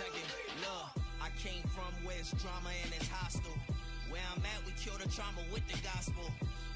Check it, look, I came from where it's drama and it's hostile. Where I'm at, we kill the trauma with the gospel.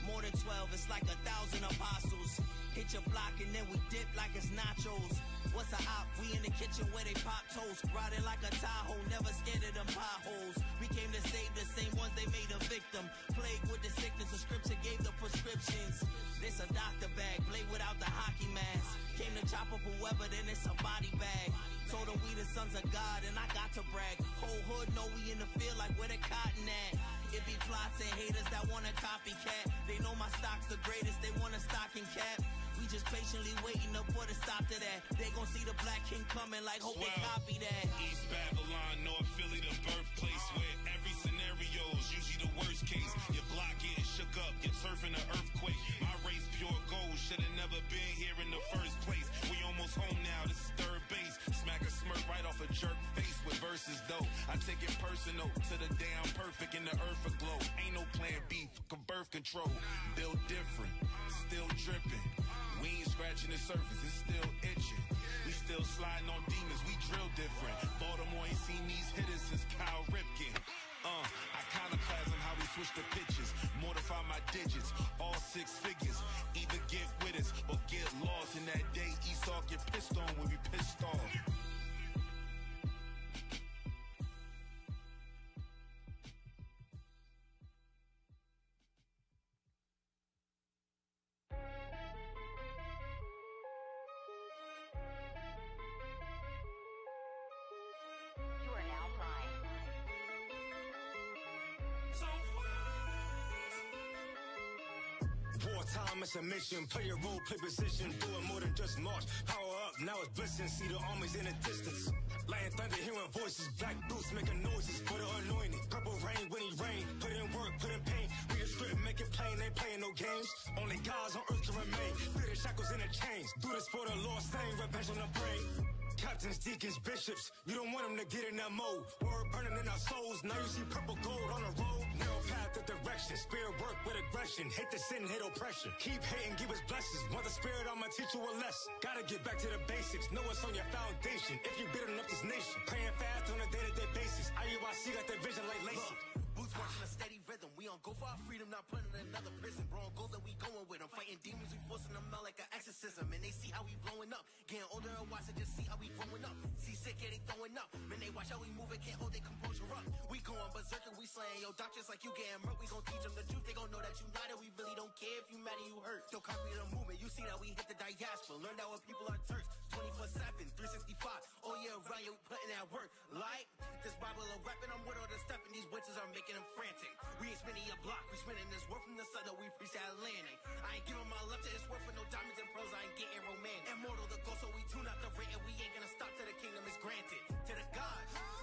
More than 12, it's like a thousand apostles. Hit your block and then we dip like it's nachos. What's a op? We in the kitchen where they pop toast. Riding like a Tahoe, never scared of them potholes. We came to save the same ones they made a victim. Plagued with the sickness, the scripture gave the prescriptions. This a doctor bag, blade without the hockey mask. Came to chop up whoever, then it's a body bag. Told them we the sons of God and I got to brag. Whole hood know we in the field like where the cotton at. It be plots and haters that wanna copycat. They know my stock's the greatest, they want a stocking cap. We just patiently waiting up for the stop to that. They gon' see the black king coming like hope they copy that. East Babylon, North Philly, the birthplace where every scenario's usually the worst case. Your block getting shook up, get surfing an earthquake. My pure gold, should've never been here in the first place. We almost home now, this is third base. Smack a smirk right off a jerk face with verses though. I take it personal to the damn perfect in the earth aglow. Ain't no plan B for birth control. Built different, still dripping. We ain't scratching the surface, it's still itching. We still sliding on demons, we drill different. Baltimore ain't seen these hitters since Cal Ripken. Uh, iconoclasm, switch the pitches. Mortify my digits, all six figures. Either get with us or get lost. In that day, Esau get pissed on when we pissed off. Wartime is a mission. Play your role, play position. Do it more than just march. Power up, now it's blissing. See the armies in the distance. Lying thunder, hearing voices. Black boots making noises for the anointed. Purple rain when he rain. Put in work, put in pain. We a script, make it plain. Ain't playing no games. Only gods on earth can remain. Fear the shackles and the chains. Do this for the Lord, saying revenge on the brain. Captains, deacons, bishops, you don't want them to get in that mode. Word burning in our souls, now you see purple gold on the road. Narrow path of direction, spirit work with aggression. Hit the sin, hate oppression. Keep hating, give us blessings. Mother spirit, I'ma teach you a lesson. Gotta get back to the basics, know what's on your foundation. If you're building up this nation, praying fast on a day-to-day basis. IUIC got that vision like lacy. Boots marching a steady rhythm. We on go for our freedom, not putting in another prison. Bro, on goals that we going with them. Fighting demons, we forcing them out like an exorcism. And they see how we blowing up. Getting older and wiser, just see how we growing up. See sick, yeah, they throwing up. Man, they watch how we moving, can't hold their composure up. We going berserker, we slaying yo doctors like you getting murked. We gon' teach them the truth, they gon' know that you not united. We really don't care if you mad and you hurt. Don't copy the movement, you see that we hit the diaspora. Learn that when people are turks. 24 7, 365. All year around, you putting that work. Like this Bible of rapping, I'm with all the stuff, and these witches are making them frantic. We ain't spinning a block, we spinning this work from the sun that we preach that landing. I ain't giving my love to this work for no diamonds and pearls, I ain't getting romantic. Immortal the goal, so we tune out the rate, and we ain't gonna stop till the kingdom is granted. To the gods.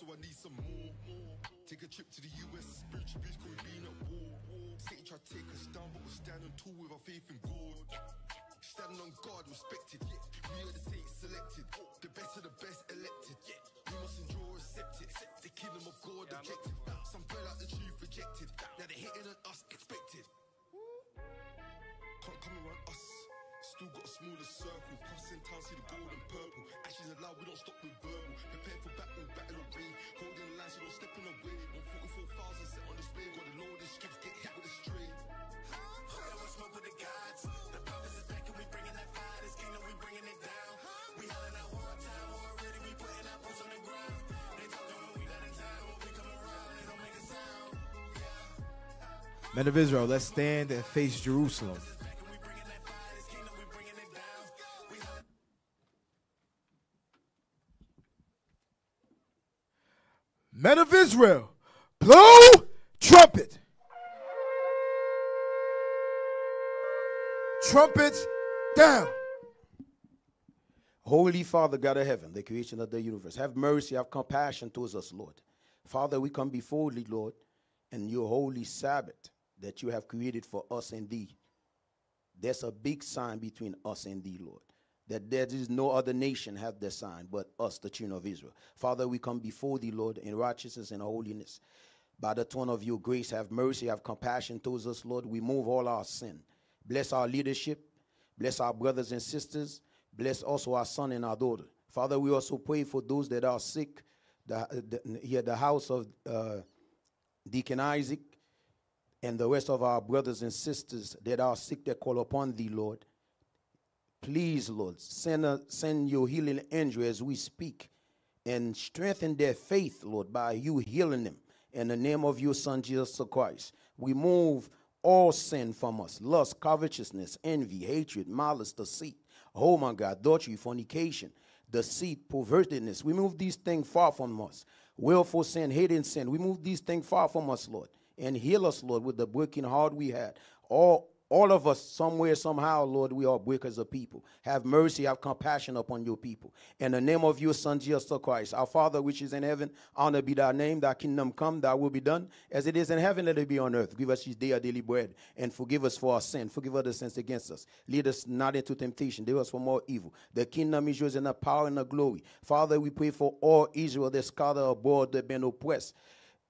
So I need some more. Take a trip to the US, spiritual boots, cause we been at war. Satan try to take us down, but we're standing tall with our faith in God. Standing on guard, respected, yeah. We are the saints selected, the best of the best elected, yeah. We must endure, accept it. The kingdom of God, objective. Some fell out the truth, rejected. Now they're hitting on us, expected. Can't come around us. still got a smaller circle. Pass in town, see the gold and purple. Actions allowed, we don't stop with verbal. Prepare for battle, battle of rain. Holding the line, so don't step in the way. 144,000 set on display. Got the load, the skips get hit with a stray. Yeah, we smoke with the gods. The prophets is back and we bringing that fire. This kingdom, we bringing it down. We hollering out war time, war ready. We putting our boots on the ground. They talking when we let in time. When we come around, they don't make a sound. Men of Israel, let's stand and face Jerusalem. Men of Israel, blow trumpet. Trumpets down. Holy Father, God of heaven, the creation of the universe, have mercy, have compassion towards us, Lord. Father, we come before thee, Lord, and your holy Sabbath that you have created for us and thee. There's a big sign between us and thee, Lord. That there is no other nation have the sign but us, the children of Israel. Father, we come before thee, Lord, in righteousness and holiness. By the throne of your grace, have mercy, have compassion towards us, Lord. We move all our sin. Bless our leadership. Bless our brothers and sisters. Bless also our son and our daughter. Father, we also pray for those that are sick. The, the, here, the house of uh, Deacon Isaac and the rest of our brothers and sisters that are sick that call upon thee, Lord. Please, Lord, send, a, send your healing angel as we speak and strengthen their faith, Lord, by you healing them. In the name of your Son, Jesus Christ, we move all sin from us lust, covetousness, envy, hatred, malice, deceit. Oh my God, adultery, fornication, deceit, pervertedness. We move these things far from us. Willful sin, hidden sin. We move these things far from us, Lord. And heal us, Lord, with the broken heart we had. All all of us, somewhere, somehow, Lord, we are breakers of people. Have mercy, have compassion upon your people. In the name of your Son, Jesus Christ, our Father which is in heaven, honor be thy name, thy kingdom come, thy will be done, as it is in heaven, let it be on earth. Give us this day our daily bread, and forgive us for our sin. Forgive the sins against us. Lead us not into temptation, deliver us from all evil. The kingdom is yours, and the power and the glory. Father, we pray for all Israel that's scattered abroad, that been oppressed.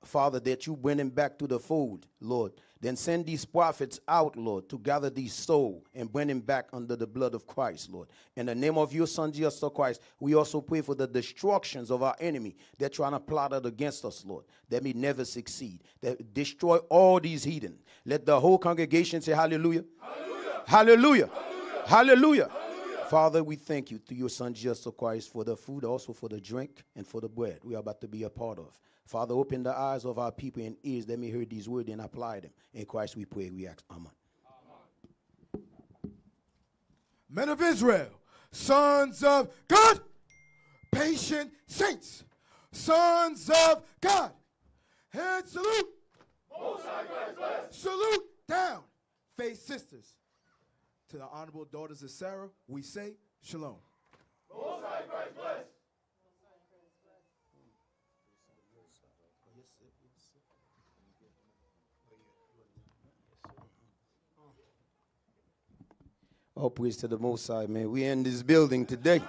Father, that you bring them back to the fold, Lord. Then send these prophets out, Lord, to gather these souls and bring them back under the blood of Christ, Lord. In the name of your Son, Jesus Christ, we also pray for the destructions of our enemy. They're trying to plot it against us, Lord, that may never succeed. That destroy all these heathen. Let the whole congregation say hallelujah. Hallelujah. Hallelujah. hallelujah. hallelujah. Father, we thank you through your Son, Jesus Christ, for the food, also for the drink, and for the bread we are about to be a part of. Father, open the eyes of our people and ears that may hear these words and apply them. In Christ we pray, we ask, Amen. Men of Israel, sons of God, patient saints, sons of God, head salute, salute down, face sisters. To the honorable daughters of Sarah, we say shalom. Most High Christ bless. All praise to the Most High, man. We in this building today.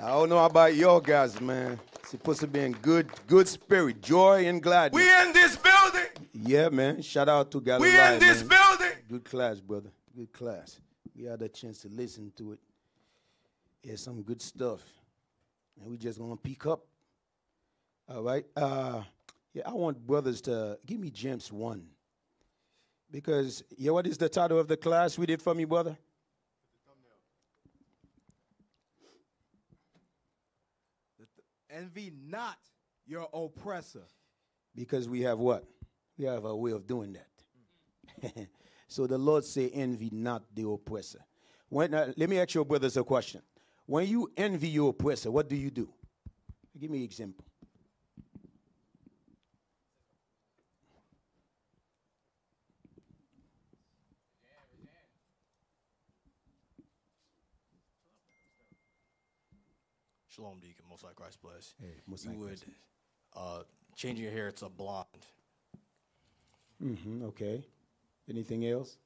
I don't know about y'all guys, man. It's supposed to be in good, good spirit, joy and gladness. We in this building. Yeah, man. Shout out to Galilee. We in this man. building. Good class, brother. Good class. We had a chance to listen to it. It's some good stuff. And we just gonna pick up. All right. Uh yeah, I want brothers to give me James 1. Because yeah, what is the title of the class? Read it for me, brother. Envy not your oppressor. Because we have what? We have a way of doing that. so the Lord say, envy not the oppressor. When, uh, let me ask your brothers a question. When you envy your oppressor, what do you do? Give me an example. Shalom, Deacon. Most High Christ bless. Hey, Most you would uh, change your hair to blonde. Mm-hmm, okay. Anything else?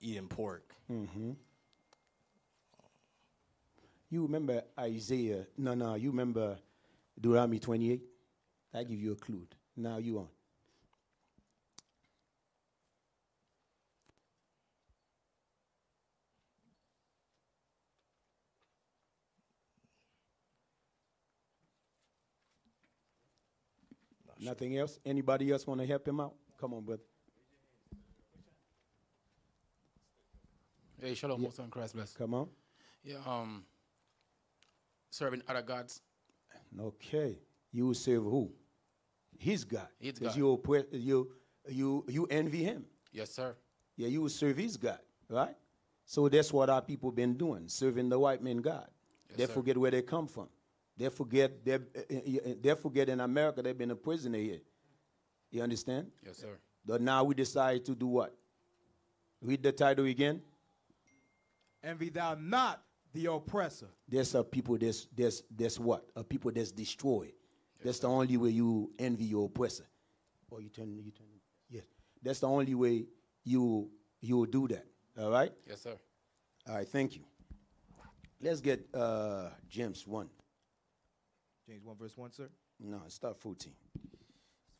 Eating pork. Mm-hmm. You remember Isaiah? No, no. You remember Deuteronomy 28? I give you a clue. Now you on. Nothing else? Anybody else want to help him out? Come on, brother. Hey, shalom, most and Christ bless. Come on. Yeah, um, serving other gods. Okay. You will serve who? His God. His God. you, you, you, you envy him. Yes, sir. Yeah, you serve his God, right? So that's what our people been doing, serving the white man God. they sir. forget where they come from. They forget they they forget in America they've been a prisoner here. You understand? Yes, sir. But now we decide to do what? Read the title again. Envy thou not the oppressor. There's a people that's that's that's what? A people that's destroyed. that's the only way you envy your oppressor. Or you turn you turn yes. That's the only way you you will do that. All right? Yes, sir. All right, thank you. Let's get uh James 1. James 1 verse 1, sir. No, start 14.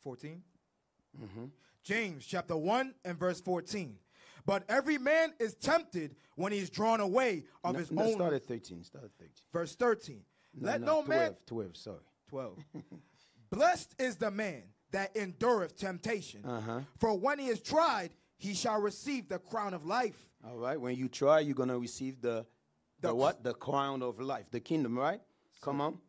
14. James chapter 1 and verse 14. But every man is tempted when he is drawn away of No, his no, own. start at 13. Start at 13. Verse 13. Let no, 12, man. 12, sorry. 12. Blessed is the man that endureth temptation. Uh-huh. For when he is tried, he shall receive the crown of life. All right, when you try, you're going to receive the, the The- what? The crown of life, the kingdom, right? Come on.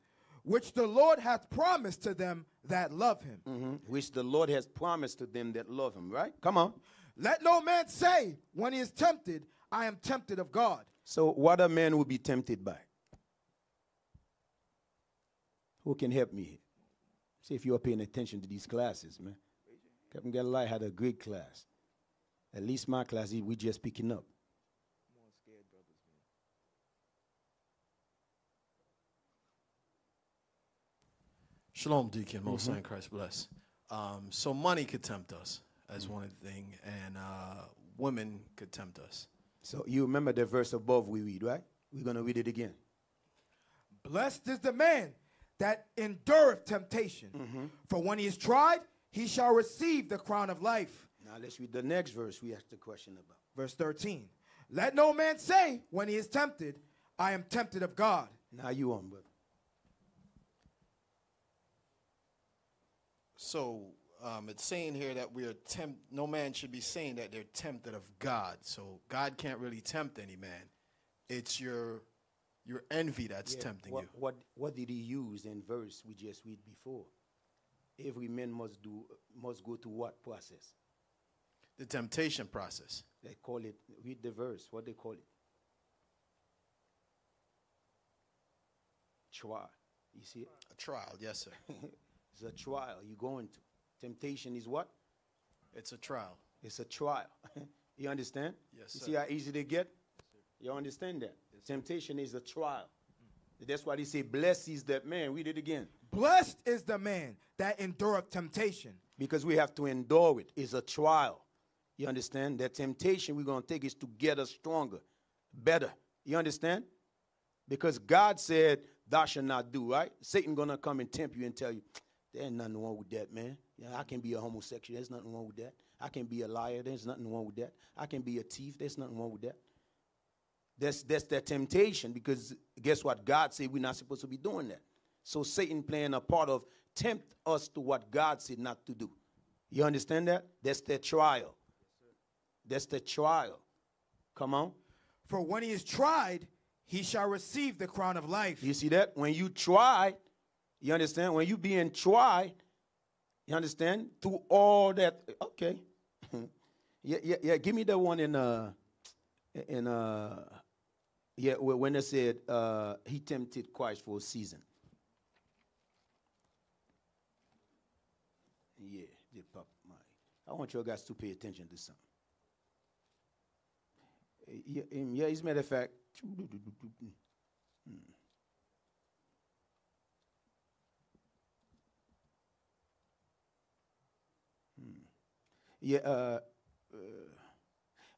Which the Lord hath promised to them that love him. Mhm. Which the Lord has promised to them that love him, right? Come on. Let no man say, when he is tempted, I am tempted of God. So, what a man will be tempted by? Who can help me here? See if you're paying attention to these classes, man. Captain Galilei had a great class. At least my class, we just picking up. Shalom, Deacon. Most High in Christ bless. Um, so money could tempt us as one thing, and uh, women could tempt us. So, you remember the verse above we read, right? We're going to read it again. Blessed is the man that endureth temptation. For when he is tried, he shall receive the crown of life. Now, let's read the next verse we asked the question about. Verse 13. Let no man say, when he is tempted, I am tempted of God. Now, you on, brother. So um, it's saying here that we are tempt. No man should be saying that they're tempted of God. So God can't really tempt any man. It's your your envy that's Yeah, tempting what, you. What, what did he use in verse we just read before? Every man must do must go through what process? The temptation process. They call it. Read the verse. What they call it? Trial. You see it? A trial, yes, sir. it's a trial you're going to. Temptation is what? It's a trial. It's a trial. you understand? Yes, You sir. see how easy they get? You understand that? Temptation is a trial. That's why they say, "Blessed is that man." Read it again. Blessed is the man that endureth temptation. because we have to endure it. It's a trial. You understand? That temptation we're going to take is to get us stronger, better. You understand? Because God said, thou shalt not do, right? Satan going to come and tempt you and tell you, there's nothing wrong with that, man. Yeah, I can be a homosexual. There's nothing wrong with that. I can be a liar. There's nothing wrong with that. I can be a thief. There's nothing wrong with that. That's, that's that temptation because guess what? God said we're not supposed to be doing that. So Satan playing a part of tempt us to what God said not to do. You understand that? That's the trial. That's the trial. Come on. For when he is tried, he shall receive the crown of life. You see that? When you try, you understand? When you being tried, you understand? Through all that. Okay. yeah, yeah, yeah. Give me the one in uh in uh yeah, when they said uh he tempted Christ for a season. Yeah, they pop my. I want you guys to pay attention to something. Yeah, yeah, as a matter of fact. Yeah. Uh, uh,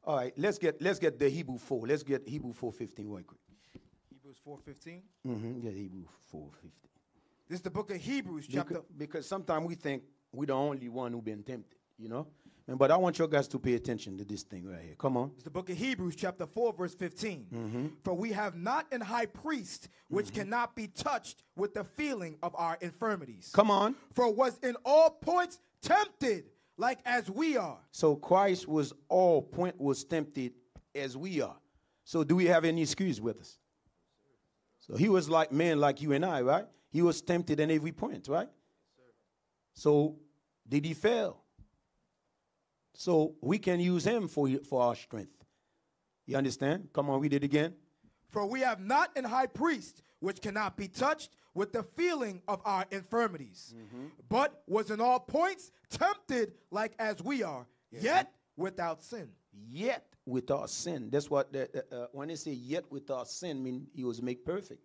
all right. Let's get let's get the Hebrew four. Let's get Hebrew four fifteen right quick. Hebrews 4.15. Mm-hmm. Yeah, Hebrew four fifteen. This is the book of Hebrews, chapter. Because, because sometimes we think we're the only one who been tempted. You know, Man, but I want you guys to pay attention to this thing right here. Come on. It's the book of Hebrews, chapter 4, verse 15. Mm-hmm. For we have not an high priest which cannot be touched with the feeling of our infirmities. Come on. For was in all points tempted like as we are. So Christ was all point was tempted as we are. So do we have any excuse with us? So he was like man like you and I, right? He was tempted in every point, right? So did he fail? So we can use him for for our strength. You understand? Come on, read it again. For we have not an high priest which cannot be touched with the feeling of our infirmities, but was in all points tempted like as we are, yet without sin. Yet without sin. That's what the, uh, uh, when they say yet without sin mean he was made perfect.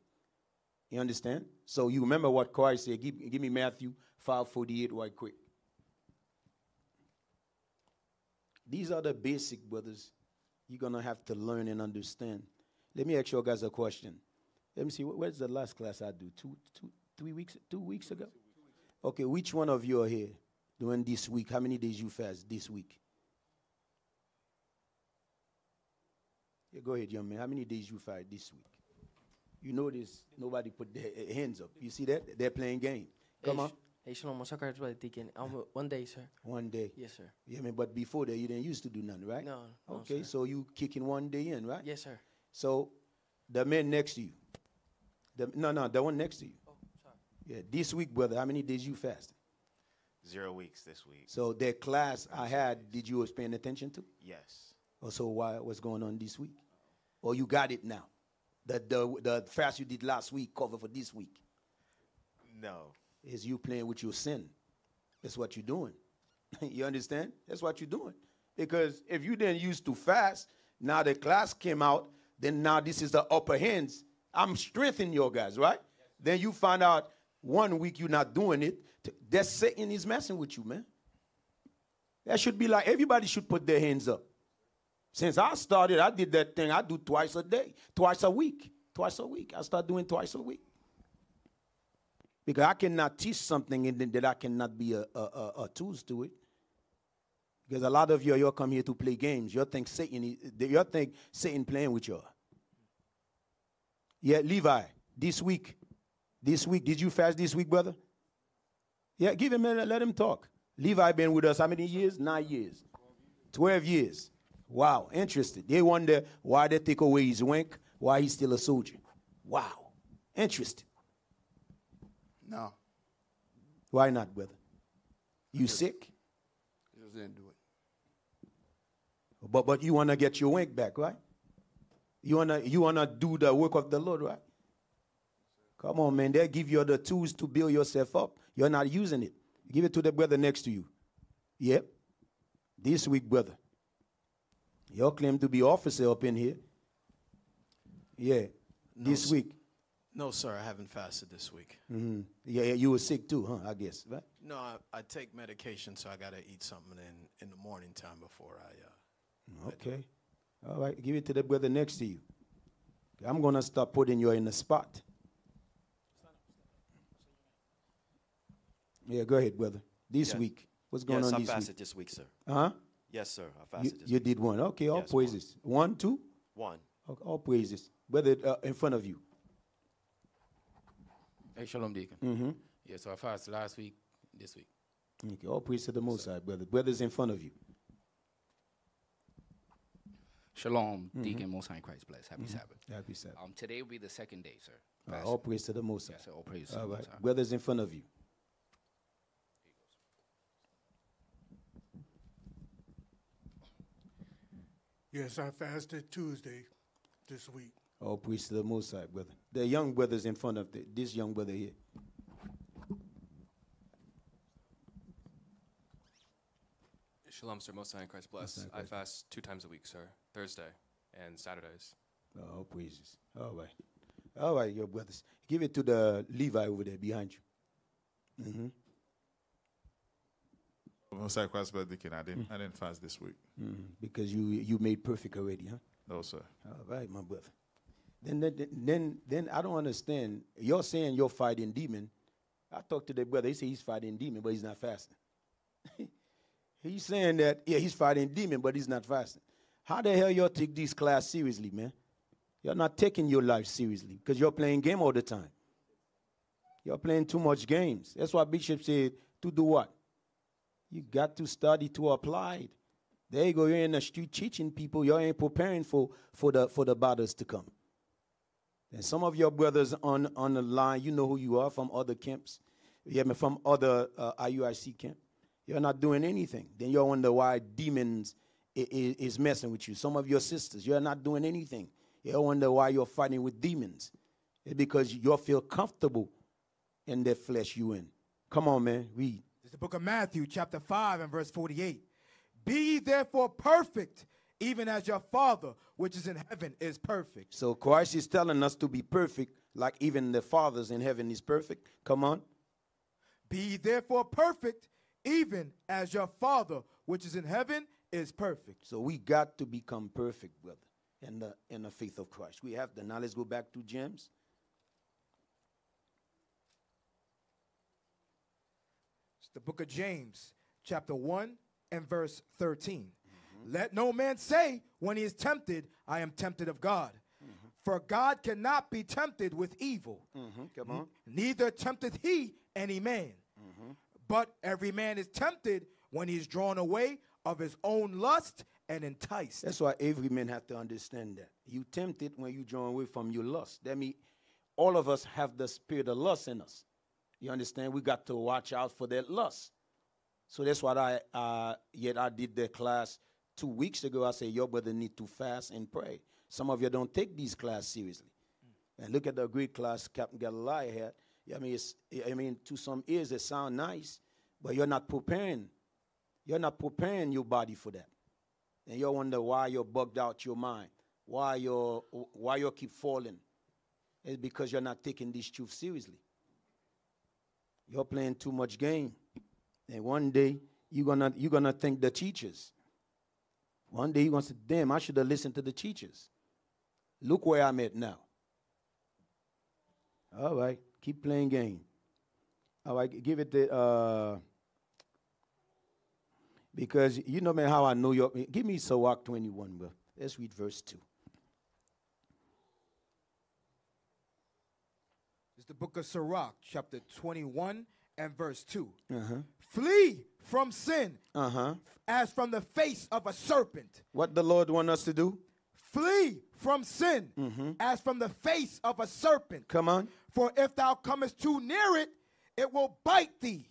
You understand? So you remember what Christ said. Give, give me Matthew 5:48 right quick. These are the basic, brothers. You're gonna have to learn and understand. Let me ask you guys a question. Let me see. wh- Where's the last class I do? Two, two, three weeks, two weeks ago. Okay, which one of you are here doing this week? How many days you fast this week? Yeah, go ahead, young man. How many days you fast this week? You notice nobody put their uh, hands up. You see that? They're playing game. Come hey, on. Hey, Shalom, what's up, Brother Deacon? Um, one day, sir. One day. Yes, sir. Yeah, man, but before that, you didn't used to do nothing, right? No, no, Okay, sir. so you kicking one day in, right? Yes, sir. So the man next to you. The, no, no, the one next to you. Oh, sorry. Yeah, this week, brother, how many days you fasting? Zero weeks this week. So that class I had, did you was paying attention to? Yes. Or so why what's going on this week? Or you got it now? The the the fast you did last week cover for this week. No. Is you playing with your sin. That's what you're doing. you understand? That's what you're doing. Because if you didn't used to fast, now the class came out, then now this is the upper hands. I'm strengthening your guys, right? Then you find out one week you're not doing it. That Satan is messing with you, man. That should be like everybody should put their hands up. Since I started, I did that thing. I do twice a day, twice a week, twice a week. I start doing twice a week. Because I cannot teach something and then that I cannot be a, a, a, a tools to it. Because a lot of you, you come here to play games. You think Satan, you think Satan playing with you. Yeah, Levi, this week, this week, did you fast this week, brother? Yeah, give him a let him talk. Levi been with us how many years? Nine years. Twelve years. Wow, interesting. They wonder why they take away his rank, why he's still a soldier. Wow, interesting. No, Why not, brother? You sick? just didn't do it. But but you wanna get your rank back, right? You wanna you wanna do the work of the Lord, right? Come on, man. They give you the tools to build yourself up. You're not using it. Give it to the brother next to you. Yep. This week, brother. You claim to be officer up in here. Yeah. this sir. week. No, sir, I haven't fasted this week. hmm Yeah, yeah, you were sick too, huh? I guess, right? No, I, I take medication, so I gotta eat something in in the morning time before I. Uh, Okay. All right. Give it to the brother next to you. I'm going to start putting you in the spot. Yeah, go ahead, brother. This Yes. week. What's going yes, on I this fasted week? this week, sir. Huh? Yes, sir. I You, fasted this you week. did one. Okay, all Yes, praises. One, two? One. Okay, all praises. Brother uh, in front of you. Hey, Shalom Deacon. Mm-hmm. Yeah, so I fasted last week, this week. Okay, all praise to the Most High, brother. Brothers in front of you. Shalom, Mhm. Deacon, Most High Christ bless. Happy Mhm. Sabbath. Happy Sabbath. Um, today will be the second day, sir. Uh, all praise to the Most High. Yes, sir. All praise to the All Most right. High. Brothers in front of you. Yes, I fasted Tuesday this week. All praise to the Most High, brother. The young brothers in front of the, this young brother here. Shalom, sir. Most High in Christ bless. I fast two times a week, sir. Thursday and Saturdays. Oh, all praises. All right. All right, your brothers. Give it to the Levi over there behind you. Mm-hmm. Most High Christ Brother Deacon, I didn't, I didn't fast this week. Mm, because you you made perfect already, huh? No, sir. All right, my brother. Then then then then I don't understand. You're saying you're fighting demon. I talked to the brother. He said he's fighting demon, but he's not fasting. He's saying that, yeah, he's fighting demon, but he's not fasting. How the hell y'all take this class seriously, man? You're not taking your life seriously because you're playing game all the time. You're playing too much games. That's why Bishop said to do what? You got to study to apply it. There you go. You're in the street teaching people. You ain't preparing for, for the for the battles to come. And some of your brothers on, on the line, you know who you are from other camps. Me from other uh, IUIC camp. You're not doing anything. Then you wonder why demons is, messing with you. Some of your sisters, you're not doing anything. You wonder why you're fighting with demons. It's because you feel comfortable in the flesh you in. Come on, man, read. It's the book of Matthew, chapter 5, and verse 48. Be ye therefore perfect, even as your Father, which is in heaven, is perfect. So Christ is telling us to be perfect, like even the Father's in heaven is perfect. Come on. Be therefore perfect, even as your Father, which is in heaven, is perfect. So we got to become perfect, brother, in the in the faith of Christ. We have to. Now let's go back to James. It's the book of James, chapter 1 and verse 13. Mm-hmm. Let no man say when he is tempted, I am tempted of God. Mm-hmm. For God cannot be tempted with evil. Mm-hmm. Come on. Neither tempteth he any man. But every man is tempted when he is drawn away of his own lust and enticed. That's why every man have to understand that. You tempted when you draw away from your lust. That means all of us have the spirit of lust in us. You understand? We got to watch out for that lust. So that's what I uh, yet I did the class two weeks ago. I said your brother need to fast and pray. Some of you don't take these class seriously. And look at the great class Captain Galilei had. I mean, I mean, to some ears it sound nice, but you're not preparing. You're not preparing your body for that. And you wonder why you're bugged out your mind, why you're why you keep falling. It's because you're not taking this truth seriously. You're playing too much game. And one day you're gonna you're gonna thank the teachers. One day you're gonna say, damn, I should have listened to the teachers. Look where I'm at now. All right, keep playing game. All right, give it the uh because you know man how I know you give me Sirach 21, bro. Let's read verse 2. It's the book of Sirach, chapter 21 and verse 2. Uh-huh. Flee from sin Uh-huh. as from the face of a serpent. What the Lord want us to do? Flee from sin mm-hmm. as from the face of a serpent. Come on. For if thou comest too near it, it will bite thee.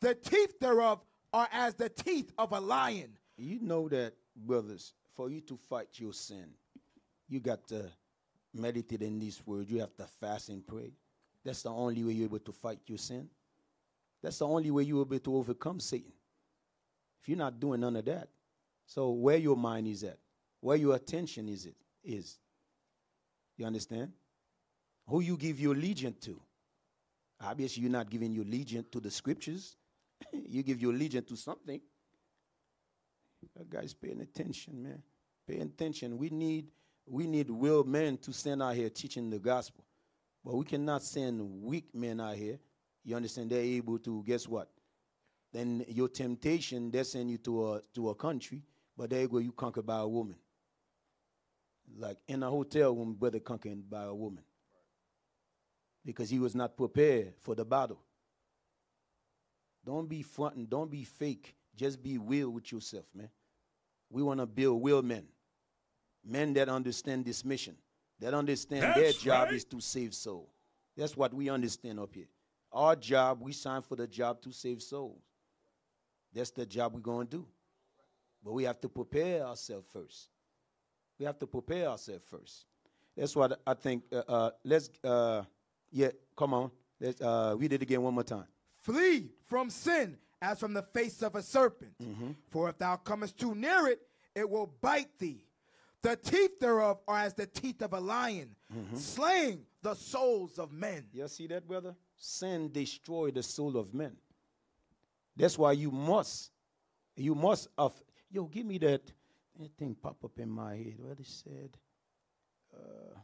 The teeth thereof are as the teeth of a lion. You know that, brothers, for you to fight your sin, you got to meditate in these words. You have to fast and pray. That's the only way you're able to fight your sin. That's the only way you're able to overcome Satan. If you're not doing none of that, so where your mind is at, where your attention is it is. You understand? Who you give your allegiance to. Obviously, you're not giving your allegiance to the scriptures. you give your allegiance to something. That guy's paying attention, man. Paying attention. We need we need real men to send out here teaching the gospel. But we cannot send weak men out here. You understand? They're able to guess what? Then your temptation, they send you to a to a country, but there you go, you conquered by a woman. Like in a hotel room, brother conquered by a woman. Because he was not prepared for the battle. Don't be fronting, don't be fake. Just be real with yourself, man. We want to build real men. Men that understand this mission. That understand their job right. is to save soul. That's what we understand up here. Our job, we sign for the job to save souls. That's the job we're going to do. But we have to prepare ourselves first. We have to prepare ourselves first. That's what I think. Uh, uh, let's, uh, yeah, come on. Let's uh, read it again one more time. Flee from sin as from the face of a serpent. For if thou comest too near it, it will bite thee. The teeth thereof are as the teeth of a lion, slaying the souls of men. You see that, brother? Sin destroy the soul of men. That's why you must, you must of yo, give me that, that thing pop up in my head. What it said. Uh,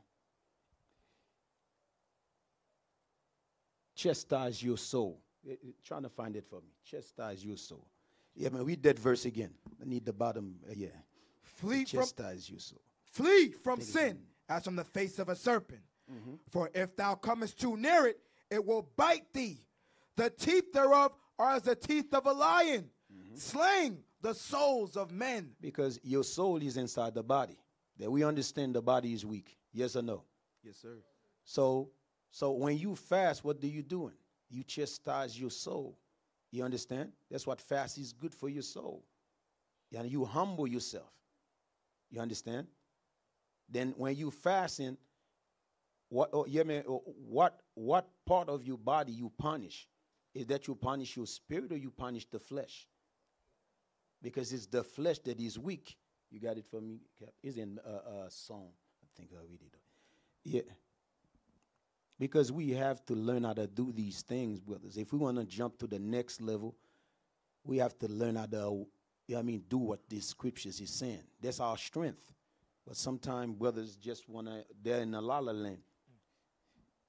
chastise your soul. Eh, eh, trying to find it for me. Chastise your soul. Yeah, man, read that verse again. I need the bottom. Uh, yeah. Flee from Chastise you so. flee from sin as from the face of a serpent. For if thou comest too near it, it will bite thee. The teeth thereof are as the teeth of a lion, slaying the souls of men. Because your soul is inside the body. That we understand the body is weak. Yes or no? Yes, sir. So, so when you fast, what do you doing? You chastise your soul. You understand? That's what fast is good for your soul. And you humble yourself. You understand? Then when you fasting, what oh, yeah, man, oh, what what part of your body you punish? Is that you punish your spirit or you punish the flesh? Because it's the flesh that is weak. You got it for me? It's in a uh, uh, song. I think I read it. Yeah. Because we have to learn how to do these things, brothers. If we want to jump to the next level, we have to learn how to, I mean, do what these scriptures is saying. That's our strength. But sometimes brothers just want to, they're in a la la land.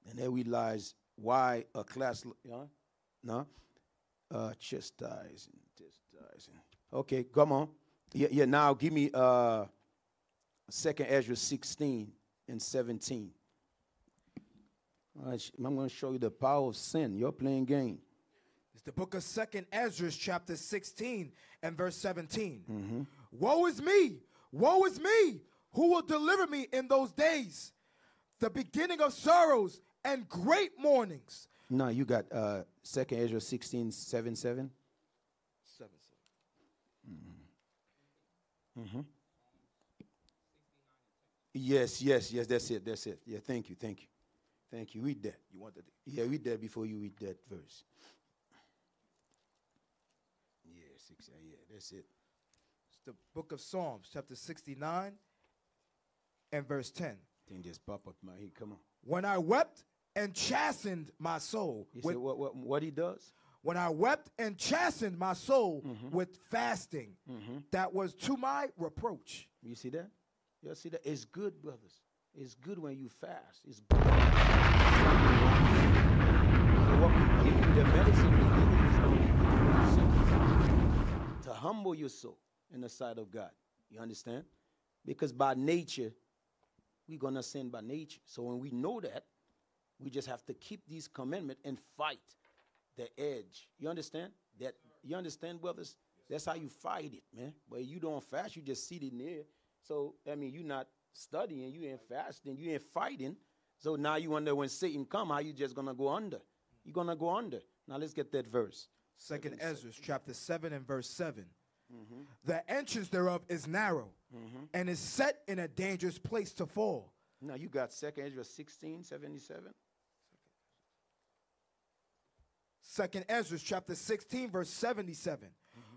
And they realize why a class, you know, no? Uh, chastising, chastising. Okay, come on. Yeah, yeah now give me uh, 2nd Ezra 16 and 17. All right, I'm going to show you the power of sin. You're playing game. It's the book of Second Ezra, chapter 16 and verse 17. Mm-hmm. Woe is me! Woe is me! Who will deliver me in those days? The beginning of sorrows and great mournings. No, you got uh, 2nd Ezra 16, 7, 7. Mm-hmm. Yes, yes, yes, that's it, that's it. Yeah, thank you, thank you. Thank you. Read that. You want it? Yeah, read that before you read that verse. Yeah, six, uh, yeah, that's it. It's the book of Psalms, chapter 69 and verse 10. Thing just pop up my head. Come on. When I wept and chastened my soul. You with- said what, what, what he does? When I wept and chastened my soul Mm-hmm. with fasting, that was to my reproach. You see that? You see that? It's good, brothers. It's good when you fast. It's good. It's nothing wrong. So what we give you, the medicine we give you is only good for sin. to humble your soul in the sight of God. You understand? Because by nature, we're gonna sin by nature. So when we know that, we just have to keep these commandments and fight the edge. You understand? That you understand, brothers? That's how you fight it, man. But you don't fast, you just sit in there. So I mean, you're not studying, you ain't fasting, you ain't fighting. So now you wonder when Satan come, how you just gonna go under? You're gonna go under. Now let's get that verse. Second Ezra, chapter 7 and verse 7. Mm-hmm. The entrance thereof is narrow and is set in a dangerous place to fall. Now you got Second Ezra 16, 77. Second Ezra, chapter 16, verse 77.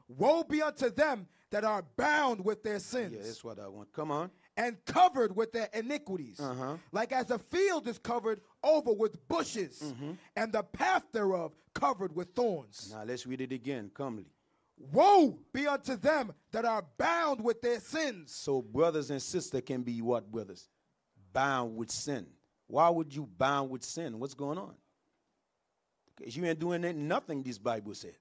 Woe be unto them that are bound with their sins Yeah, that's what I want. Come on. and covered with their iniquities, Uh-huh. like as a field is covered over with bushes, Mm-hmm. and the path thereof covered with thorns. Now let's read it again, comely. Woe be unto them that are bound with their sins. So brothers and sisters can be what brothers? Bound with sin. Why would you bound with sin? What's going on? Because you ain't doing nothing, this Bible said.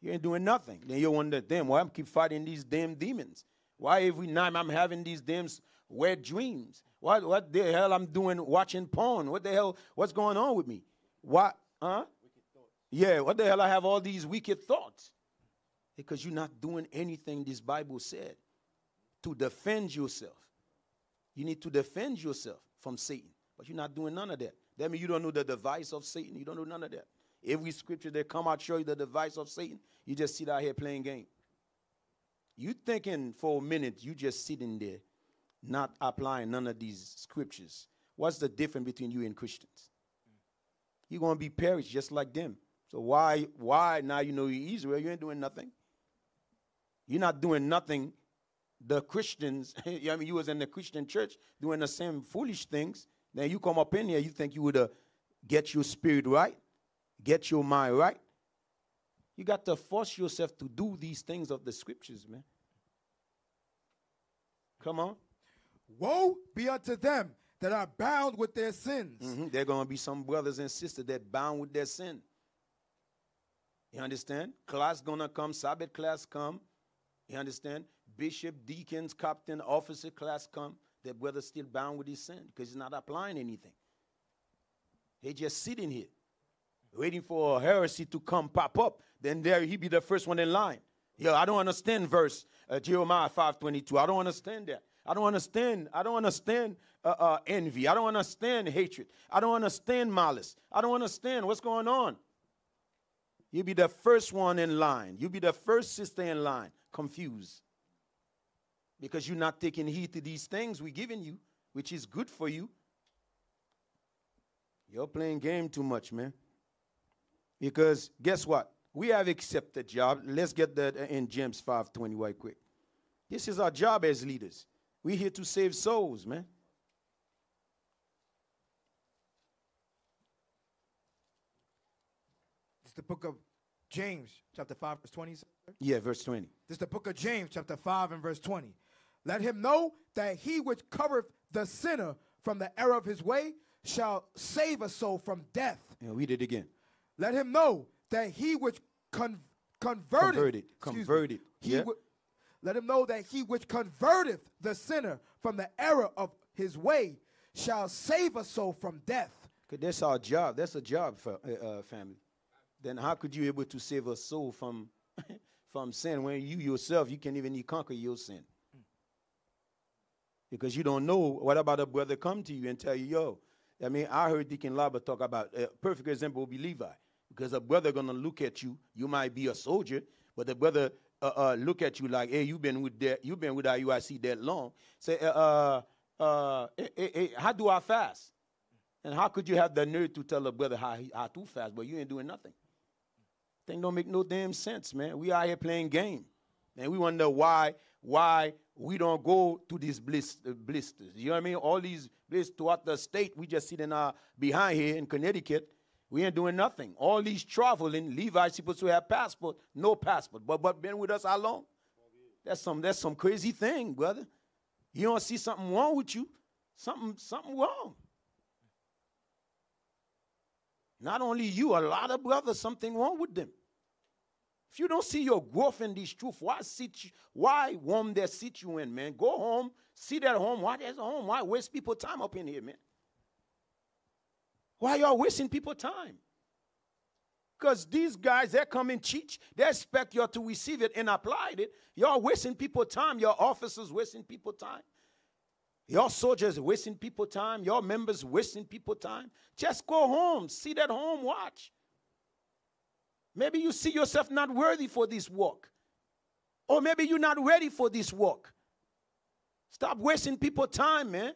You ain't doing nothing. Then you wonder, damn, why I'm keep fighting these damn demons? Why every night I'm having these damn weird dreams? What what the hell I'm doing watching porn? What the hell what's going on with me? What huh? Yeah, what the hell I have all these wicked thoughts? Because you're not doing anything this Bible said to defend yourself. You need to defend yourself from Satan, but you're not doing none of that. That means you don't know the device of Satan. You don't know none of that. Every scripture that come out show you the device of Satan, you just sit out here playing game. You thinking for a minute, you just sitting there, not applying none of these scriptures. What's the difference between you and Christians? You're gonna be perished just like them. So why, why now you know you're Israel? You ain't doing nothing. You're not doing nothing. The Christians, I mean, you was in the Christian church doing the same foolish things. Then you come up in here, you think you would uh, get your spirit right, get your mind right. You got to force yourself to do these things of the scriptures, man. Come on. Woe be unto them that are bound with their sins. Mhm. There are going to be some brothers and sisters that bound with their sin. You understand? Class gonna come, Sabbath class come. You understand? Bishop, deacons, captain, officer class come. That brother still bound with his sin because he's not applying anything. He just sitting here, waiting for heresy to come pop up. Then there he be the first one in line. Yeah, I don't understand verse uh, Jeremiah 5:22. I don't understand that. I don't understand. I don't understand uh, uh, envy. I don't understand hatred. I don't understand malice. I don't understand what's going on. You be the first one in line. You be the first sister in line, confused. Because you're not taking heed to these things we're giving you, which is good for you. You're playing game too much, man. Because guess what? We have accepted job. Let's get that in James 5:20 right quick. This is our job as leaders. We're here to save souls, man. It's the book of James, chapter 5, verse 20. sir? Yeah, verse 20. This is the book of James, chapter 5, and verse 20. Let him know that he which covereth the sinner from the error of his way shall save a soul from death. And read it again. Let him know that he which con- converted, Converted. excuse me, he Yeah. let him know that he which converteth the sinner from the error of his way shall save a soul from death. Cause that's our job. That's a job for uh, uh, family. Then how could you able to save a soul from from sin when you yourself you can't even conquer your sin? Because you don't know what about a brother come to you and tell you, yo. I mean, I heard Deacon Laba talk about a perfect example would be Levi. Because a brother gonna look at you, you might be a soldier, but the brother uh, uh, look at you like, hey, you've been with that, you've been with IUIC that long. Say, uh, uh, uh, eh, eh, eh, how do I fast? And how could you have the nerve to tell a brother how, he, how to fast, but you ain't doing nothing? Thing don't make no damn sense, man. We out here playing game, and we wonder why why we don't go to these uh, blisters. You know what I mean? All these blisters throughout the state, we just sitting uh, behind here in Connecticut. We ain't doing nothing. All these traveling, Levi's supposed to have passport, no passport, but but been with us how long? That's some that's some crazy thing, brother. You don't see something wrong with you, something something wrong. Not only you, a lot of brothers, something wrong with them. If you don't see your growth in this truth, why sit you, why warm that sit you in, man? Go home, sit at home. Why there's home? Why waste people time up in here, man? Why y'all wasting people time? Because these guys, they come and teach. They expect y'all to receive it and apply it. Y'all wasting people time. Your officers wasting people time. Your soldiers wasting people time. Your members wasting people time. Just go home. Sit at home. Watch. Maybe you see yourself not worthy for this work. Or maybe you're not ready for this work. Stop wasting people time, man.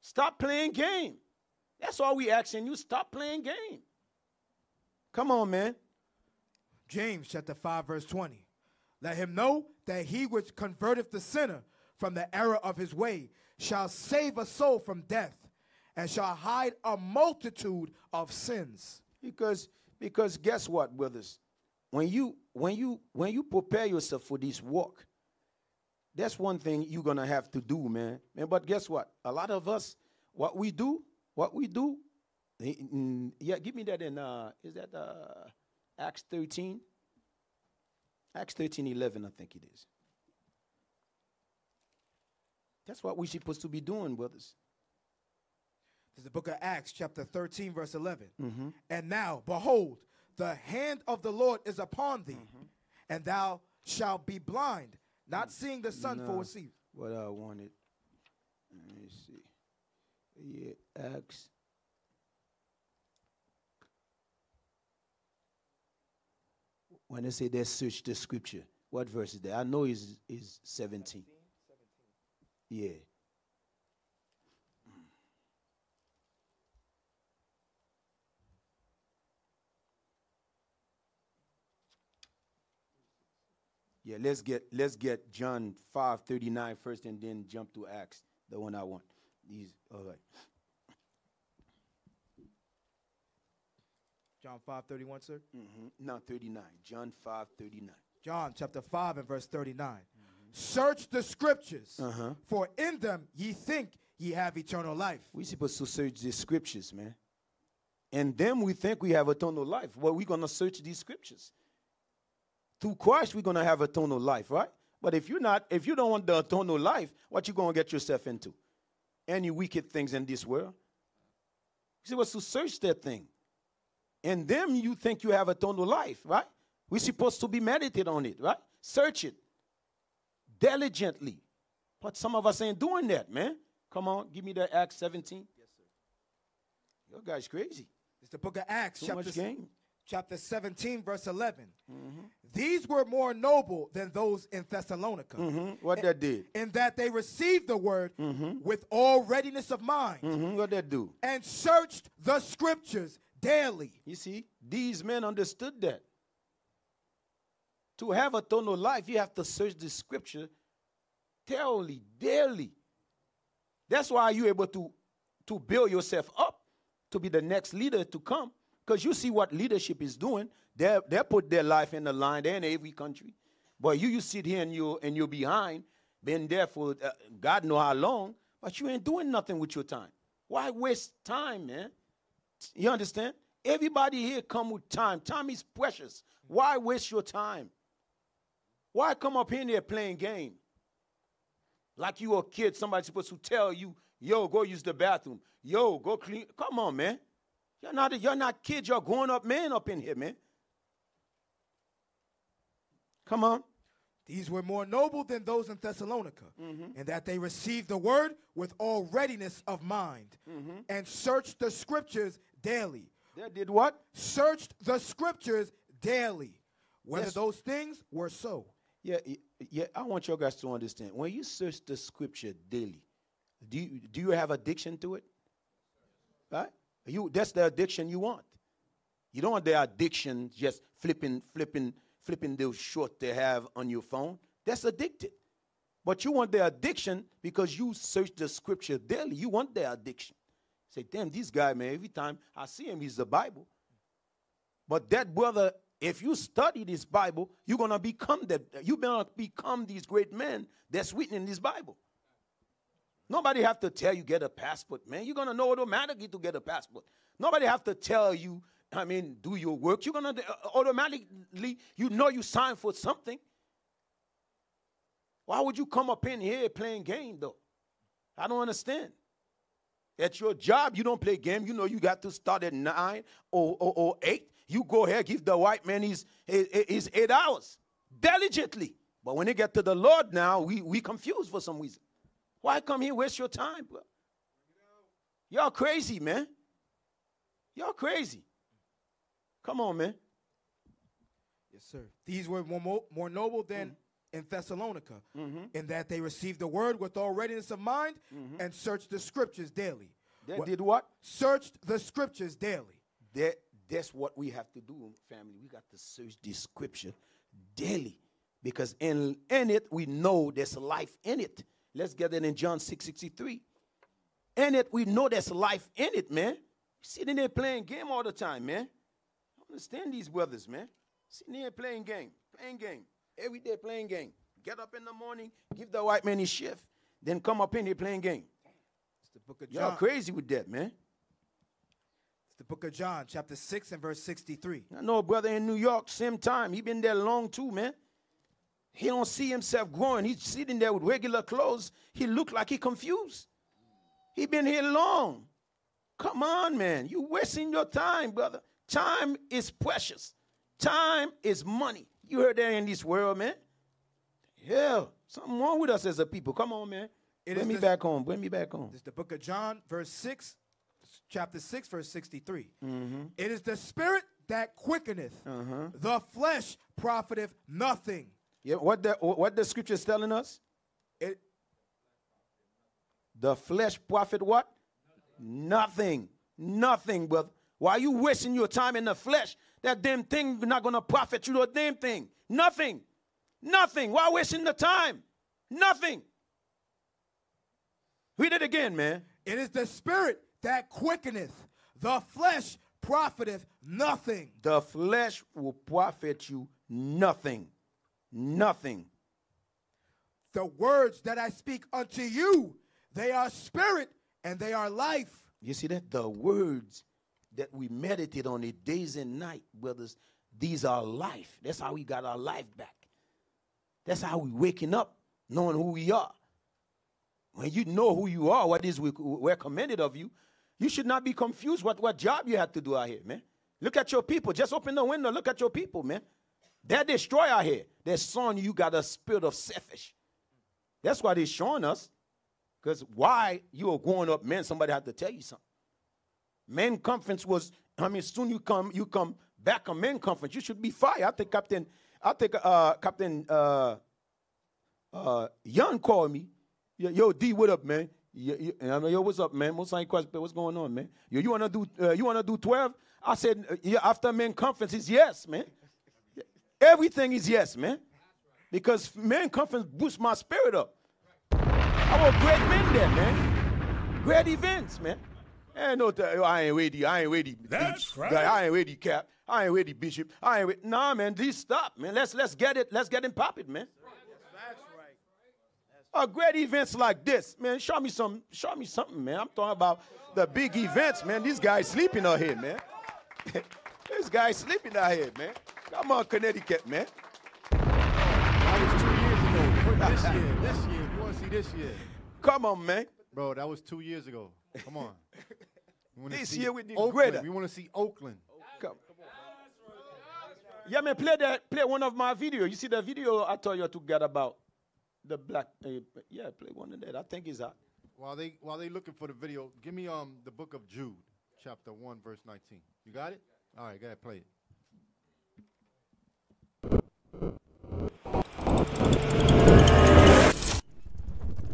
Stop playing game. That's all we asking you. Stop playing game. Come on, man. James chapter 5, verse 20. Let him know that he which converteth the sinner from the error of his way shall save a soul from death and shall hide a multitude of sins. Because because guess what, brothers? When you when you when you prepare yourself for this work, that's one thing you're gonna have to do, man. man but guess what? A lot of us, what we do, what we do, yeah, give me that in uh is that uh Acts 13? Acts 13, 11, I think it is. That's what we're supposed to be doing, brothers. This is the book of Acts, chapter 13, verse 11. Mhm. And now, behold, the hand of the Lord is upon thee, and thou shalt be blind, not seeing the sun for a season. What I wanted. Let me see. Yeah, Acts. When they say they search the scripture, what verse is that? I know is is 17. Yeah. Yeah, let's get let's get John 5 39 first and then jump to Acts, the one I want. These all right. John 5, 31, sir? Mm-hmm. No, 39. John 5 39. John chapter 5 and verse 39. Search the scriptures, Uh-huh. for in them ye think ye have eternal life. we supposed to search the scriptures, man. And then we think we have eternal life. Well, we're going to search these scriptures. Through Christ, we're going to have eternal life, right? But if you're not, if you don't want the eternal life, what you going to get yourself into? Any wicked things in this world? You see, what's to search that thing. And then you think you have eternal life, right? We're supposed to be meditate on it, right? Search it diligently. But some of us ain't doing that, man. Come on, give me that Acts 17. Yes, sir. Your guy's crazy. It's the book of Acts, Too chapter, chapter 17, verse 11. Mm-hmm. These were more noble than those in Thessalonica. Mhm. What that did? In that they received the word with all readiness of mind Mhm. What that do? and searched the scriptures daily. You see, these men understood that. To have eternal life, you have to search the scripture daily, daily. That's why you're able to, to build yourself up to be the next leader to come. Because you see what leadership is doing. They they put their life in the line. They're in every country. But you, you sit here and you and you're behind, been there for uh, God know how long, but you ain't doing nothing with your time. Why waste time, man? You understand? Everybody here come with time. Time is precious. Why waste your time? Why come up in there playing game? Like you a kid, somebody's supposed to tell you, yo, go use the bathroom. Yo, go clean. Come on, man. You're not, you're not kids, you're grown up men up in here, man. Come on. These were more noble than those in Thessalonica, Mm-hmm. in that they received the word with all readiness of mind Mm-hmm. and searched the scriptures daily. They did what? Searched the scriptures daily, whether Yes. those things were so. Yeah, yeah. I want you guys to understand. When you search the scripture daily, do you, do you have addiction to it? Right? You that's the addiction you want. You don't want the addiction just flipping, flipping, flipping those short they have on your phone. That's addicted. But you want their addiction because you search the scripture daily. You want their addiction. Say, damn, this guy, man, every time I see him, he's the Bible. But that brother, if you study this Bible, you're gonna become that. You're gonna become these great men that's written in this Bible. Nobody have to tell you get a passport, man. You're gonna know automatically to get a passport. Nobody have to tell you. I mean, do your work. You're gonna uh, automatically. You know you signed for something. Why would you come up in here playing game though? I don't understand. At your job, you don't play game. You know you got to start at nine or, or, or eight. You go ahead, give the white man his, his, his eight hours diligently. But when they get to the Lord now, we, we confused for some reason. Why come here waste your time, bro? Y'all crazy, man. Y'all crazy. Come on, man. Yes, sir. These were more, more noble than Mm-hmm. in Thessalonica, in that they received the word with all readiness of mind and searched the scriptures daily. They What- did what? Searched the scriptures daily. That, that's what we have to do, family. We got to search the scripture daily. Because in, in it, we know there's life in it. Let's get it in John 6 63. In it, we know there's life in it, man. Sitting there playing game all the time, man. Understand these brothers, man. Sitting here playing game, playing game. Every day playing game. Get up in the morning, give the white man his shift, then come up in here playing game. It's the book of Y'all crazy with that, man. It's the book of John, chapter 6 and verse 63. I know a brother in New York, same time. He been there long too, man. He don't see himself growing. He's sitting there with regular clothes. He look like he confused. He been here long. Come on, man. You wasting your time, brother. Time is precious. Time is money. You heard that in this world, man. Yeah, something wrong with us as a people. Come on, man. It Bring me this- back home. Bring me back home. It's the book of John, verse 6, chapter 6, verse 63. Mm-hmm. It is the spirit that quickeneth, Uh-huh. the flesh profiteth nothing. Yeah, what the what the scripture is telling us? It, The flesh profit what? Nothing. Nothing, brother. Why are you wasting your time in the flesh? That damn thing not gonna profit you a damn thing. Nothing. Nothing. Why wasting the time? Nothing. Read it again, man. it is the spirit that quickeneth, the flesh profiteth nothing. The flesh will profit you nothing. Nothing. The words that I speak unto you, they are spirit and they are life. You see that? The words that we meditate on it days and night, brothers, these are life. That's how we got our life back. That's how we waking up, knowing who we are. When you know who you are, what is we, we're of you, you should not be confused what, what job you have to do out here, man. Look at your people. Just open the window. Look at your people, man. They're destroy out here. They're showing you got a spirit of selfish. That's why they're showing us. Because why you are growing up, man, somebody had to tell you something. Men conference was, I mean, soon you come, you come back on men conference, you should be fired. I think Captain, I think uh, Captain uh, uh, Young called me. Yo, yo, D, what up, man? Yo, yo, yo, what's up, man? What's? What's going on, man? Yo, you wanna do uh, you wanna do 12? I said, uh, yeah, after men conference is yes, man. Everything is yes, man. Because men conference boosts my spirit up. I want great men there, man. Great events, man. Ain't no, th- I ain't ready. I ain't ready. That's Guy, right. I ain't ready, Cap. I ain't ready, Bishop. I ain't ready. Nah, man. These stop, man. Let's let's get it. Let's get him popping, man. Uh, great events like this, man. Show me some. Show me something, man. I'm talking about the big events, man. These guys sleeping out here, man. this guy sleeping out here, man. Come on, Connecticut, man. That was two years ago. This year, this year. You want to see this year? Come on, man. Bro, that was two years ago. Come on. We wanna This see year we did Oakland. greater. We want to see Oakland. Come. Yeah, man. Play that. Play one of my video. You see the video I told you to get about the black. Uh, yeah, play one of that. I think it's hot. While they while they looking for the video, give me um the book of Jude, chapter one, verse nineteen. You got it? All right, go ahead, play it.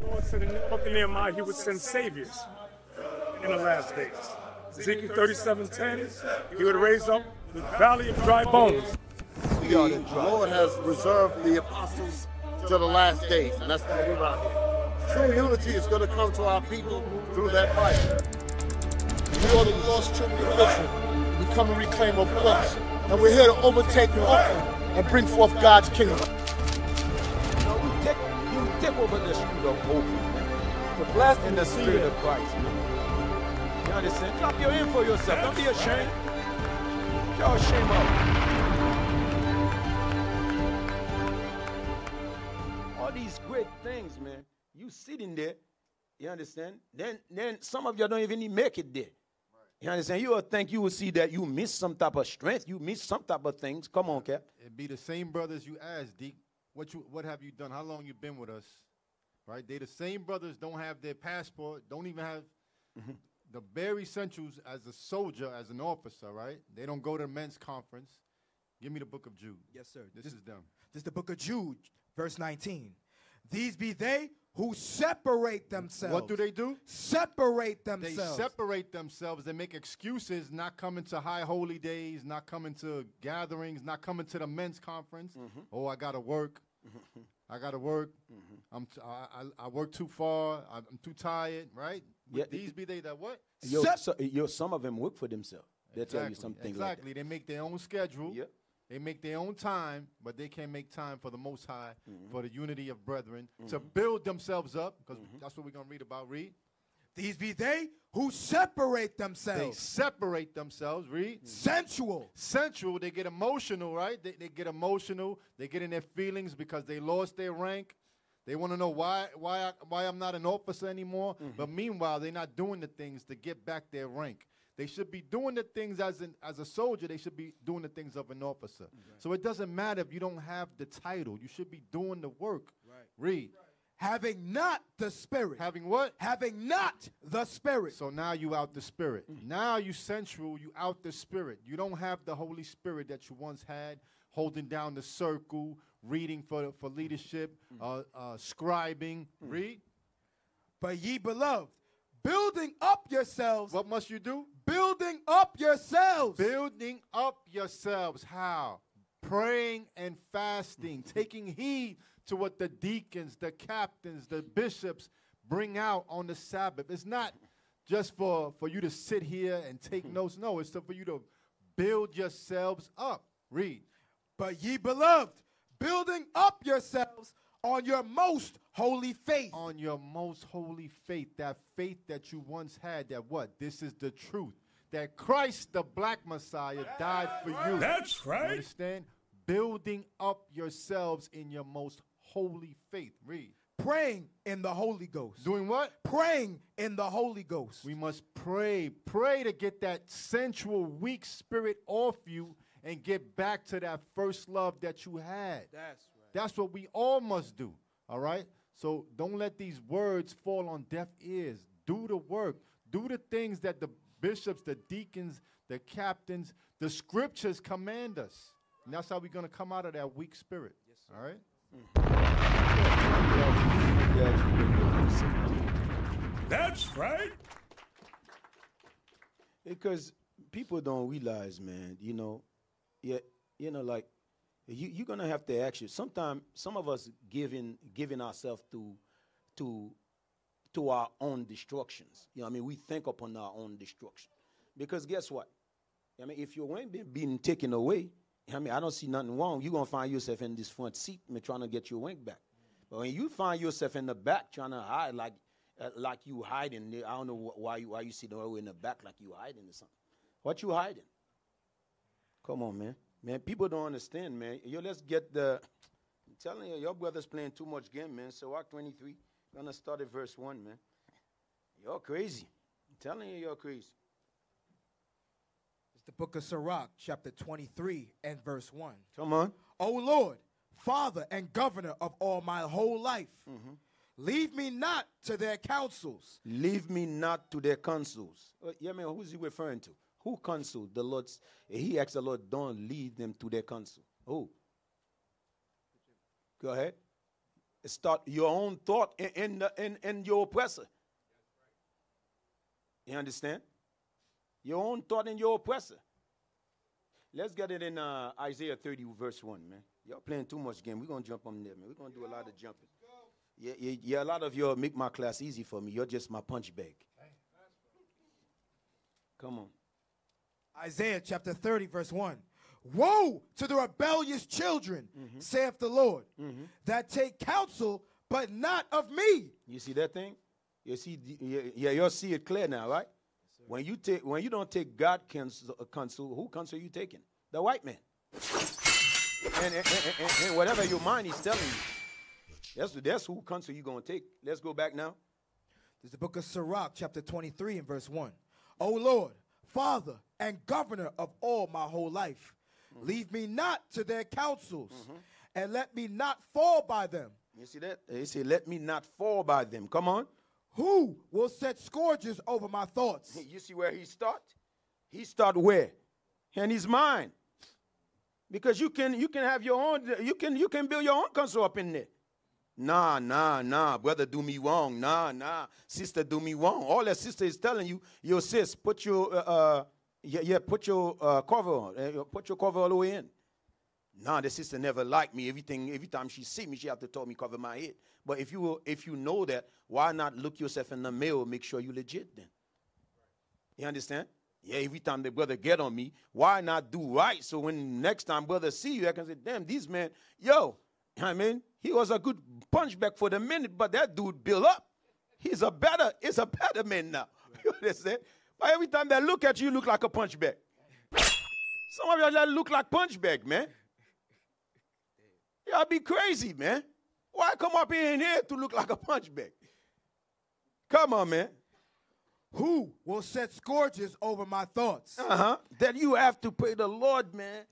Lord said in the book of Nehemiah, he would send saviors in the last days. Ezekiel 37:10, he would raise up the valley of dry bones. The Lord has reserved the apostles to the last days, and that's what we're about here. True unity is going to come to our people through that Bible. We are the lost children of Israel. We come and reclaim our place, and we're here to overtake Oakland and bring forth God's kingdom. No, we take, you take over the spirit of hope, man. The blessed in the spirit of Christ, man. Understand? Clap your for yourself. Don't be ashamed. Y'all shame up. All these great things, man. You sitting there, you understand? Then then some of y'all don't even make it there. You understand? You will think you will see that you miss some type of strength, you miss some type of things. Come on, Cap. It be the same brothers you asked, Deke. What you what have you done? How long you been with us? Right? They the same brothers don't have their passport, don't even have Mm-hmm. The bare essentials as a soldier, as an officer, right? They don't go to men's conference. Give me the book of Jude. Yes, sir. This, This- is them. This is the book of Jude, verse 19. These be they who separate themselves. What do they do? Separate themselves. They separate themselves. They make excuses, not coming to high holy days, not coming to gatherings, not coming to the men's conference. Mm-hmm. Oh, I gotta work. I gotta work. I'm t- I, I, I work too far. I'm too tired. Right? Yeah, These be they that what? Yo, so, yo, some of them work for themselves. They tell you Exactly, something Exactly. like They make their own schedule. Yep. They make their own time, but they can't make time for the Most High, Mm-hmm. for the unity of brethren, to mm-hmm. build themselves up, because mm-hmm. that's what we're gonna read about. Read. These be they who separate themselves. They separate themselves. Read. Mm-hmm. Sensual. Sensual. They get emotional, right? They, they get emotional. They get in their feelings because they lost their rank. They want to know why why I, why I'm not an officer anymore. But mm-hmm. meanwhile, they're not doing the things to get back their rank. They should be doing the things as an as a soldier. They should be doing the things of an officer. So it doesn't matter if you don't have the title. You should be doing the work. Right. Read. Having not the spirit. Having what? Having not the spirit. So now you out the spirit. Mm. Now you sensual, you out the spirit. You don't have the Holy Spirit that you once had, holding down the circle, reading for, for leadership, uh, uh, scribing. Read. But ye beloved, building up yourselves. What must you do? Building up yourselves. Building up yourselves. How? Praying and fasting, taking heed to what the deacons, the captains, the bishops bring out on the Sabbath. It's not just for, for you to sit here and take notes. No, it's for you to build yourselves up. Read. But ye beloved, building up yourselves on your most holy faith. On your most holy faith, that faith that you once had, that what? This is the truth. that Christ, the black Messiah, died for you. That's right. You understand? Building up yourselves in your most holy faith. Read. Praying in the Holy Ghost. Doing what? Praying in the Holy Ghost. We must pray. Pray to get that sensual, weak spirit off you and get back to that first love that you had. That's right. That's what we all must do. All right? So don't let these words fall on deaf ears. Do the work. Do the things that the bishops, the deacons, the captains, the scriptures command us. And that's how we're going to come out of that weak spirit. Yes, All right? That's right. Because people don't realize, man, you know, yeah, you know, like you, you're gonna have to actually sometimes some of us giving giving ourselves to to to our own destructions. You know, I mean, we think upon our own destruction. Because guess what? I mean, if your wing been being taken away, I mean, I don't see nothing wrong. You're gonna find yourself in this front seat, I mean, trying to get your wing back. But when you find yourself in the back trying to hide, like uh, like you hiding, I don't know wh- why you why you sitting over in the back like you hiding or something. What you hiding? Come on, man. Man, people don't understand, man. Yo, let's get the. I'm telling you, your brother's playing too much game, man. So Act 23, gonna start at verse one, man. You're crazy. I'm telling you, you're crazy. It's the book of Sirach, chapter 23 and verse 1. Come on. O Lord, Father and governor of all my whole life, leave me not to their counsels. Leave me not to their counsels. Uh, yeah, man, who's he referring to? Who counsel? The Lord's. He asked the Lord, don't lead them to their counsel. Who? Go ahead. Start your own thought in, in, the, in, in your oppressor. You understand? Your own thought in your oppressor. Let's get it in uh, Isaiah 30, verse 1, man. Y'all playing too much game. We're going to jump on there, man. We're going to do a lot of jumping. Yeah, yeah, yeah, a lot of y'all make my class easy for me. You're just my punch bag. Come on. Isaiah chapter 30, verse 1. Woe to the rebellious children, Mm-hmm. saith the Lord, that take counsel, but not of me. You see that thing? You see, yeah, you'll see it clear now, right? when you take, when you don't take God counsel, uh, counsel, who counsel you taking? The white man. and, and, and- and- whatever your mind is telling you, that's that's who counsel you gonna take. Let's go back now. There's the book of Sirach, chapter 23 and verse 1. O Lord, Father and governor of all my whole life, Mm-hmm. leave me not to their counsels, and let me not fall by them. You see that? He said, "Let me not fall by them." Come on. Who will set scourges over my thoughts? You see where he start? He start where? In his mind. Because you can you can have your own you can you can build your own console up in there. Nah, nah, nah, brother, do me wrong. Nah, nah, sister, do me wrong. All that sister is telling you, your sis, put your uh, uh yeah, yeah, put your uh, cover on, uh, put your cover all the way in. Nah, the sister never liked me. Everything, every time she see me, she have to tell me cover my head. But if you if you know that, why not look yourself in the mirror, make sure you legit then? You understand? Yeah, every time the brother get on me, why not do right? So when next time brother see you, I can say, damn, these man, yo, I mean, he was a good punchback for the minute, but that dude built up. He's a better, he's a better man now. You understand? But every time they look at you, you look like a punchback. Some of y'all look like punchback, man. Y'all be crazy, man. Why come up in here to look like a punchback? Come on, man. Who will set scourges over my thoughts? Uh-huh. That you have to pray the Lord, man.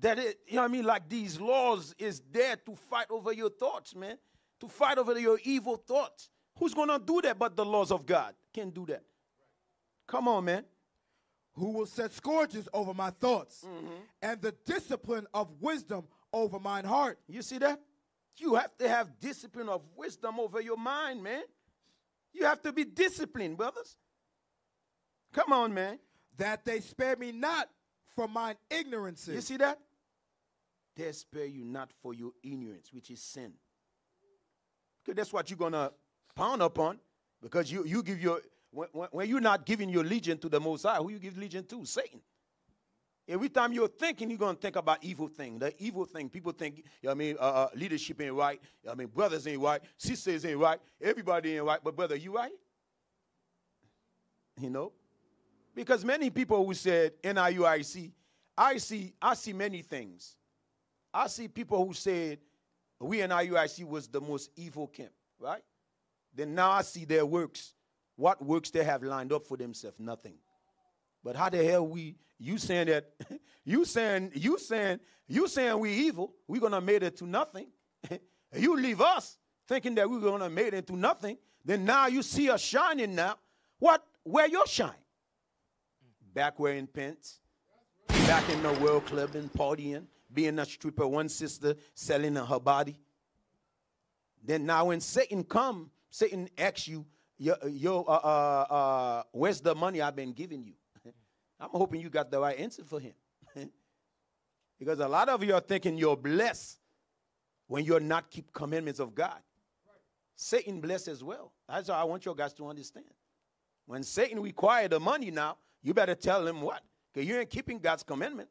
That it, you know what I mean? Like these laws is there to fight over your thoughts, man. To fight over your evil thoughts. Who's gonna do that but the laws of God? Can't do that. Come on, man. Who will set scourges over my thoughts, mm-hmm. and the discipline of wisdom over mine heart? You see that? You have to have discipline of wisdom over your mind, man. You have to be disciplined, brothers. Come on, man. That they spare me not from mine ignorances. You see that? They spare you not for your ignorance, which is sin. Because that's what you're gonna pound upon. Because you, you give your when, when, you're not giving your legion to the Most High, who you give legion to? Satan. Every time you're thinking, you're gonna think about evil thing. The evil thing. People think, you know I mean, uh, uh, leadership ain't right. You know I mean, brothers ain't right. Sisters ain't right. Everybody ain't right. But brother, you right? You know, Because many people who said NIUIC, I see, I see many things. I see people who said we NIUIC was the most evil camp, right? Then now I see their works. What works they have lined up for themselves? Nothing. But how the hell we you saying that you saying you saying you saying we evil, we're gonna made it to nothing. you leave us thinking that we're gonna made it to nothing. Then now you see us shining now. What where your shine? Back wearing pants, back in the world clubbing, partying, being a stripper, one sister selling her body. Then now when Satan come, Satan asks you, yo, yo uh, uh, uh, where's the money I've been giving you? I'm hoping you got the right answer for him. because a lot of you are thinking you're blessed when you're not keep commandments of God. Satan blessed as well. That's how I want you guys to understand. When Satan require the money now, you better tell him what? Because you ain't keeping God's commandment.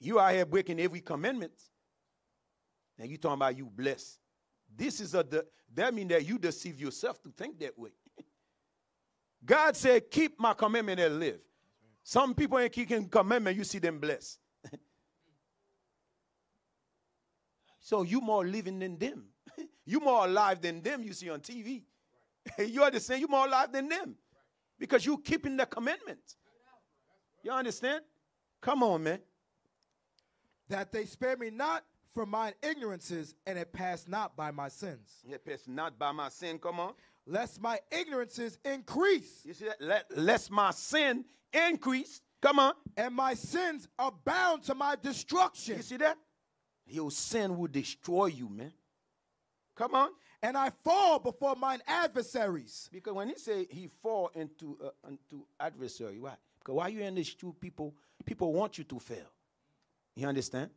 You are here breaking every commandment. Now you talking about you blessed. This is a de- that means that you deceive yourself to think that way. God said, keep my commandment and live. Some people ain't keeping commandment, you see them blessed. so you more living than them. you more alive than them you see on TV. you understand? You more alive than them. Because you keeping the commandment. You understand? Come on, man. That they spare me not from mine ignorances, and it pass not by my sins. It pass not by my sin. Come on. Lest my ignorances increase. You see that? Let, lest my sin increase. Come on. And my sins abound to my destruction. You see that? Your sin will destroy you, man. Come on. And I fall before mine adversaries. Because when he say he fall into uh, into adversary, why? Because why you in this truth, people people want you to fail. You understand?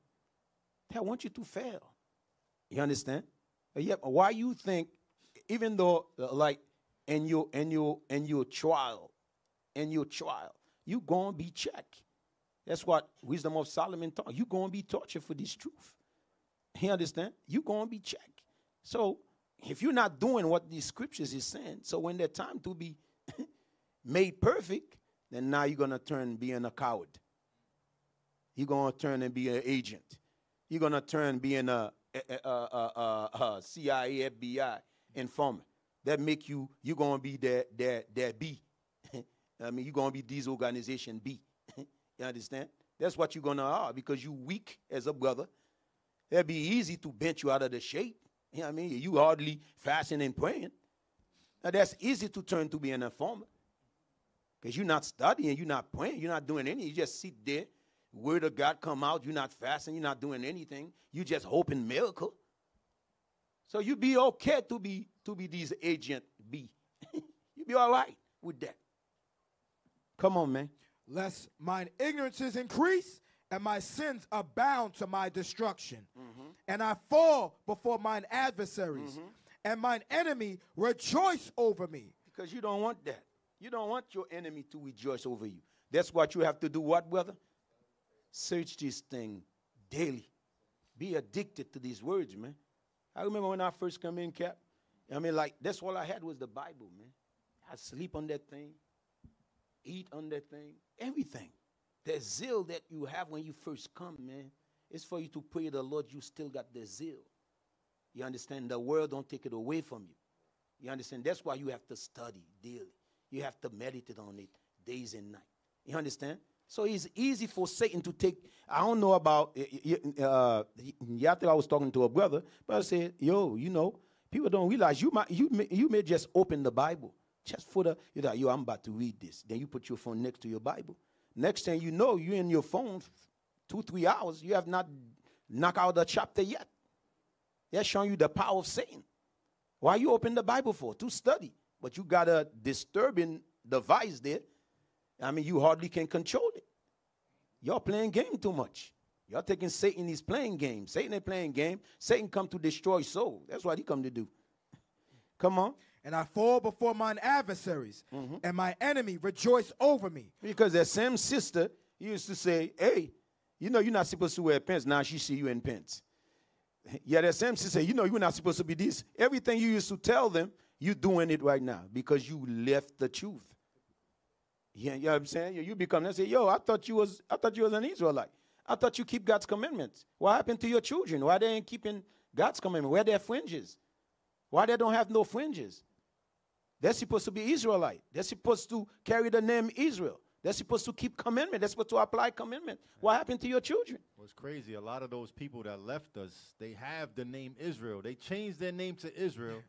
They want you to fail. You understand? But yet, why you think, even though uh, like in your in your in your trial, in your trial, you gonna be checked. That's what wisdom of Solomon taught. You gonna be tortured for this truth. You understand? You gonna be checked. So if you're not doing what the scriptures is saying, so when the time to be made perfect, then now you're gonna turn being a coward. You're gonna turn and be an agent. You're gonna turn being a, a, a, a, CIA, FBI informant. That make you you're gonna be that that that B. I mean, you're gonna be these organization B. you understand? That's what you're gonna are because you weak as a brother. It'd be easy to bent you out of the shape. You know what I mean? You hardly fasting and praying. Now that's easy to turn to be an informer. Because you're not studying, you're not praying, you're not doing anything. You just sit there, word of God come out, you're not fasting, you're not doing anything. You just hoping miracle. So you be okay to be to be these agent B. you be all right with that. Come on, man. Lest mine ignorances increase and my sins abound to my destruction. Mm-hmm. And I fall before mine adversaries, and mine enemy rejoice over me. Because you don't want that. You don't want your enemy to rejoice over you. That's what you have to do, what, brother? Search this thing daily. Be addicted to these words, man. I remember when I first come in, Cap. I mean, like, that's all I had was the Bible, man. I sleep on that thing, eat on that thing, everything. The zeal that you have when you first come, man, is for you to pray the Lord you still got the zeal. You understand? The world don't take it away from you. You understand? That's why you have to study daily. You have to meditate on it days and night. You understand? So it's easy for Satan to take. I don't know about. Uh, yesterday I was talking to a brother, but I said, "Yo, you know, people don't realize you might you may, you may just open the Bible just for the. You're like, yo, I'm about to read this. Then you put your phone next to your Bible. Next thing you know, you're in your phone two three hours. You have not knocked out the chapter yet. They're showing you the power of Satan. Why you open the Bible for? To study. But you got a disturbing device there. I mean, you hardly can control You're playing game too much. You're taking Satan is playing game. Satan ain't playing game. Satan come to destroy soul. That's what he come to do. Come on. And I fall before mine adversaries, mm-hmm. and my enemy rejoice over me. Because that same sister used to say, hey, you know you're not supposed to wear pants. Now she see you in pants. Yeah, that same sister, you know you're not supposed to be this. Everything you used to tell them, you're doing it right now because you left the truth. Yeah, you know what I'm saying? You, become, they say, yo, I thought you was, I thought you was an Israelite. I thought you keep God's commandments. What happened to your children? Why they ain't keeping God's commandment? Where their fringes? Why they don't have no fringes? They're supposed to be Israelite. They're supposed to carry the name Israel. They're supposed to keep commandment. They're supposed to apply commandment. What happened to your children? What's crazy, a lot of those people that left us, they have the name Israel. They changed their name to Israel,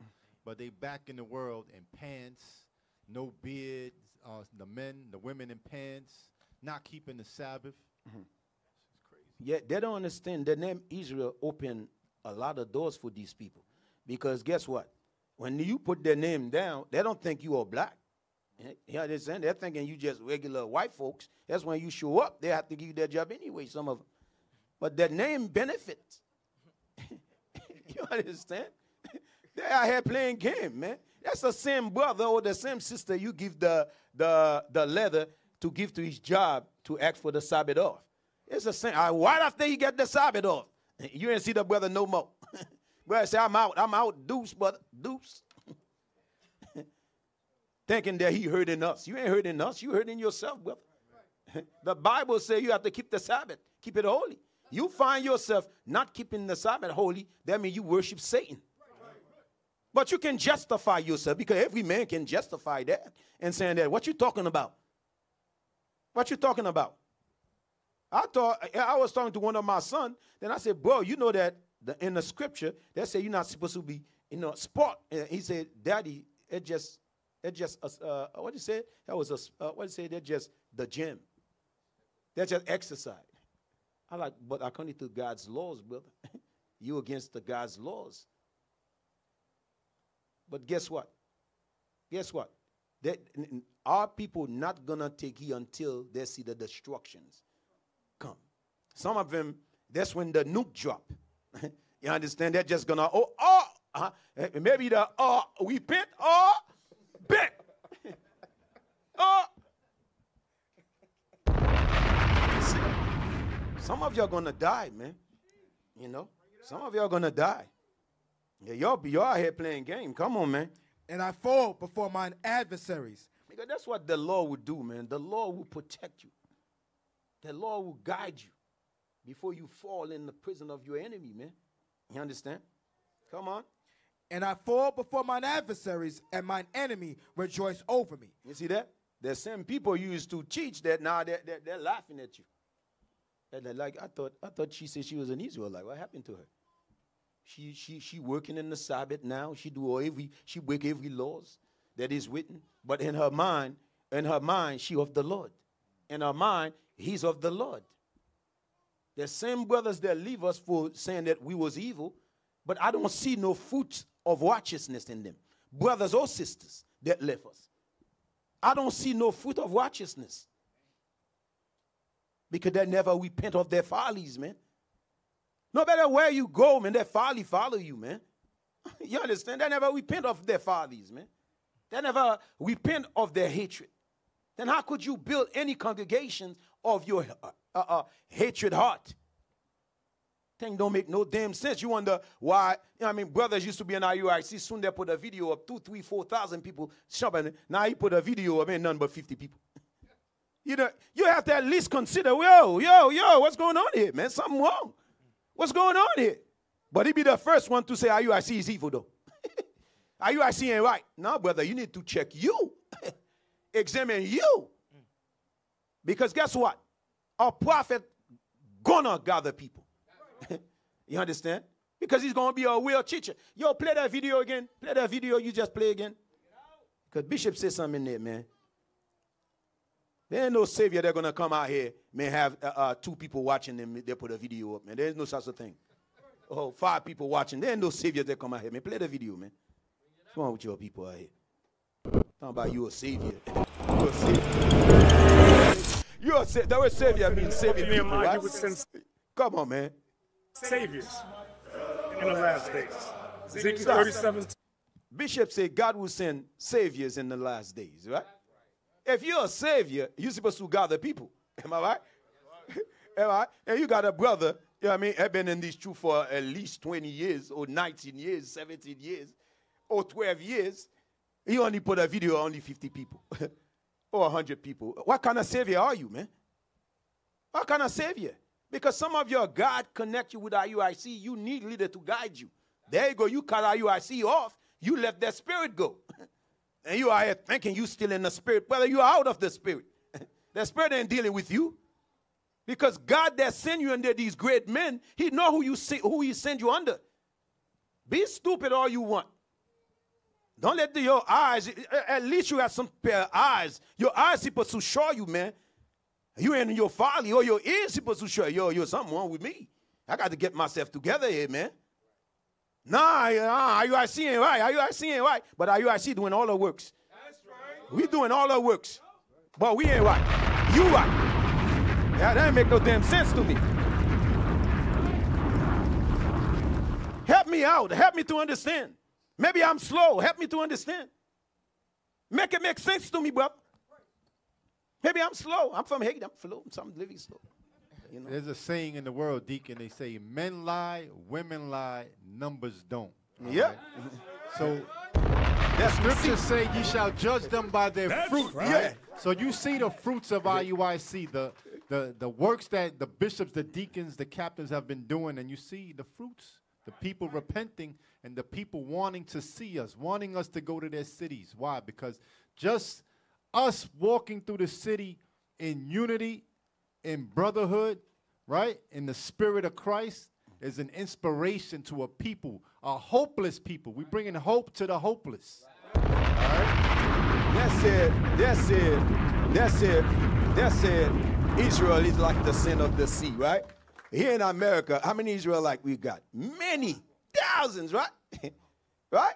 but they back in the world in pants, no beard, uh, the men, the women in pants, not keeping the Sabbath. Yeah, they don't understand. The name Israel opened a lot of doors for these people. Because guess what? When you put their name down, they don't think you are black. You understand? They're thinking you just regular white folks. That's when you show up, they have to give you their job anyway, some of them. But their name benefits. you understand? they are here playing game, man. That's the same brother or the same sister you give the, the, the leather to give to his job to ask for the Sabbath off. It's the same. Uh, right after he get the Sabbath off, you ain't see the brother no more. brother say, I'm out. I'm out. Deuce, brother. Deuce. Thinking that he hurting us. You ain't hurting us. You hurting yourself, brother. the Bible say you have to keep the Sabbath. Keep it holy. You find yourself not keeping the Sabbath holy, that means you worship Satan. But you can justify yourself because every man can justify that and saying that. What you talking about? What you talking about? I thought I was talking to one of my son. Then I said, "Bro, you know that the, in the scripture they say you're not supposed to be, you know, sport." And he said, "Daddy, it just, it just, uh, uh, what you say? That was a, uh, what you say? They're just the gym. They're just exercise." I like, but according to God's laws, brother, you against the God's laws. But guess what? Guess what? Our people not gonna take you until they see the destructions come. Some of them, that's when the nuke drop. you understand? They're just gonna oh oh uh, maybe the oh we bent oh bent oh. Some of you are gonna die, man. You know, some of you are gonna die. Yeah, y'all be y'all out here playing game. Come on, man. And I fall before mine adversaries. Because that's what the law will do, man. The law will protect you. The law will guide you before you fall in the prison of your enemy, man. You understand? Come on. And I fall before mine adversaries, and mine enemy rejoice over me. You see that? There's same people used to teach that now they're, they're, they're laughing at you. And they're like, I thought, I thought she said she was an Israelite. What happened to her? She she she working in the Sabbath now. She do every she break every laws that is written. But in her mind, in her mind, she of the Lord. In her mind, he's of the Lord. The same brothers that leave us for saying that we was evil, but I don't see no fruits of righteousness in them. Brothers or sisters that left us. I don't see no fruit of righteousness. Because they never repent of their follies, man. No matter where you go, man, their folly follow you, man. you understand? They never repent of their follies, man. They never repent of their hatred. Then how could you build any congregation of your uh, uh, uh, hatred heart? Thing don't make no damn sense. You wonder why, you know, I mean, brothers used to be in IUIC. Soon they put a video up, two, three, four thousand people shopping. Now he put a video up, ain't none but 50 people. you know, you have to at least consider, yo, yo, yo, what's going on here, man? Something wrong. What's going on here? But he be the first one to say IUIC is evil, though. IUIC ain't right. No, brother, you need to check you. Examine you. Because guess what? A prophet gonna gather people. you understand? Because he's gonna be a real teacher. Yo, play that video again. Play that video. You just play again. Because Bishop said something in there, man. There ain't no savior that's gonna come out here, man, have uh, uh, two people watching them, they put a video up, man. There is no such a thing. Oh, five people watching. There ain't no savior that come out here, man. Play the video, man. What's wrong with your people out here? Talking about you a savior. You a savior. You a savior. That word savior means saving people, right? Come on, man. saviors in the last days. Ezekiel 37. Bishop said God will send saviors in the last days, right? If you're a savior, you're supposed to gather people. Am I right? Am I? And you got a brother, you know what I mean, I've been in this truth for at least 20 years, or 19 years, 17 years, or 12 years. He only put a video only 50 people. or 100 people. What kind of savior are you, man? What kind of savior? Because some of your God connect you with IUIC, you need leader to guide you. There you go. You cut IUIC off. You let that spirit go. and you are thinking you still in the spirit. Whether you are out of the spirit. The spirit ain't dealing with you. Because God that sent you under these great men, He know who you see, who He send you under. Be stupid all you want. Don't let the, your eyes, at least you have some pair of eyes. Your eyes supposed to show you, man. You ain't in your folly or your ears supposed to show you, yo, you're something wrong with me. I got to get myself together here, man. Nah, nah, IUIC ain't right. IUIC ain't right. But IUIC doing all the works. That's right. We doing all the works. But we ain't right. You right. Yeah, that ain't make no damn sense to me. Help me out. Help me to understand. Maybe I'm slow. Help me to understand. Make it make sense to me, brother. Maybe I'm slow. I'm from Haiti. I'm slow. I'm living slow. You know? There's a saying in the world, Deacon. They say men lie, women lie, numbers don't. Yeah. Right? so the scriptures say you shall judge them by their That's fruit. right. Yeah. So you see the fruits of IUIC, the the the works that the bishops, the deacons, the captains have been doing, and you see the fruits. The people repenting and the people wanting to see us, wanting us to go to their cities. Why? Because just us walking through the city in unity, in brotherhood, right? In the spirit of Christ is an inspiration to a people, a hopeless people. We're bringing hope to the hopeless. That's it. That's it. That's it. That's it. Israel is like the sin of the sea, right? Here in America, how many Israelites we got? Many. Thousands, right? right?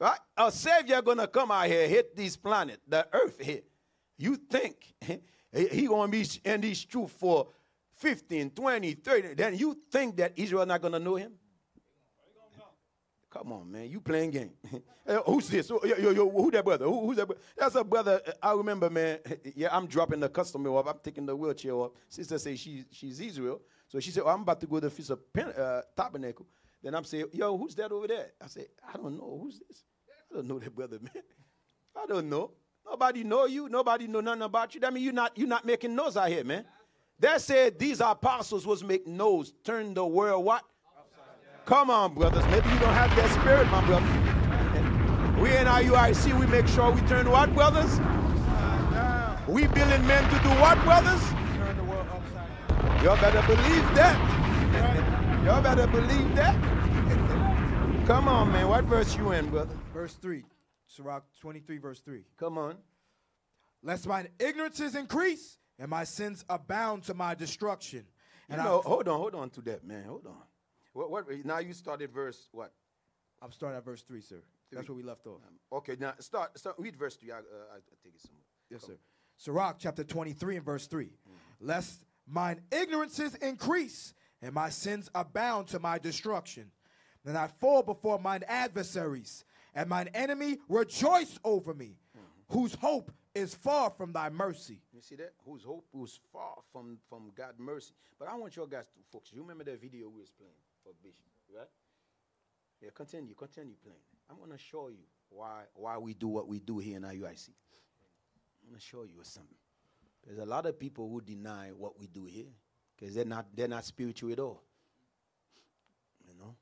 Right? A savior gonna come out here, hit this planet, the earth here. You think he gonna be in these truth for 15, 20, 30, then you think that Israel not gonna know him? Come on, man. You playing game. Who's this? Yo, yo, yo, who that brother? Who, who's that brother? That's a brother. I remember, man. Yeah, I'm dropping the customer off. I'm taking the wheelchair off. Sister say she, she's Israel. So she said, oh, I'm about to go to the Feast of Pen, uh, Tabernacle. Then I'm saying, yo, who's that over there? I said, I don't know. Who's this? I don't know that brother, man. I don't know. Nobody know you. Nobody know nothing about you. That mean you're not you're not making noise out here, man. That said these apostles was make noise, turn the world what? Come on, brothers. Maybe you don't have that spirit, my brother. We in IUIC, we make sure we turn what, brothers? We building men to do what, brothers? Turn the world upside Y'all better believe that. Y'all better believe that. Come on, man. What verse you in, brother? Verse 3. Sirach 23, verse 3. Come on. Lest mine ignorances increase and my sins abound to my destruction. You know, I, hold on, hold on to that, man. Hold on. What, what, now you started verse what? I'm starting at verse 3, sir. That's where we left off. Um, okay, now start, start read verse 3. I, uh, I, I take it somewhere. Yes, sir. Sirach chapter 23 and verse 3. Mm-hmm. Lest mine ignorances increase and my sins abound to my destruction. Then I fall before mine adversaries, and mine enemy rejoice over me, mm-hmm. whose hope is far from thy mercy. You see that? Whose hope was far from, from God's mercy. But I want your guys to focus. You remember that video we was playing for Bishop, right? Yeah, continue, continue playing. I'm gonna show you why why we do what we do here in IUIC. I'm gonna show you something. There's a lot of people who deny what we do here because they're not they're not spiritual at all. You know.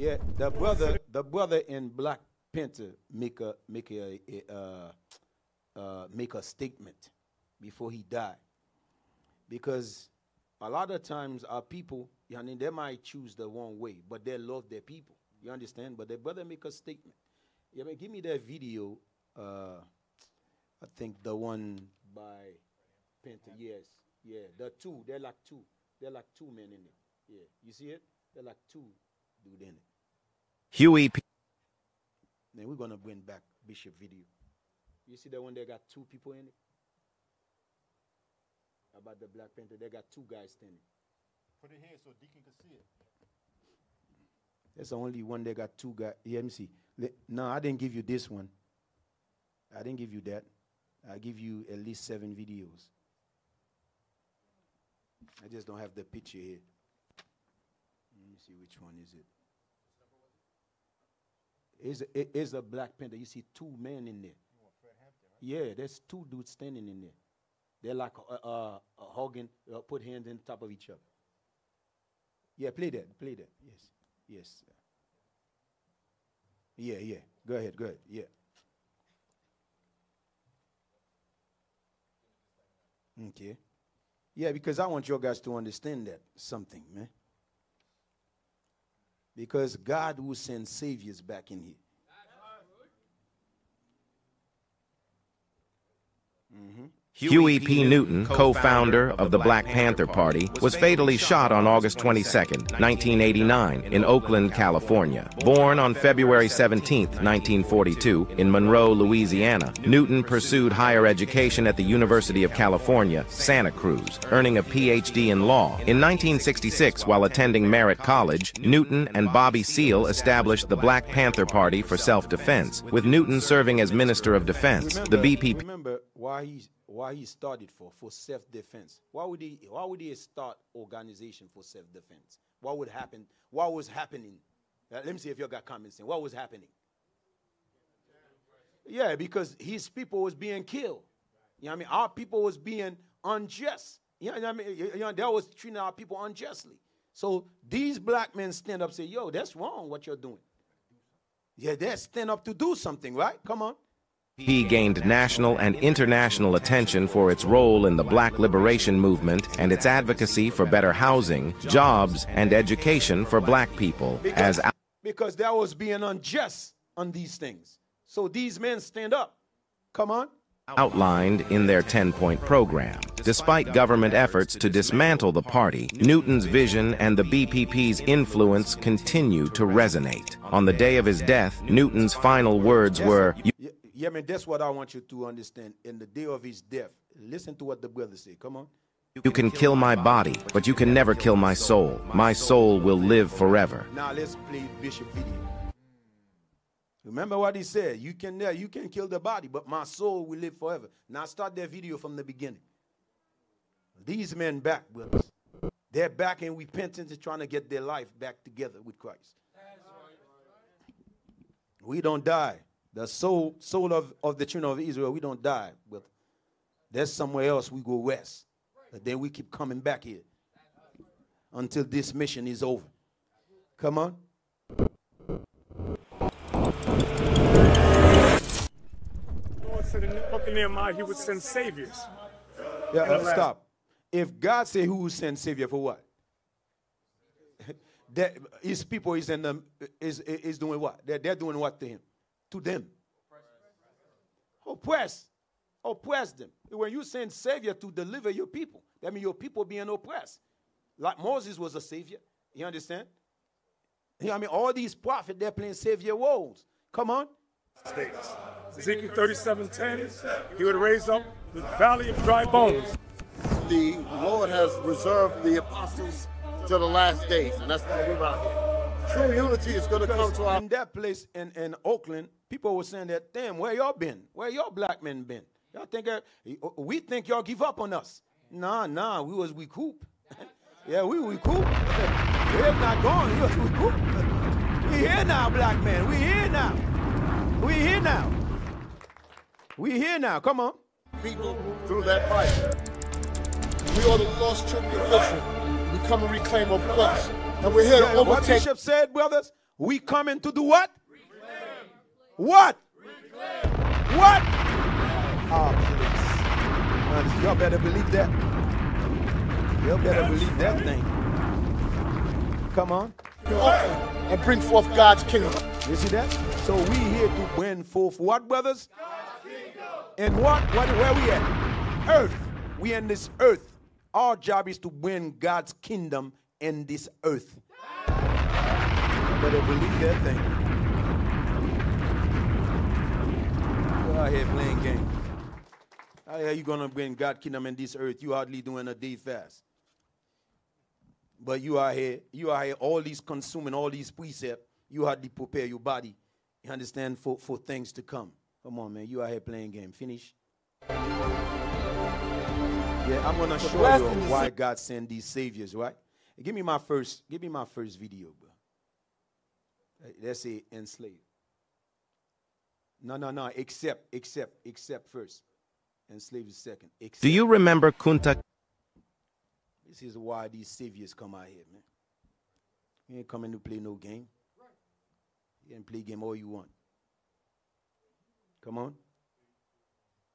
Yeah, the brother, the brother in Black Panther make a make a, uh, uh, make a statement before he died, because a lot of times our people, I mean, they might choose the wrong way, but they love their people. You understand? But the brother make a statement. Yeah, man, give me that video. Uh, I think the one by Panther. Yes, yeah, the two. They're like two. They're like two men in it. Yeah, you see it? They're like two dude in it. Huey P. Then we're gonna bring back Bishop video. You see the one that got two people in it? About the Black Panther, they got two guys standing. Put it here so Deacon can see it. That's the only one that got two guys. Yeah, let me see. Le- No, I didn't give you this one. I didn't give you that. I give you at least seven videos. I just don't have the picture here. Let me see which one is it. Is a, it is a Black Panther. You see two men in there. Yeah, there's two dudes standing in there. They're like uh, uh, uh, hugging, uh, put hands on top of each other. Yeah, play that. Play that. Yes. Yes. Yeah, yeah. Go ahead. Go ahead. Yeah. Okay. Yeah, because I want your guys to understand that something, man. Because God will send saviors back in here. Mm-hmm. Huey P. Newton, co-founder of the Black Panther Party, was fatally shot on August 22, 1989, in Oakland, California. Born on February 17, 1942, in Monroe, Louisiana, Newton pursued higher education at the University of California, Santa Cruz, earning a Ph.D. in law. In 1966, while attending Merritt College, Newton and Bobby Seale established the Black Panther Party for self-defense, with Newton serving as Minister of Defense. The BP Remember why he why he started for for self defense. Why would he why would he start organization for self defense? What would happen? What was happening? Uh, let me see if you got comments. In. What was happening? Yeah, because his people was being killed. You know what I mean? Our people was being unjust. You know what I mean? You know, they was treating our people unjustly. So these black men stand up say, yo, that's wrong what you're doing. Yeah, they stand up to do something, right? Come on. He gained national and international attention for its role in the black liberation movement and its advocacy for better housing, jobs, and education for black people. As because that was being unjust on these things. So these men stand up. Come on. outlined in their 10-point program. Despite government efforts to dismantle the party, Newton's vision and the BPP's influence continue to resonate. On the day of his death, Newton's final words were, Yeah, yeah, man, that's what I want you to understand. In the day of his death, listen to what the brother said. Come on. You can kill my body, but you can never kill my soul. My soul will live forever. Now let's play Bishop video. Remember what he said. You can uh, you can kill the body, but my soul will live forever. Now start that video from the beginning. These men back, brothers. They're back in repentance and trying to get their life back together with Christ. We don't die. The soul, soul of, of the children of Israel, we don't die. But there's somewhere else we go rest. But then we keep coming back here until this mission is over. Come on. Lord said in the book of Nehemiah, he would send saviors. Yeah, the uh, stop. If God say who will send Savior for what? that his people is in them is is doing what? They're, they're doing what to him? To them. Oppress. Oppress them. When you send Savior to deliver your people, that means your people being oppressed. Like Moses was a savior. You understand? You know what I mean? All these prophets, they're playing savior roles. Come on. States. Ezekiel 37:10, he would raise up the valley of dry bones. The Lord has reserved the apostles to the last days, and that's why we're out here. True unity is going to come to our in that place in, in Oakland, people were saying that, damn, where y'all been? Where y'all black men been? Y'all think that, we think y'all give up on us. Nah, nah, we was we recoup. yeah, we we recoup. we have not gone, we was recoup. We here now, black man. We here now. We here now. We here now. Come on. people through that fight. We are the lost children of Israel. We come and reclaim our place. And we're here to Yeah, what overtake. Bishop said, brothers, we coming to do what? What? What? Ah, please. Man, y'all better believe that. Y'all better believe that thing. Come on. And bring forth God's kingdom. You see that? So we here to bring forth what, brothers? God's kingdom. And what? What? Where we at? Earth. We in this earth. Our job is to bring God's kingdom in this earth. You better believe that thing. You out here playing games. How are you gonna bring God kingdom in this earth? You hardly doing a day fast. But you are here, you are here, all these consuming, all these precepts, you hardly prepare your body, you understand, for, for things to come. Come on, man, you are here playing game. Finish. Yeah, I'm gonna show you why God sent these saviors, right? Give me my first, give me my first video, bro. Let's say enslaved. No, no, no. Except, except, except first. And slave is second. Except. Do you remember Kunta This is why these saviors come out here, man. You ain't coming to play no game. You can play game all you want. Come on.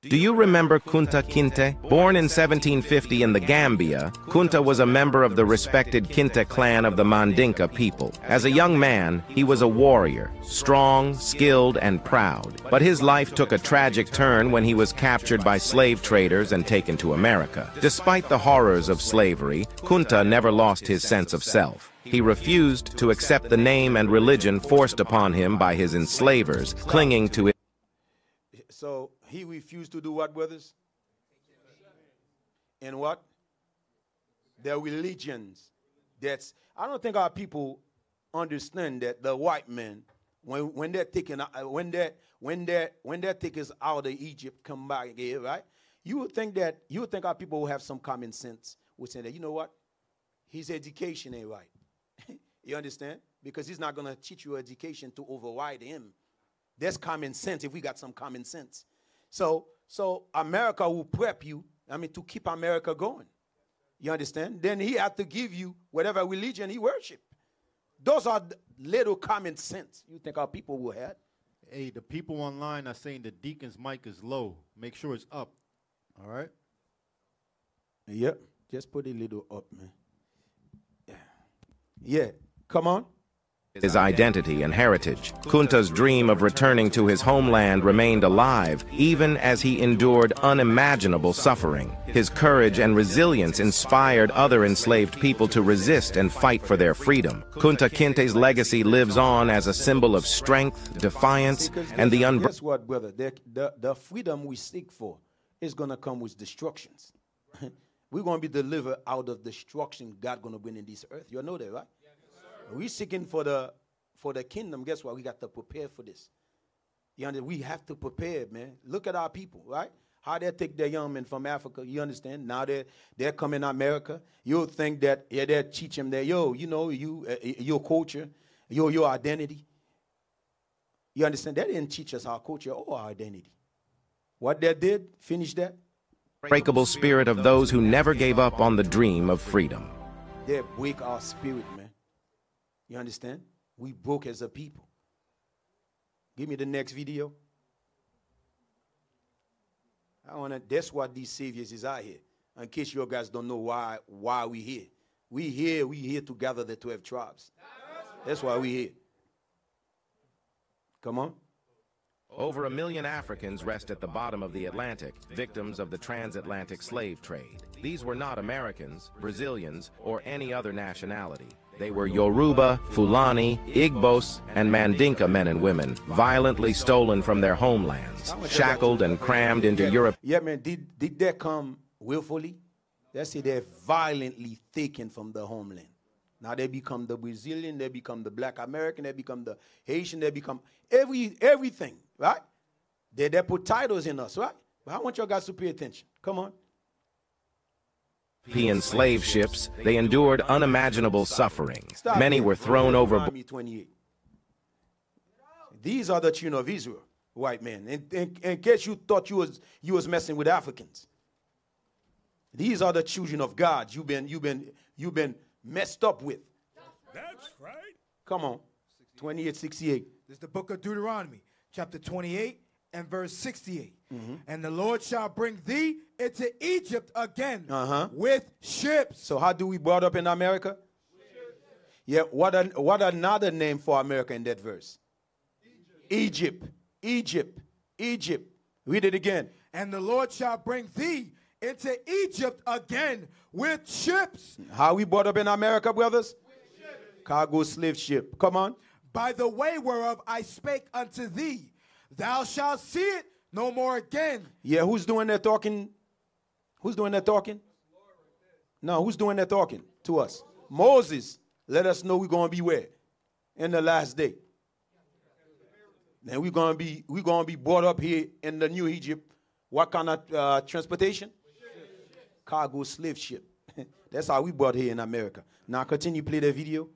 Do you remember Kunta Kinte? Born in 1750 in the Gambia, Kunta was a member of the respected Kinte clan of the Mandinka people. As a young man, he was a warrior, strong, skilled, and proud. But his life took a tragic turn when he was captured by slave traders and taken to America. Despite the horrors of slavery, Kunta never lost his sense of self. He refused to accept the name and religion forced upon him by his enslavers, clinging to it. So he refused to do what, brothers? And what? Their religions. That's I don't think our people understand that the white men, when when they're taking uh, when they when they when they take us out of Egypt, come back again, right? You would think that you would think our people will have some common sense, would say that you know what, his education ain't right. you understand? Because he's not gonna teach you education to override him. There's common sense if we got some common sense. So, so America will prep you, I mean, to keep America going. You understand? Then he had to give you whatever religion he worship. Those are little common sense you think our people will have. Hey, the people online are saying the deacon's mic is low. Make sure it's up. All right? Yep. Just put a little up, man. Yeah. Yeah. Come on. His identity and heritage. Kunta's dream of returning to his homeland remained alive, even as he endured unimaginable suffering. His courage and resilience inspired other enslaved people to resist and fight for their freedom. Kunta Kinte's legacy lives on as a symbol of strength, defiance, and the unbroken. Guess what, brother? The, the, the freedom we seek for is going to come with destructions. We're going to be delivered out of destruction God going to bring in this earth. You know that, right? We seeking for the for the kingdom. Guess what? We got to prepare for this. You understand? We have to prepare, man. Look at our people, right? How they take their young men from Africa. You understand? Now they're they're coming to America. You'll think that yeah, they teach them that yo, you know, you uh, your culture, your your identity. You understand? They didn't teach us our culture or our identity. What they did, finish that. unbreakable spirit of those who never gave up on the dream of freedom. They break our spirit, man. You understand? We broke as a people. Give me the next video. I wanna that's what these saviors is out here. In case you guys don't know why why we here. We here, we here to gather the 12 tribes. That's why we here. Come on. Over a million Africans rest at the bottom of the Atlantic, victims of the transatlantic slave trade. These were not Americans, Brazilians, or any other nationality. They were Yoruba, Fulani, Igbos, and Mandinka men and women, violently stolen from their homelands, shackled and crammed into Europe. Yeah, man, did, did they come willfully? They say they're violently taken from the homeland. Now they become the Brazilian, they become the black American, they become the Haitian, they become every everything, right? They, they put titles in us, right? But I want you guys to pay attention. Come on. European slave ships, they endured unimaginable suffering. Many were thrown over. Deuteronomy 28. These are the children of Israel, white men. In, in, in case you thought you was you was messing with Africans. These are the children of God. You've been you've been you've been messed up with. That's right. Come on. 28, 68. This is the book of Deuteronomy, chapter 28 and verse 68. Mm-hmm. And the Lord shall bring thee into Egypt again Uh-huh. with ships. So how do we brought up in America? Yeah, what an, what another name for America in that verse? Egypt. Egypt. Egypt. Read it again. And the Lord shall bring thee into Egypt again with ships. How we brought up in America, brothers? Cargo slave ship. Come on. By the way whereof I spake unto thee, thou shalt see it no more again. Yeah, who's doing that talking? Who's doing that talking? No, who's doing that talking to us? Moses. Let us know we're gonna be where? In the last day. Then we're gonna be we're gonna be brought up here in the new Egypt. What kind of uh, transportation? Cargo slave ship. That's how we brought here in America. Now continue play the video.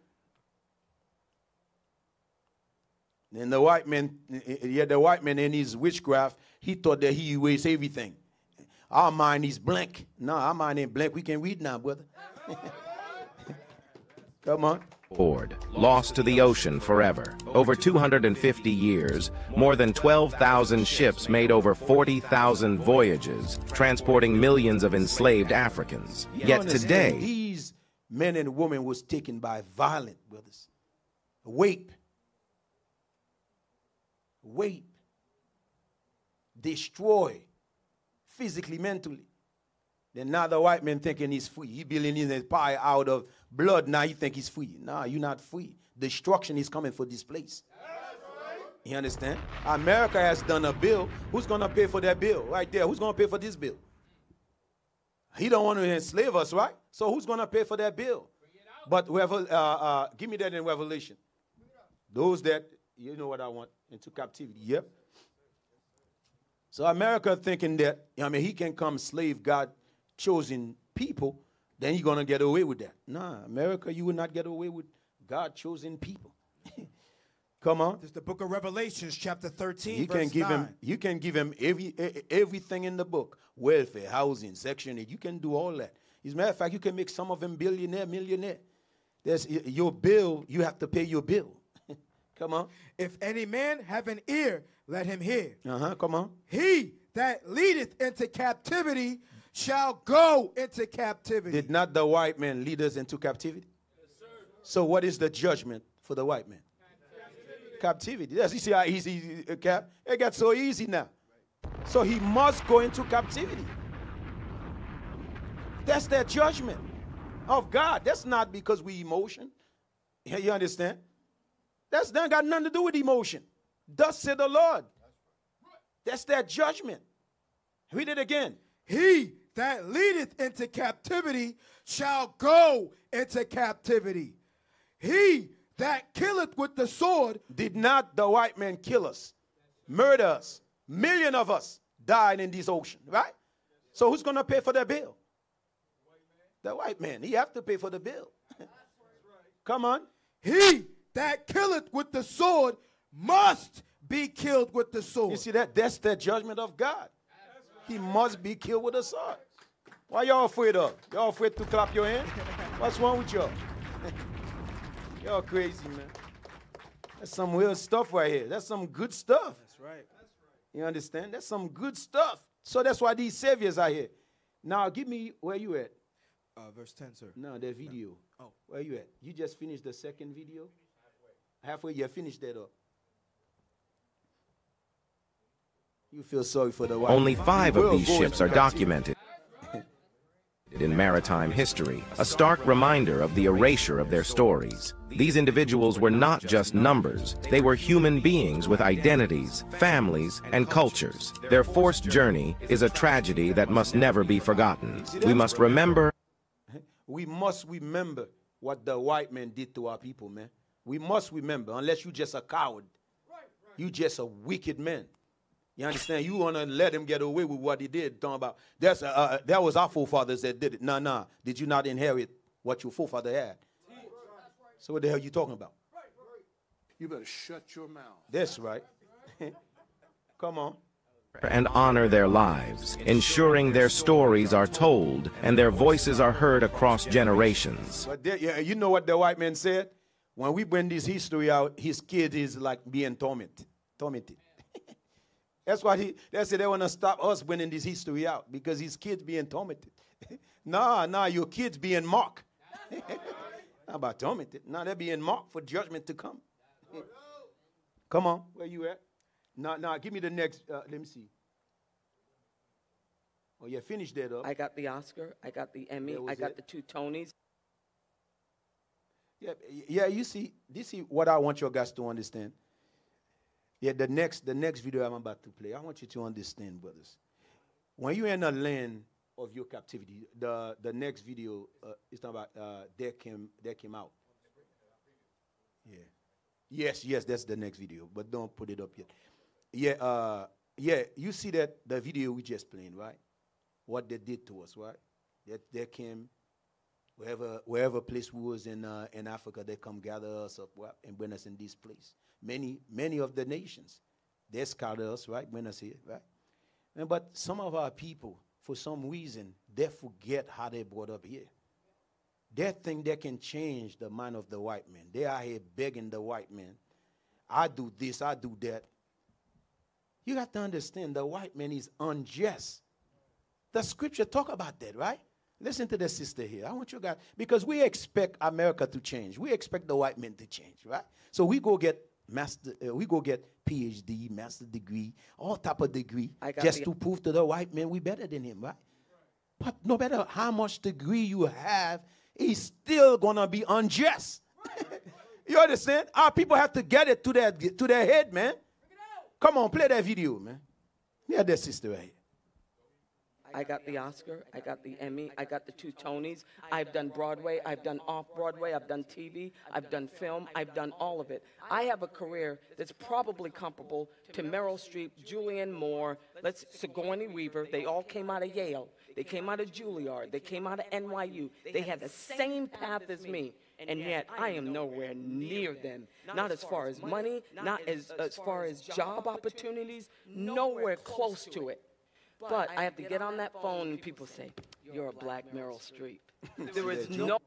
And the white man, yeah, the white man in his witchcraft, he thought that he erased everything. Our mind is blank. No, our mind ain't blank. We can read now, brother. Come on. Board, lost to the ocean forever. Over 250 years, more than 12,000 ships made over 40,000 voyages, transporting millions of enslaved Africans. Yet today, these men and women was taken by violent brothers. Rape. Rape. Destroy. Physically, mentally. Then now the white man thinking he's free. He building his pie out of blood. Now you think he's free. Nah, you're not free. Destruction is coming for this place. You understand? America has done a bill. Who's gonna pay for that bill? Right there. Who's gonna pay for this bill? He don't want to enslave us, right? So who's gonna pay for that bill? But uh, uh, give me that in Revelation. Those that you know what I want into captivity. Yep. So America thinking that I mean he can come slave God chosen people, then you're gonna get away with that. Nah, America, you will not get away with God chosen people. Come on. This is the book of Revelations, chapter 13, You can give 9. him. You can give him every everything in the book: welfare, housing, section eight. You can do all that. As a matter of fact, you can make some of them billionaire, millionaire. There's your bill. You have to pay your bill. Come on. If any man have an ear, let him hear. Uh huh. Come on. He that leadeth into captivity shall go into captivity. Did not the white man lead us into captivity? So what is the judgment for the white man? Captivity. Yes, you see how easy uh, cap. It got so easy now. So he must go into captivity. That's their judgment of God. That's not because we emotion. You understand? That's done got nothing to do with emotion. Thus said the Lord. That's that judgment. Read it again. He that leadeth into captivity shall go into captivity. He that killeth with the sword Did not the white man kill us, murder us? Million of us died in this ocean, right? So who's going to pay for the bill? The white man. He have to pay for the bill. Come on. He that killeth with the sword must be killed with the sword. You see that? That's the judgment of God. He must be killed with a sword. Why y'all afraid of? Y'all afraid to clap your hand? What's wrong with y'all? y'all crazy, man. That's some real stuff right here. That's some good stuff. That's right. You understand? That's some good stuff. So that's why these saviors are here. Now, give me where you at. Uh, verse 10, sir. No, the video. Oh. Where you at? You just finished the second video? Halfway, you finished that up. You feel sorry for the white only five of these ships are documented in maritime history, a stark reminder of the erasure of their stories. These individuals were not just numbers, they were human beings with identities, families, and cultures. Their forced journey is a tragedy that must never be forgotten. We must remember We must remember what the white man did to our people, man. We must remember, unless you just a coward. You just a wicked man. You understand? You want to let him get away with what he did. Talking about that's uh, uh, that was our forefathers that did it. Nah, nah. Did you not inherit what your forefather had? So what the hell are you talking about? You better shut your mouth. That's right. Come on. and honor their lives, ensuring their stories are told and their voices are heard across generations. But there, yeah, you know what the white man said? When we bring this history out, his kid is like being tormented. Tormented. That's why he they say they want to stop us bringing this history out because his kids being tormented. nah, nah, your kids being mocked. Not about tormented. Nah, they're being mocked for judgment to come. come on, where you at? Nah, nah, give me the next. Uh, let me see. Oh, yeah, finish that up. I got the Oscar. I got the Emmy. I got it? the two Tonys. Yeah, yeah. You see, this is what I want you guys to understand. Yeah, the next, the next video I'm about to play, I want you to understand, brothers. When you're in a land of your captivity, the the next video uh, is talking about uh, there came there came out. Yeah. Yes, yes, that's the next video, but don't put it up yet. Yeah, uh, yeah. You see that the video we just played, right? What they did to us, right? That there came Wherever, wherever place we was in, uh, in Africa, they come gather us up and bring us in this place. Many, many of the nations, they scatter us, right? Bring us here, right? And, but some of our people, for some reason, they forget how they brought up here. They think they can change the mind of the white man. They are here begging the white man, I do this, I do that. You got to understand the white man is unjust. The scripture talk about that, right? Listen to the sister here. I want you guys because we expect America to change. We expect the white men to change, right? So we go get master, uh, we go get PhD, master degree, all type of degree, just to prove to the white man we better than him, right? But no matter how much degree you have, he's still gonna be unjust. you understand? Our people have to get it to their to their head, man. Come on, play that video, man. Yeah, that sister right here. I got the Oscar, I got the Emmy, I got the two Tonys. I've done Broadway, I've done off Broadway, I've done TV, I've done film, I've done all of it. I have a career that's probably comparable to Meryl Streep, Julianne Moore, let's Sigourney Weaver. They all came out of Yale. They came out of Juilliard. They came out of NYU. They had the same path as me. And yet, I am nowhere near them. Not as far as money, not as, as far as job opportunities, nowhere close to it. But I have to get on that phone and people say, You're a black Meryl Streep. There is That no. joke.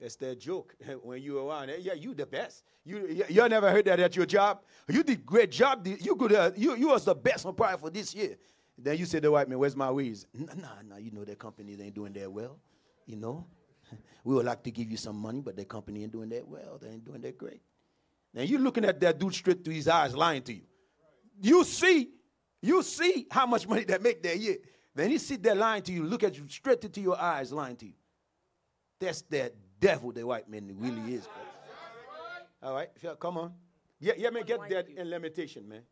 That's their joke when you around. Yeah, you the best. You you, you never heard that at your job. You did great job. You could uh, you you was the best on prior for this year. Then you say the white man, where's my ways? Nah, nah, nah. You know their companies ain't doing that well. You know, we would like to give you some money, but their company ain't doing that well. They ain't doing that great. Now you looking at that dude straight through his eyes, lying to you. You see, you see how much money they make that year. Then he sit there lying to you, look at you straight into your eyes, lying to you. That's that devil the white man really is. bro. All right, yeah, come on. Yeah, yeah, man, get that in Lamentation, man.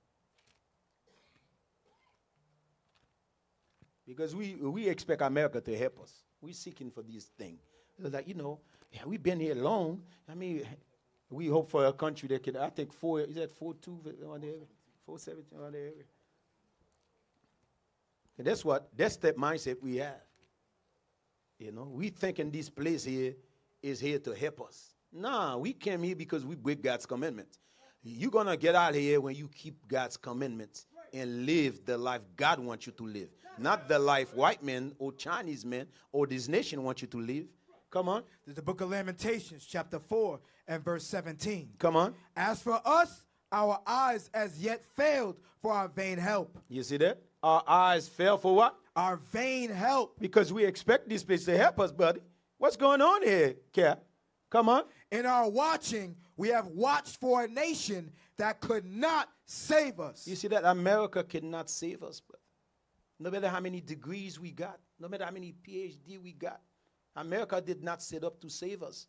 Because we we expect America to help us. We're seeking for this thing. Like, you know, yeah, we've been here long. I mean, we hope for a country that can, I think four, is that four two on? Four seventeen on? And that's what, that's the mindset we have. You know, we thinking this place here is here to help us. Nah, we came here because we break God's commandments. You're gonna get out of here when you keep God's commandments and live the life God wants you to live. Not the life white men or Chinese men or this nation want you to live. Come on. There's the book of Lamentations, chapter 4 and verse 17. Come on. As for us, our eyes as yet failed for our vain help. You see that? Our eyes fell for what? Our vain help. Because we expect these place to help us, buddy. What's going on here, Cap? Come on. In our watching, we have watched for a nation that could not save us. You see that America cannot save us, brother. No matter how many degrees we got, no matter how many PhD we got, America did not set up to save us.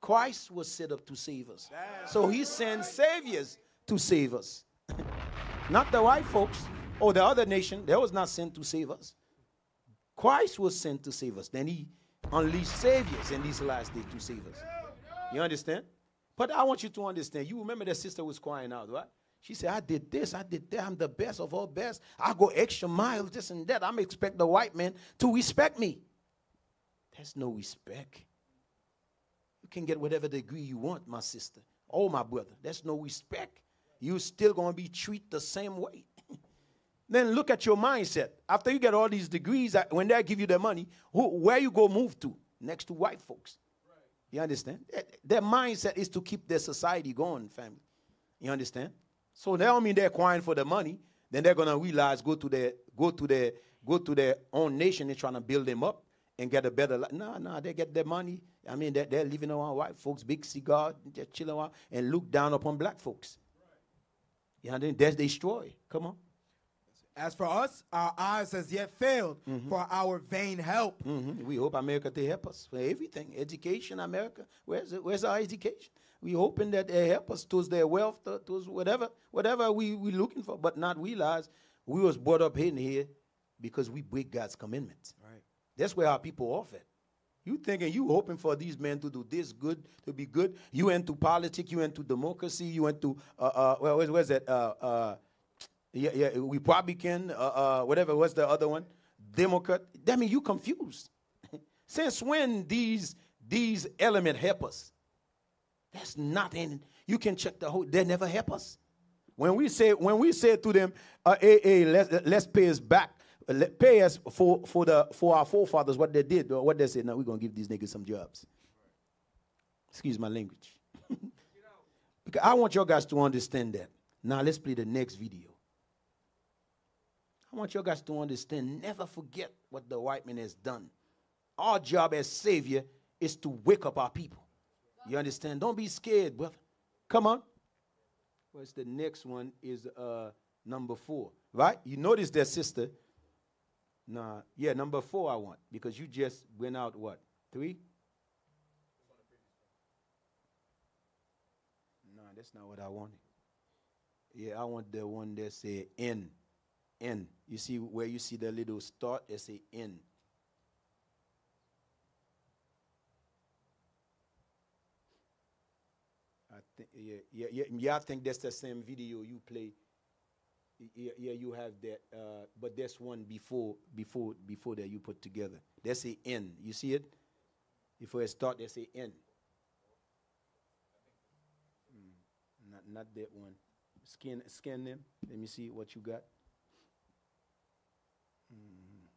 Christ was set up to save us. So he sends saviors to save us. not the white folks or the other nation. They was not sent to save us. Christ was sent to save us. Then he unleashed saviors in these last days to save us. You understand? But I want you to understand. You remember the sister was crying out, right? She said, I did this, I did that, I'm the best of all best. I go extra miles, this and that. I'm expect the white man to respect me. There's no respect. You can get whatever degree you want, my sister. Oh, my brother. There's no respect. You still gonna be treated the same way. Then look at your mindset. After you get all these degrees, when they give you the money, who, where you go move to? Next to white folks. You understand? Their- mindset is to keep their society going, family. You understand? So they don't mean they're crying for the money. Then they're gonna realize go to their go to their go to their own nation and trying to build them up and get a better life. No, no, they get their money. I mean, they're, they're living around white folks, big cigar, just chilling around and look down upon black folks. You understand? That's destroy. Come on. As for us, our eyes has yet failed Mm-hmm. for our vain help. Mhm. We hope America to help us for everything. Education, America. Where's it? Where's our education? We hoping that they help us towards their wealth, to- towards whatever, whatever we we looking for, but not realize we was brought up in here because we break God's commandments. Right. That's where our people off at. You thinking you hoping for these men to do this good, to be good. You into politics, you into democracy, you into uh uh well, where's, where's that uh uh yeah yeah Republican uh uh whatever was the other one Democrat. That mean you confused. Since when these these element help us? That's not in. You can check the whole. They never help us. When we say when we say to them, uh, hey, hey, let's let's pay us back, uh, let- pay us for for the for our forefathers what they did, or what they said. Now we're gonna give these niggas some jobs. Excuse my language. because I want your guys to understand that. Now let's play the next video. I want your guys to understand. Never forget what the white man has done. Our job as savior is to wake up our people. You understand? Don't be scared, brother. Come on. What's the next one? Is uh number four, right? You notice that sister. Nah, yeah, number four I want because you just went out what three? Nah, that's not what I wanted. Yeah, I want the one that say N, N. You see where you see the little start? It say N. I think yeah, yeah, yeah, yeah. I think that's the same video you play. Yeah, yeah, you have that, uh, but that's one before, before, before that you put together. That's a N. You see it? Before it start, there's a N. Mm, not, not that one. Scan, scan them. Let me see what you got. Mm.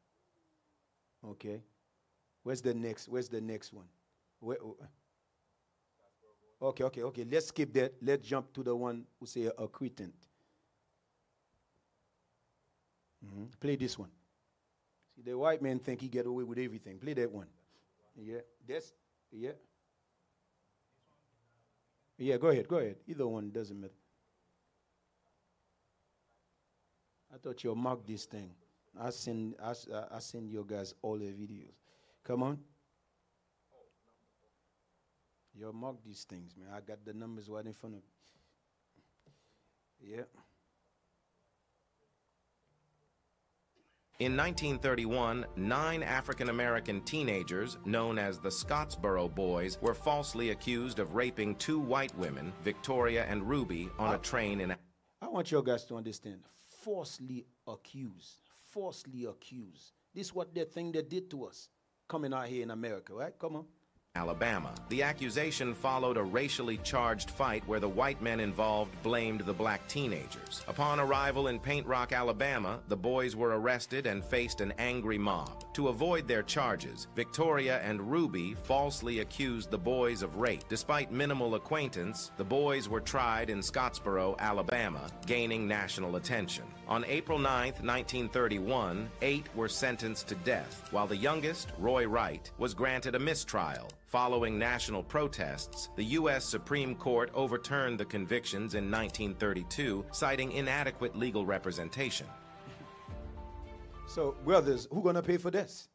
Okay. Where's the next? Where's the next one? Where, Okay, okay, okay. Let's skip that. Let's jump to the one who say a Cretan. Mhm. Play this one. See, the white man think he get away with everything. Play that one. Yeah, that's yeah. Yeah, go ahead, go ahead. Either one doesn't matter. I thought you marked this thing. I send I, I- I send you guys all the videos. Come on. You mark these things, man. I got the numbers right in front of Yeah. In 1931, nine African American teenagers, known as the Scottsboro Boys, were falsely accused of raping two white women, Victoria and Ruby, on a train in. I want you guys to understand. Falsely accused. Falsely accused. This is what they think they did to us coming out here in America, right? Come on. Alabama. The accusation followed a racially charged fight where the white men involved blamed the black teenagers. Upon arrival in Paint Rock, Alabama, the boys were arrested and faced an angry mob. To avoid their charges, Victoria and Ruby falsely accused the boys of rape. Despite minimal acquaintance, the boys were tried in Scottsboro, Alabama, gaining national attention. On April 9, 1931, eight were sentenced to death, while the youngest, Roy Wright, was granted a mistrial. Following national protests, the U.S. Supreme Court overturned the convictions in 1932, citing inadequate legal representation. So, brothers, who gonna pay for this?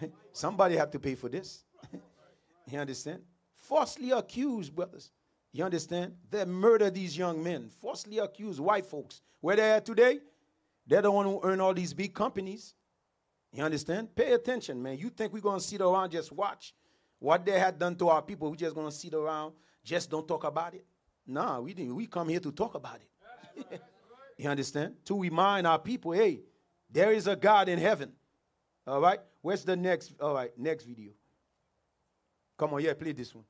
Somebody have to pay for this. you understand? Falsely accused, brothers. You understand? They murder these young men. Falsely accuse white folks. Where they at today? They're the one who earn all these big companies. You understand? Pay attention, man. You think we're gonna sit around just watch what they had done to our people? We just gonna sit around, just don't talk about it? Nah, we didn't. We come here to talk about it. you understand? To remind our people, hey, there is a God in heaven. All right. Where's the next? All right, next video. Come on, yeah, play this one.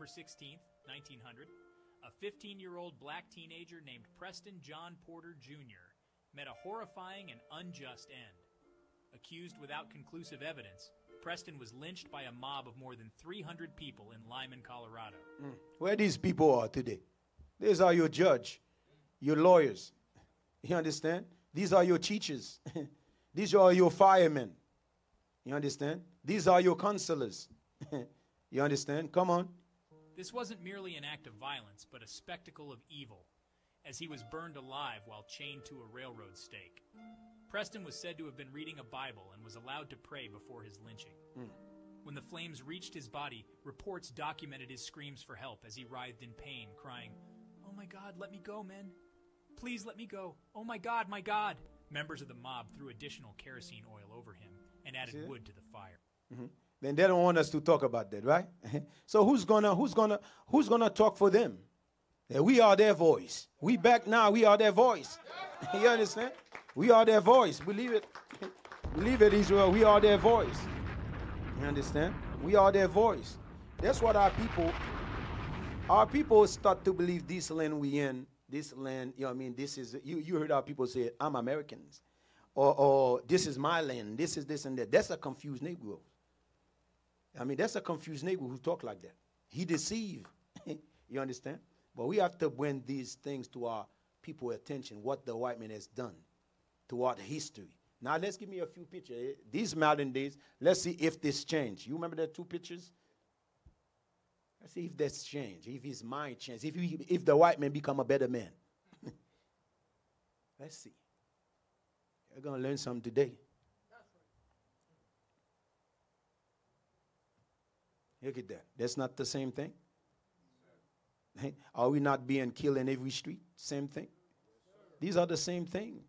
November 16th, 1900, a 15 year old black teenager named Preston John Porter Jr. met a horrifying and unjust end. Accused without conclusive evidence, Preston was lynched by a mob of more than 300 people in Limon, Colorado. Hmm. Where these people are today. These are your judge, your lawyers. You understand? These are your teachers. These are your firemen. You understand? These are your counselors. you understand? Come on. This wasn't merely an act of violence, but a spectacle of evil, as he was burned alive while chained to a railroad stake. Preston was said to have been reading a Bible and was allowed to pray before his lynching. Mm. When the flames reached his body, reports documented his screams for help as he writhed in pain, crying, Oh my God, let me go, men. Please let me go. Oh my God, my God. Members of the mob threw additional kerosene oil over him and added wood to the fire. Mhm. Then they don't want us to talk about that, right? so who's gonna who's gonna who's gonna talk for them? We are their voice. We back now. We are their voice. you understand? We are their voice. Believe it. Believe it, Israel. We are their voice. You understand? We are their voice. That's what our people. Our people start to believe this land we in, this land. You know what I mean? This is you. You heard our people say, "I'm Americans," or, or "This is my land." This is this and that. That's a confused Negro. I mean, that's a confused Negro who talk like that. He deceive. you understand? But we have to bring these things to our people attention. What the white man has done throughout history. Now let's give me a few pictures. Eh, These modern days, let's see if this changed. You remember the two pictures? Let's see if that's changed, if his mind changed, if, if the white man become a better man. let's see. You're going to learn something today. Look at that. That's not the same thing. Are we not being killed in every street? Same thing. These are the same thing.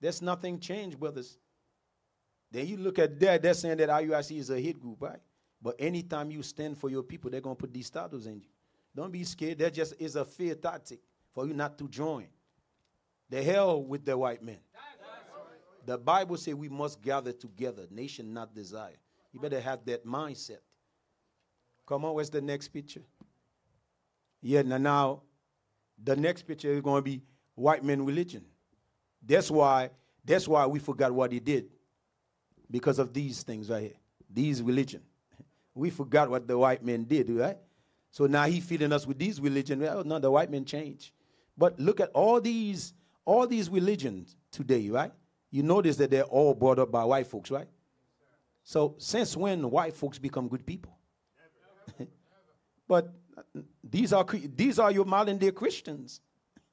There's nothing changed, brothers. Then you look at that, they're saying that IUIC is a hit group, right? But anytime you stand for your people, they're going to put these titles in you. Don't be scared. That just is a fear tactic for you not to join. The hell with the white men. The Bible says we must gather together, nation not desire. You better have that mindset. Come on, where's the next picture? Yeah, now, now the next picture is going to be white men religion. That's why, that's why we forgot what he did. Because of these things right here. These religion. We forgot what the white men did, right? So now he feeding us with these religion. Well, no, the white men changed. But look at all these, all these religions today, right? You notice that they're all brought up by white folks, right? So since when white folks become good people? But these are these are your modern day Christians.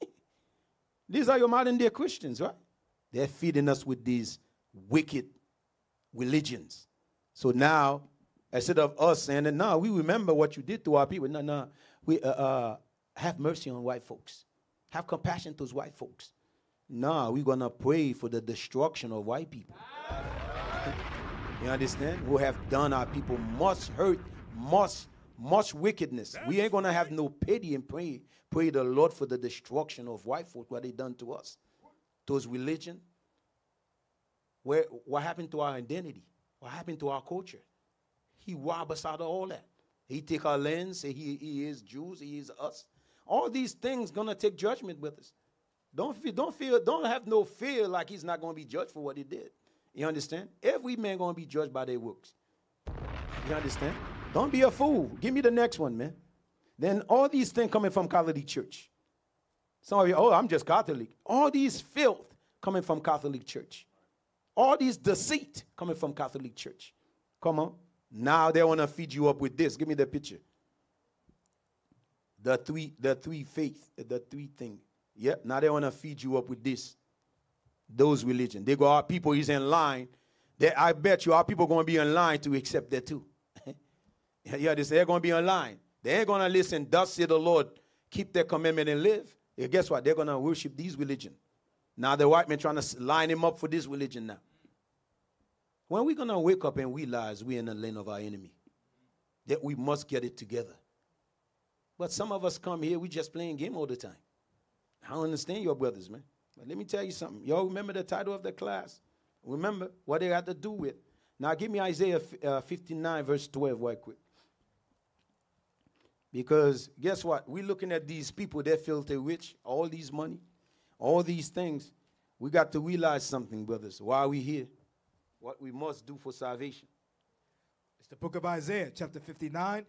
these are your modern day Christians, right? They're feeding us with these wicked religions. So now, instead of us saying no, we remember what you did to our people. No, no, we uh, uh, have mercy on white folks. Have compassion to those white folks. No, we're gonna pray for the destruction of white people. you understand? Who have done our people much hurt, much much wickedness. we ain't gonna have no pity and pray pray the Lord for the destruction of white folk, what they done to us. Those religion. Where what happened to our identity? What happened to our culture? He robbed us out of all that. He take our land, say he, he is Jews, he is us. All these things gonna take judgment with us. Don't feel, don't feel, don't have no fear like he's not gonna be judged for what he did. You understand? Every man gonna be judged by their works. You understand? Don't be a fool. Give me the next one, man. Then all these things coming from Catholic Church. Some of you, oh, I'm just Catholic. All these filth coming from Catholic Church. All these deceit coming from Catholic Church. Come on. Now they want to feed you up with this. Give me the picture. The three, the three faith, the three thing. Yep. Now they want to feed you up with this. Those religion. They go, our people is in line. They, I bet you our people going to be in line to accept that too. Yeah, they say they're going to be in line. They ain't going to listen, thus say the Lord, keep their commandment and live. Yeah, guess what? They're going to worship these religion. Now the white man trying to line him up for this religion now. When we going to wake up and realize we're in the lane of our enemy? That we must get it together. But some of us come here, we just playing game all the time. I don't understand your brothers, man. But let me tell you something. Y'all remember the title of the class? Remember what they had to do with. Now give me Isaiah uh, 59, verse 12, right quick. Because guess what? We're looking at these people, they're filthy rich, all these money, all these things. We got to realize something, brothers. Why are we here? What we must do for salvation. It's the book of Isaiah, chapter 59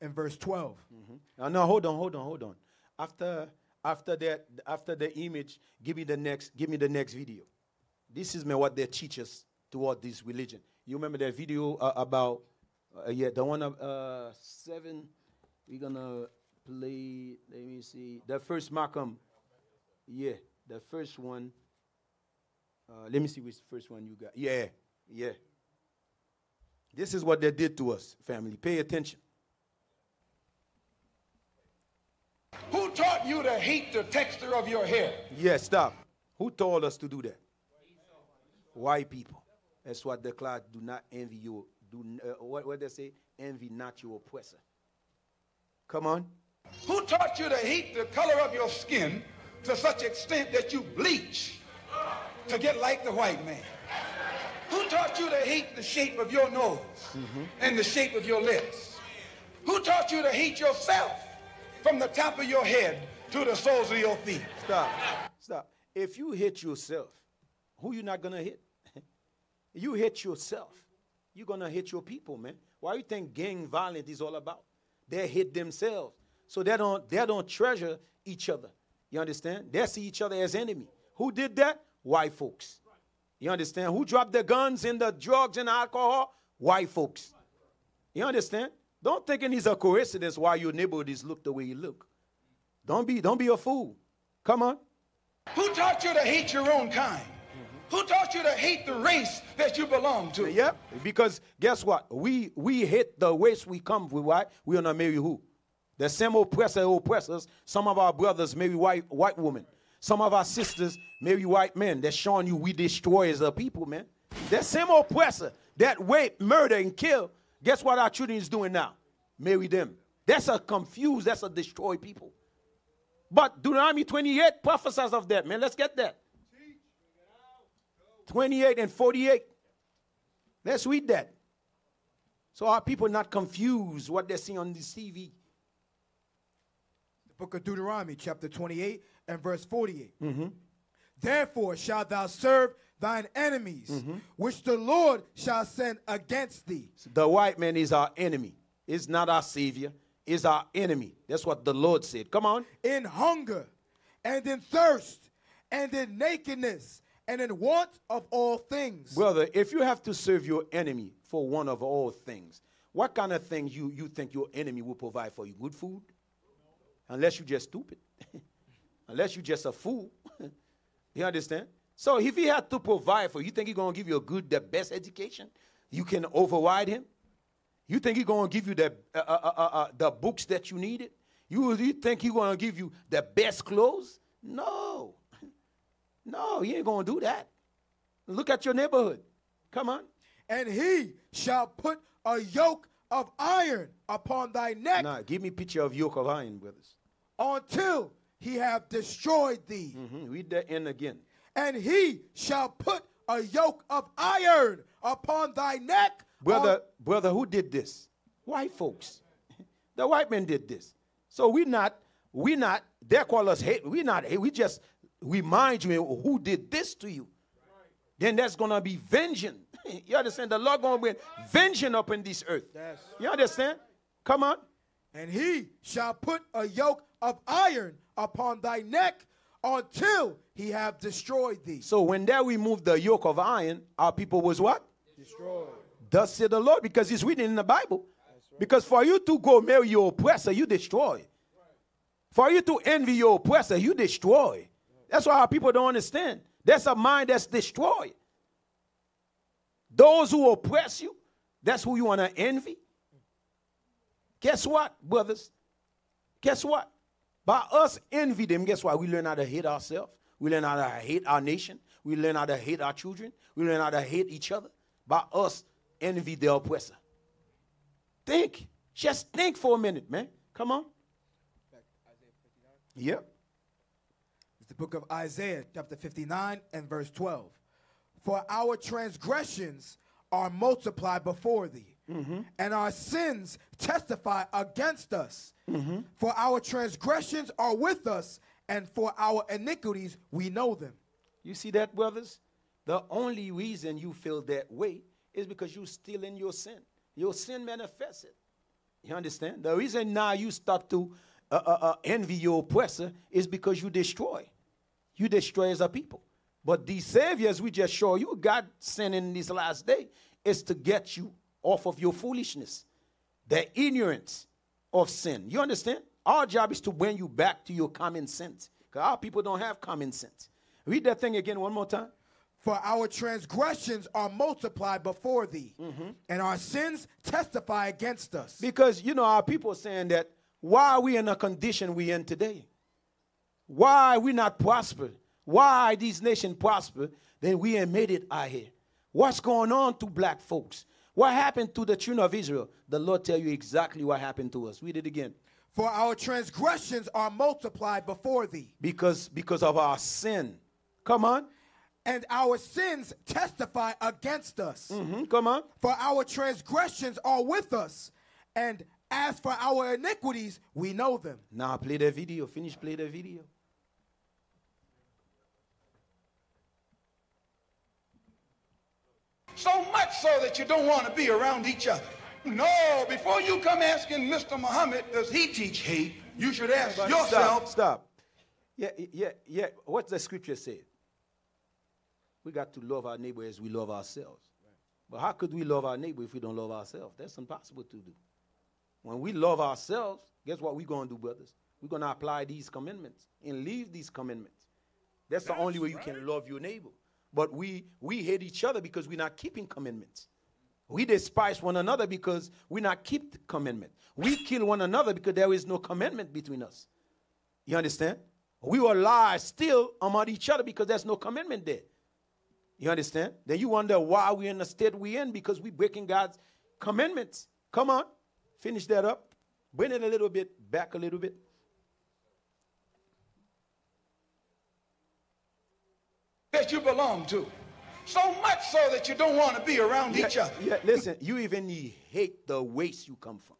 and verse 12. Mm-hmm. Uh, no, hold on, hold on, hold on. After after that, after the image, give me the next, give me the next video. This is me what they teach us toward this religion. You remember that video uh, about uh, yeah, the one of uh, seven. We're gonna play. Let me see. The first Malcolm. Yeah, the first one. Uh, let me see which first one you got. Yeah, yeah. This is what they did to us, family. Pay attention. Who taught you to hate the texture of your hair? Yeah, stop. Who told us to do that? White people. That's what the cloud do not envy you. Do uh, what what they say? Envy not your oppressor. Come on. Who taught you to hate the color of your skin to such extent that you bleach to get like the white man? Who taught you to hate the shape of your nose mm-hmm. and the shape of your lips? Who taught you to hate yourself from the top of your head to the soles of your feet? Stop. Stop. If you hit yourself, who you not gonna hit? you hit yourself. You're gonna hit your people, man. Why you think gang violence is all about? They hit themselves. So they don't they don't treasure each other. You understand? They see each other as enemy. Who did that? White folks. You understand? Who dropped the guns and the drugs and alcohol? White folks. You understand? Don't think it's a coincidence why your neighborhoods look the way you look. Don't be don't be a fool. Come on. Who taught you to hate your own kind? Who taught you to hate the race that you belong to? Yep. Because guess what? We we hate the race we come with. Why? We gonna marry who? The same oppressor oppressors. Some of our brothers marry white white women. Some of our sisters marry white men. They're showing you we destroy as a people, man. That same oppressor that rape, murder, and kill. Guess what our children is doing now? Marry them. That's a confused. That's a destroy people. But Deuteronomy 28 prophesies of that, man. Let's get that. 28 and 48. Let's read that. So our people not confused what they're seeing on the TV. The book of Deuteronomy, chapter 28 and verse 48. Mm-hmm. Therefore shalt thou serve thine enemies, Mm-hmm. which the Lord shall send against thee. The white man is our enemy. Is not our savior. Is our enemy. That's what the Lord said. Come on. In hunger, and in thirst, and in nakedness, and in want of all things. Brother, if you have to serve your enemy for one of all things, what kind of things you, you think your enemy will provide for you? Good food? Unless you're just stupid. Unless you're just a fool. you understand? So if he had to provide for you, you think he's going to give you a good, the best education? You can override him? You think he's going to give you the, uh, uh, uh, uh, the books that you needed? You, you think he's going to give you the best clothes? No. No, he ain't going to do that. Look at your neighborhood. Come on. And he shall put a yoke of iron upon thy neck Nah, give me picture of yoke of iron, brothers. until he have destroyed thee. Mhm, Read that end again. And he shall put a yoke of iron upon thy neck. Brother, brother, who did this? White folks. The white men did this. So we not, we not, they call us hate. We not hate. We just remind you who did this to you. Then that's gonna be vengeance. you understand? The Lord gonna bring vengeance up in this earth. Yes. You understand? Come on. And he shall put a yoke of iron upon thy neck until he have destroyed thee. So when they removed the yoke of iron, our people was what? Destroyed. Thus said the Lord, because it's written in the Bible. Because for you to go marry your oppressor, you destroy. For you to envy your oppressor, you destroy. That's why our people don't understand. That's a mind that's destroyed. Those who oppress you, that's who you want to envy. Guess what, brothers? Guess what? By us envy them, guess what? We learn how to hate ourselves. We learn how to hate our nation. We learn how to hate our children. We learn how to hate each other. By us envy the oppressor. Think. Just think for a minute, man. Come on. Yep. Book of Isaiah, chapter 59 and verse 12. For our transgressions are multiplied before thee, and our sins testify against us. For our transgressions are with us, and for our iniquities we know them. You see that, brothers? The only reason you feel that way is because you're still in your sin. Your sin manifests it. You understand? The reason now you start to uh, uh, uh, envy your oppressor is because you destroy. You destroy as a people. But these saviors we just show you, God sent in this last day, is to get you off of your foolishness, the ignorance of sin. You understand? Our job is to bring you back to your common sense. Because our people don't have common sense. Read that thing again one more time. For our transgressions are multiplied before thee, mm-hmm. and our sins testify against us. Because you know our people saying that why are we in a condition we in today? Why we not prosper? Why these nations prosper? Then we ain't made it out here. What's going on to black folks? What happened to the children of Israel? The Lord tell you exactly what happened to us. Read it again. For our transgressions are multiplied before thee. Because because of our sin. Come on. And our sins testify against us. Mm-hmm. Come on. For our transgressions are with us. And as for our iniquities, we know them. Now play the video. Finish play the video. So much so that you don't want to be around each other. No, before you come asking Mr. Muhammad, does he teach hate? You should ask But yourself. Stop, stop. Yeah, yeah, yeah. What's the scripture say? We got to love our neighbor as we love ourselves. But how could we love our neighbor if we don't love ourselves? That's impossible to do. When we love ourselves, guess what we're going to do, brothers? We're going to apply these commandments and leave these commandments. That's, the only way you can love your neighbor. But we we hate each other because we're not keeping commandments. We despise one another because we not keep the commandment. We kill one another because there is no commandment between us. You understand? We will lie still among each other because there's no commandment there. You understand? Then you wonder why we're in the state we're in because we're breaking God's commandments. Come on, finish that up. Bring it a little bit back a little bit. That you belong to. So much so that you don't want to be around Yeah, each other. Yeah, listen, you even hate the waste you come from.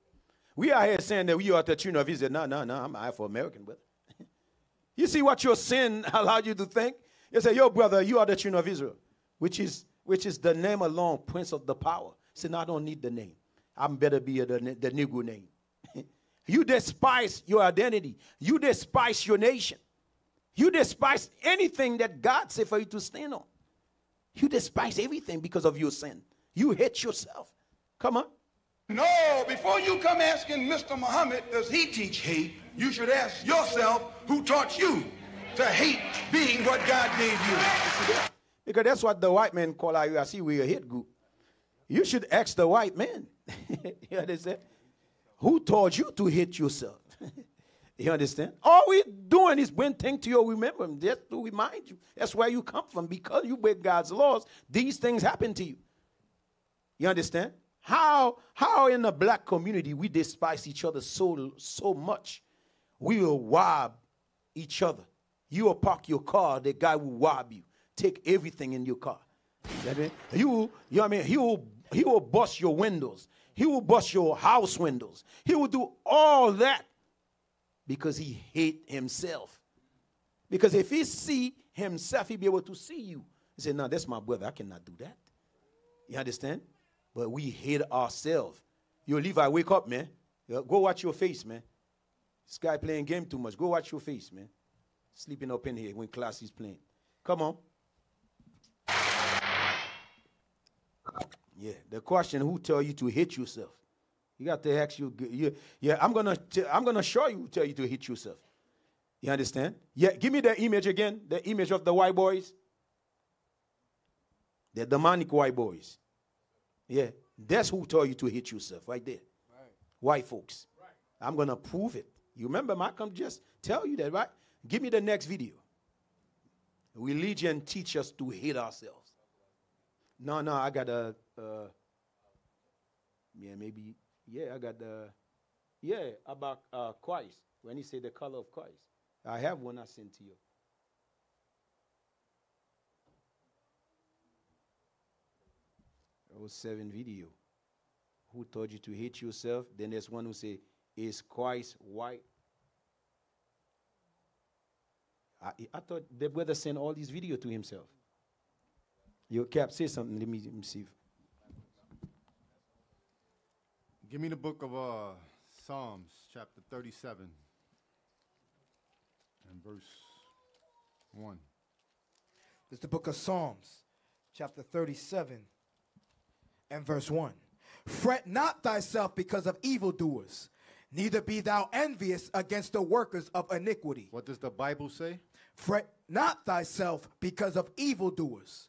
We are here saying that we are the children of Israel. No, no, no, I'm Afro American, brother. you see what your sin allowed you to think? You say, yo, brother, you are the children of Israel, which is which is the name alone, Prince of the Power. Say, no, I don't need the name. I'm better be the, the Negro name. you despise your identity. You despise your nation. You despise anything that God said for you to stand on. You despise everything because of your sin. You hate yourself. Come on. No, before you come asking Mr. Muhammad, does he teach hate? You should ask yourself who taught you to hate being what God gave you. Because that's what the white man call out. I see we're a hate group. You should ask the white man. you understand? Who taught you to hate yourself? you understand? All we're doing is bring things to your remembrance, just to remind you. That's where you come from. Because you break God's laws, these things happen to you. You understand? How how in the black community we despise each other so so much. We will rob each other. You will park your car, the guy will rob you, take everything in your car. You know what I mean? You, you know what I mean? He will he will bust your windows. He will bust your house windows. He will do all that because he hate himself. Because if he see himself, he be able to see you. He say, "No, that's my brother. I cannot do that." You understand? But we hate ourselves. Yo, Levi, wake up, man. Go watch your face, man. This guy playing game too much. Go watch your face, man. Sleeping up in here when class is playing. Come on. Yeah, the question: Who tell you to hate yourself? You got to ask you. you yeah, I'm gonna. T- I'm gonna show you. Tell you to hit yourself. You understand? Yeah, give me the image again. The image of the white boys. The demonic white boys. Yeah, that's who told you to hit yourself right there. Right. White folks. Right. I'm gonna prove it. You remember Malcolm just tell you that, right? Give me the next video. Religion teach us to hate ourselves. No, no, I got a. Uh, yeah, maybe. Yeah, I got the. Yeah, about uh, Christ. When he said the color of Christ, I have one I sent to you. Oh seven video. Who told you to hate yourself? Then there's one who say, "Is Christ white?" I, I thought the brother sent all these video to himself. Yo, Cap, say something. Let me, let me see. Give me the book of uh, Psalms, chapter 37, and verse 1. It's the book of Psalms, chapter 37, and verse 1. Fret not thyself because of evildoers, neither be thou envious against the workers of iniquity. What does the Bible say? Fret not thyself because of evildoers,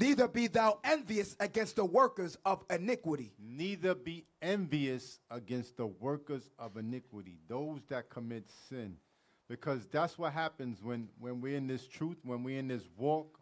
neither be thou envious against the workers of iniquity. Neither be envious against the workers of iniquity, those that commit sin. Because that's what happens when, when we're in this truth, when we're in this walk,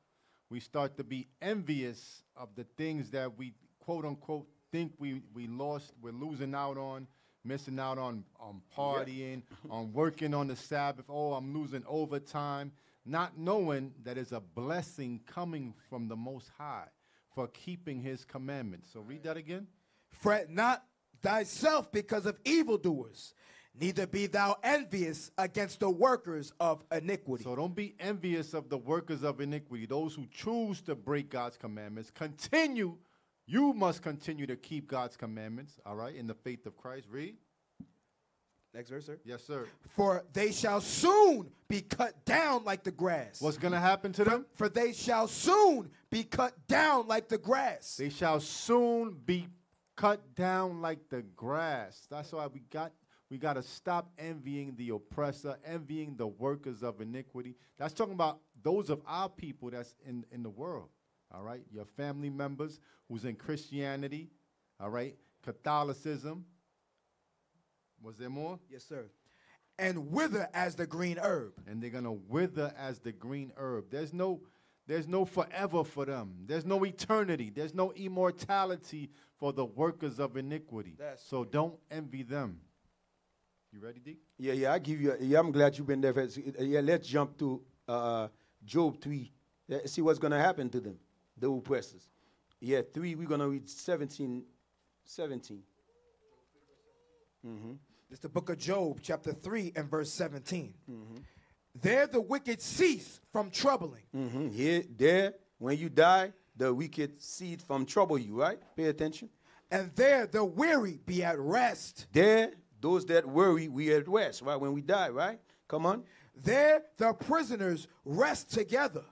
we start to be envious of the things that we quote unquote think we, we lost, we're losing out on, missing out on, on partying, on working on the Sabbath. Oh, I'm losing overtime. Not knowing that it's a blessing coming from the Most High for keeping his commandments. So read that again. Fret not thyself because of evildoers, neither be thou envious against the workers of iniquity. So don't be envious of the workers of iniquity, those who choose to break God's commandments. Continue, you must continue to keep God's commandments, all right, in the faith of Christ. Read. Next verse, sir. Yes, sir. For they shall soon be cut down like the grass. What's going to happen to them? For they shall soon be cut down like the grass. They shall soon be cut down like the grass. That's why we got we got to stop envying the oppressor, envying the workers of iniquity. That's talking about those of our people that's in, in the world. All right? Your family members who's in Christianity, all right? Catholicism. Was there more? Yes, sir. And wither as the green herb. And they're gonna wither as the green herb. There's no there's no forever for them. There's no eternity. There's no immortality for the workers of iniquity. That's so don't envy them. You ready, D? Yeah, yeah, I give you. A, yeah, I'm glad you've been there. For, yeah, let's jump to uh, Job three. Yeah, see what's gonna happen to them, the oppressors. Yeah, three. We're gonna read 17. 17. Mm-hmm. It's the book of Job, chapter 3, and verse 17. Mm-hmm. There the wicked cease from troubling. Mm-hmm. Here, there, when you die, the wicked cease from trouble you. Right? Pay attention. And there the weary be at rest. There, those that worry, we at rest. Right? When we die, right? Come on. There the prisoners rest together.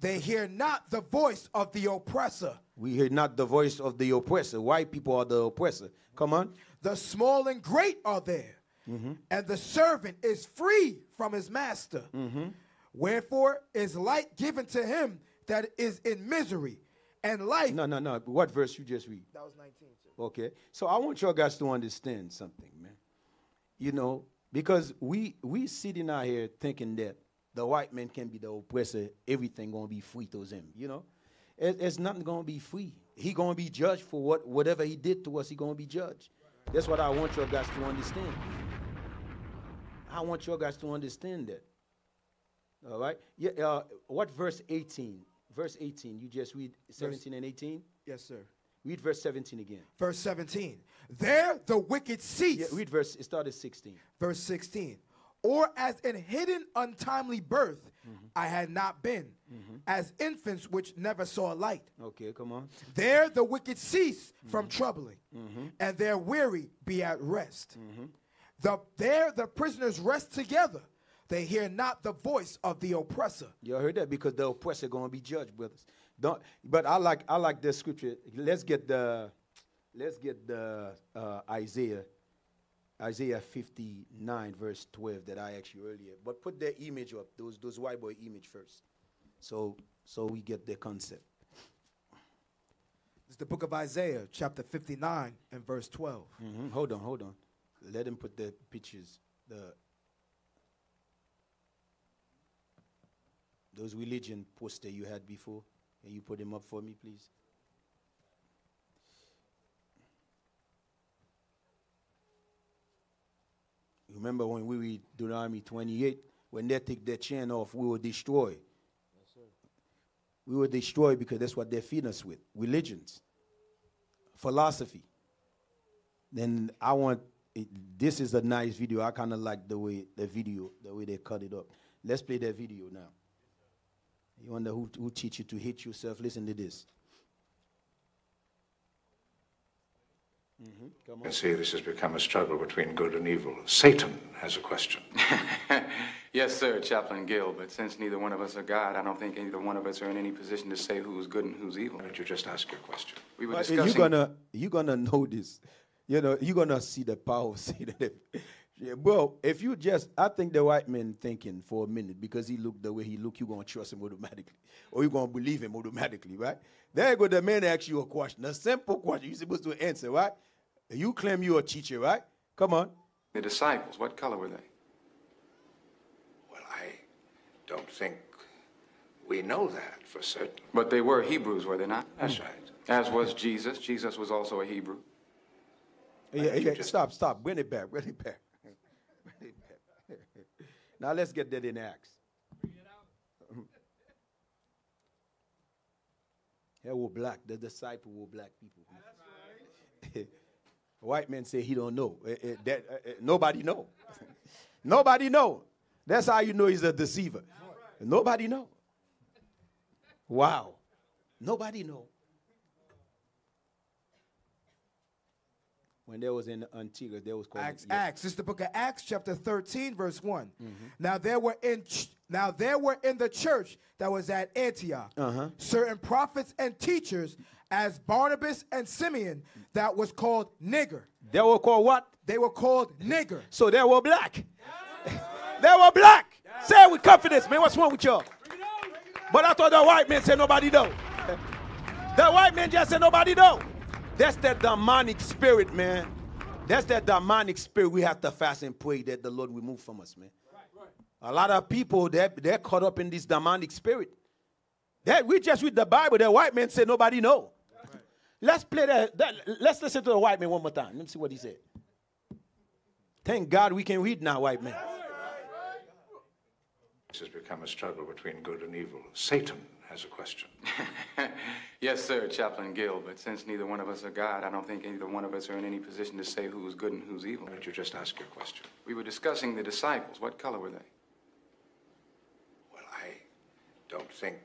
They hear not the voice of the oppressor. We hear not the voice of the oppressor. White people are the oppressor. Come on. The small and great are there, Mm-hmm. and the servant is free from his master. Mm-hmm. Wherefore is light given to him that is in misery, and life. No, no, no. What verse you just read? That was 19, sir. Okay. So I want you guys to understand something, man. You know, because we we sitting out here thinking that the white man can be the oppressor, everything gonna be free to him. You know, it, it's nothing gonna be free. He gonna be judged for what whatever he did to us. He gonna be judged. That's what I want your guys to understand. I want your guys to understand that. All right. Yeah. Uh, what verse 18? Verse 18. You just read 17 and 18. Yes, sir. Read verse 17 again. Verse 17. There the wicked cease. Yeah, read verse. It started 16. Verse 16. Or as in hidden untimely birth, Mm-hmm. I had not been, as infants which never saw light. Okay, come on. There the wicked cease from Mm-hmm. troubling, and their weary be at rest. The, there the prisoners rest together. They hear not the voice of the oppressor. You heard that because the oppressor gonna be judged, brothers. Don't. But I like I like this scripture. Let's get the let's get the uh, Isaiah Isaiah 59 verse 12 that I asked you earlier. But put the image up, those those white boy image first, so so we get the concept. It's the book of Isaiah, chapter 59 and verse 12. Mhm. Hold on, hold on. Let him put the pictures. The those religion poster you had before. Can you put them up for me, please? Remember when we read Deuteronomy 28, when they take their chain off, we will destroy. We will destroy because that's what they feed us with religions, philosophy. Then I want it, this is a nice video. I kind of like the way the video, the way they cut it up. Let's play that video now. You wonder who, who teach you to hate yourself? Listen to this. Mhm, Come And see, this has become a struggle between good and evil. Satan has a question. Yes, sir, Chaplain Gill, but since neither one of us are God, I don't think either one of us are in any position to say who's good and who's evil. Why don't you just ask your question? We were But discussing... you're gonna you're gonna know this. You know, you're gonna see the power of Satan. yeah, well, if you just I think the white man thinking for a minute because he looked the way he looked, you're gonna trust him automatically. Or you're gonna believe him automatically, right? There you go, the man asks you a question, a simple question you're supposed to answer, right? You claim you're a teacher, right? Come on. The disciples, what color were they? Well, I don't think we know that for certain. But they were Hebrews, were they not? That's right. As was Jesus. Jesus was also a Hebrew. Yeah, yeah, stop, stop. Bring it back. Bring it back. Bring it back. now let's get that in Acts. They were black. The disciple were black people. White man say he don't know. Eh, eh, that, eh, eh, nobody know. nobody know. That's how you know he's a deceiver. Nobody know. Wow. Nobody know. When there was in Antigua, there was called Acts, yeah. Acts. This is the book of Acts, chapter 13, verse one Mm-hmm. Now there were in ch- now there were in the church that was at Antioch Uh-huh. certain prophets and teachers, as Barnabas and Simeon, that was called nigger. They were called what? They were called nigger. So they were black. they were black. Say it with confidence, man. What's wrong with y'all? But I thought the white man said nobody know. the white man just said nobody know. That's that demonic spirit, man. That's that demonic spirit we have to fast and pray that the Lord remove from us, man. A lot of people they're, they're caught up in this demonic spirit. That we just read the Bible. The white man said nobody know. Let's play that, that. Let's listen to the white man one more time. Let me see what he said. Thank God we can read now, white man. This has become a struggle between good and evil. Satan has a question. Yes, sir, Chaplain Gill, but since neither one of us are God, I don't think either one of us are in any position to say who's good and who's evil. Why don't you just ask your question? We were discussing the disciples. What color were they? Well, I don't think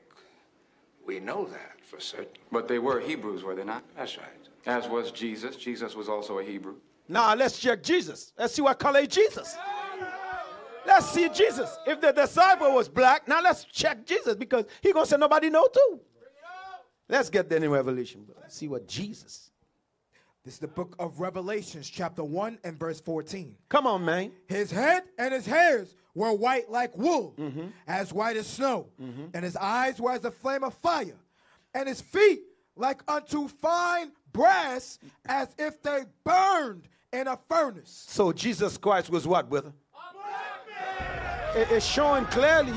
we know that for certain. But they were Hebrews, were they not? That's right. As was Jesus. Jesus was also a Hebrew. Now let's check Jesus. Let's see what color is Jesus. Let's see Jesus. If the disciple was black, now let's check Jesus because he gonna say nobody know too. Let's get that in Revelation. bro. See what Jesus. This is the book of Revelations, chapter 1 and verse 14. Come on, man. His head and his hairs were white like wool, Mm-hmm. as white as snow, and his eyes were as a flame of fire, and his feet like unto fine brass, as if they burned in a furnace. So Jesus Christ was what, brother? It- it's showing clearly,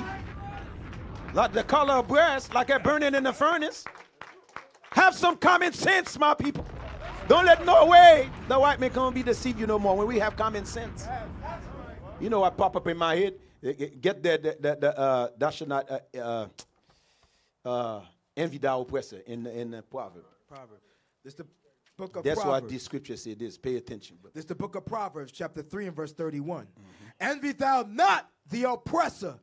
like the color of brass, like it burning in the furnace. Have some common sense, my people. Don't let no way the white man come and be deceive you no more. When we have common sense, you know what pop up in my head? Eh, eh, Get that that that, the uh, that should not uh, uh, uh, envy thy oppressor in the, in the proverb. Proverbs. This the book of That's Proverbs. what this scripture said. This pay attention, brother. This is the book of Proverbs, chapter 3 and verse 31. Mm-hmm. Envy thou not the oppressor,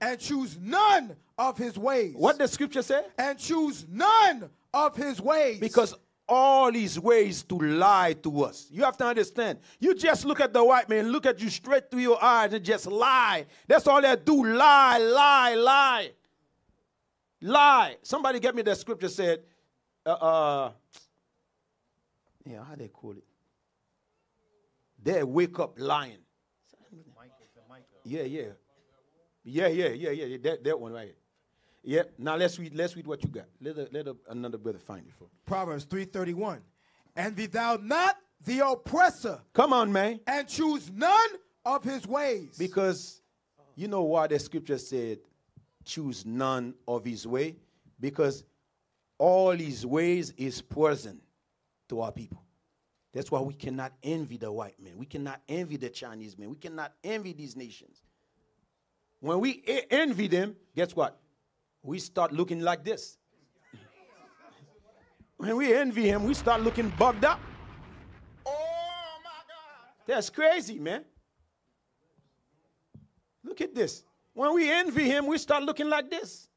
and choose none of his ways. Uh-huh. What the scripture say? And choose none of his ways. Because all his ways to lie to us. You have to understand. You just look at the white man, look at you straight through your eyes and just lie. That's all they do. Lie, lie, lie. Lie. Somebody get me that scripture said, uh, uh yeah, how they call it? They wake up lying. Yeah, yeah. Yeah, yeah, yeah, yeah. yeah, That, that one right here. Yep. Now let's read. Let's read what you got. Let, a, let a, another brother find it for. me. Proverbs 3:31. Envy thou not the oppressor, Come on, man. and choose none of his ways. Because you know why the scripture said, choose none of his way? Because all his ways is poison to our people. That's why we cannot envy the white man. We cannot envy the Chinese man. We cannot envy these nations. When we envy them, guess what? We start looking like this. when we envy him, we start looking bugged up. Oh my God. That's crazy, man. Look at this. When we envy him, we start looking like this.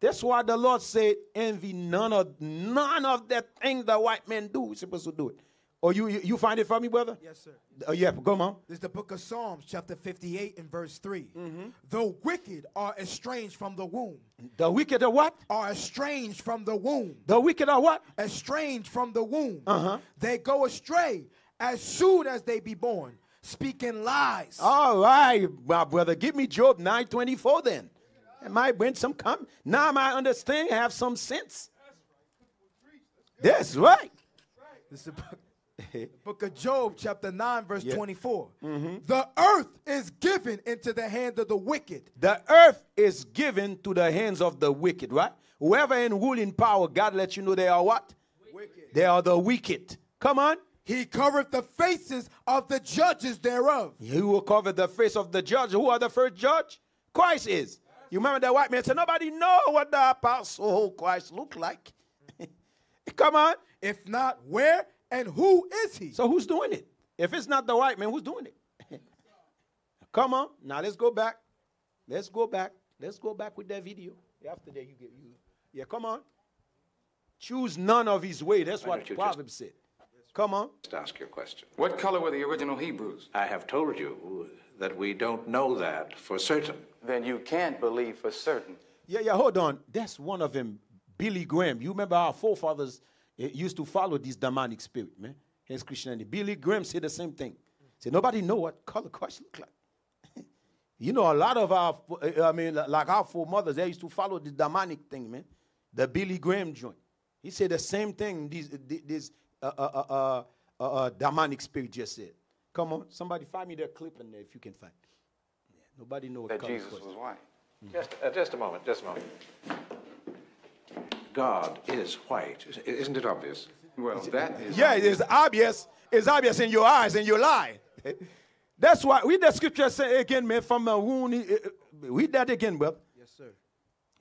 That's why the Lord said, envy none of none of that thing the white men do. We're supposed to do it. Or you you, you find it for me, brother? Yes, sir. Oh yeah, come on. This is the book of Psalms, chapter 58 and verse 3. Mm-hmm. The wicked are estranged from the womb. The wicked are what? Are estranged from the womb. The wicked are what? Estranged from the womb. Uh-huh. They go astray as soon as they be born, speaking lies. All right, my brother. Give me Job 924 then. It might bring some com- now I understand, have some sense. That's right. That's right. This is the book, book of Job, chapter 9, verse Yeah. 24. Mm-hmm. The earth is given into the hand of the wicked. The earth is given to the hands of the wicked, right? Whoever in ruling power, God lets you know they are what? They are the wicked. Come on. He covered the faces of the judges thereof. He will cover the face of the judge. Who are the first judge? Christ is. You remember that white man said, Nobody know what the apostle Christ looked like. Come on. If not, where and who is he? So who's doing it? If it's not the white man, who's doing it? Come on. Now let's go back. Let's go back. Let's go back with that video. After that, you get you. Yeah, come on. Choose none of his way. That's Why what don't Proverbs said. Come on. Just ask your question. What color were the original Hebrews? I have told you that we don't know that for certain. Then you can't believe for certain. Yeah, yeah, hold on. That's one of them, Billy Graham. You remember our forefathers eh, used to follow this demonic spirit, man. His Christianity. Billy Graham said the same thing. Said nobody know what color Christ look like. you know, a lot of our, I mean, like our foremothers, they used to follow the demonic thing, man. The Billy Graham joint. He said the same thing. This, this uh, uh, uh, uh, uh, uh, demonic spirit just said. Come on, somebody find me that clip in there if you can find. Yeah, nobody know what That color Jesus Christ- was white. Just, uh, just a moment, just a moment. God is white. Isn't it obvious? Well, that is. Yeah, it's obvious. It's obvious in your eyes and your lie. That's why read the scripture say again, man, from a wound. eh, eh, Read that again, bro. Yes, sir.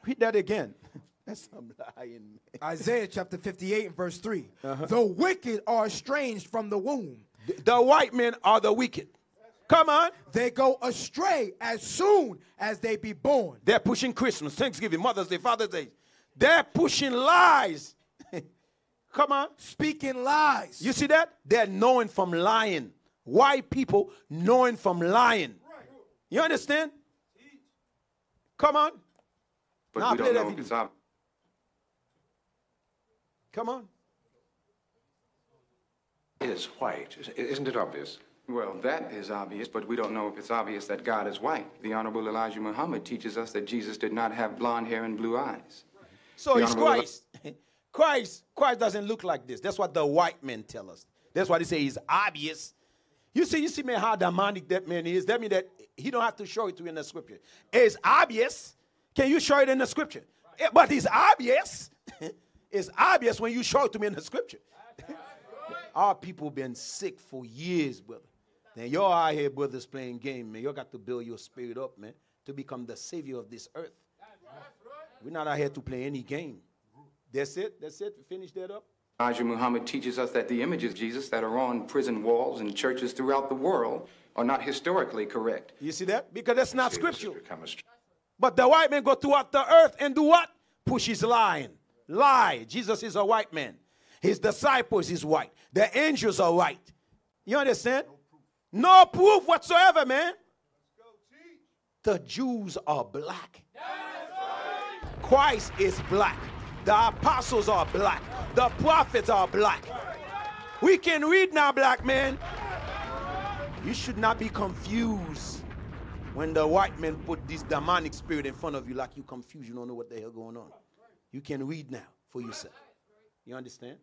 Read that again. That's some lying. Man. Isaiah chapter 58 and verse 3. Uh-huh. The wicked are estranged from the womb. The, the white men are the wicked. Come on. They go astray as soon as they be born. They're pushing Christmas, Thanksgiving, Mother's Day, Father's Day. They're pushing lies. Come on. Speaking lies. You see that? They're knowing from lying. White people knowing from lying. You understand? Come on. But Now we play don't that know if it's Come on. Is white. Isn't it obvious? Well, that is obvious, but we don't know if it's obvious that God is white. The Honorable Elijah Muhammad teaches us that Jesus did not have blonde hair and blue eyes. So it's Christ. Christ, Christ doesn't look like this. That's what the white men tell us. That's why they say he's obvious. You see, you see, man, how demonic that man is. That means that he don't have to show it to you in the scripture. It's obvious. Can you show it in the scripture? Eh, But it's obvious. it's obvious when you show it to me in the scripture. Our people been sick for years, brother. Then y'all out here, brothers, playing game, man. Y'all got to build your spirit up, man, to become the savior of this earth. We're not out here to play any game. That's it. That's it. Finish that up. Elijah Muhammad teaches us that the images of Jesus that are on prison walls and churches throughout the world are not historically correct. You see that? Because that's not scriptural. But the white man go throughout the earth and do what? Push his lying. Lie. Jesus is a white man. His disciples is white. The angels are white. You understand? No proof whatsoever, man. The Jews are black. Christ is black. The apostles are black. The prophets are black. We can read now, black man. You should not be confused when the white men put this demonic spirit in front of you like you confused. You don't know what the hell going on. You can read now for yourself. You understand?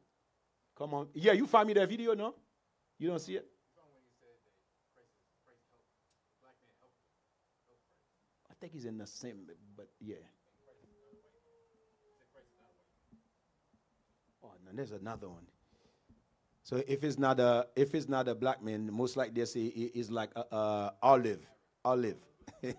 Come on. Yeah, you find me that video, no? You don't see it? I think he's in the same, but yeah. No, there's another one. So if it's not a if it's not a black man, most likely they say it's like a, a olive, olive.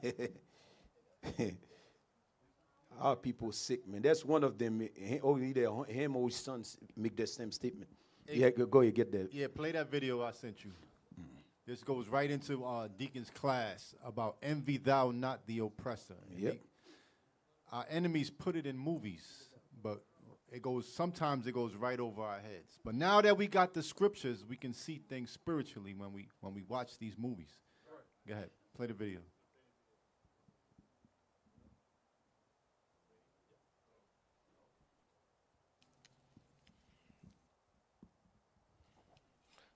Our people sick, man. That's one of them. He- Oh, him or his sons make the same statement. Hey. Yeah, go, go ahead, get that. Yeah, play that video I sent you. This goes right into uh, Deacon's class about envy thou not the oppressor. Yep. they- our enemies put it in movies, it goes sometimes it goes right over our heads. But now that we got the scriptures, we can see things spiritually when we when we watch these movies. Go ahead, play the video.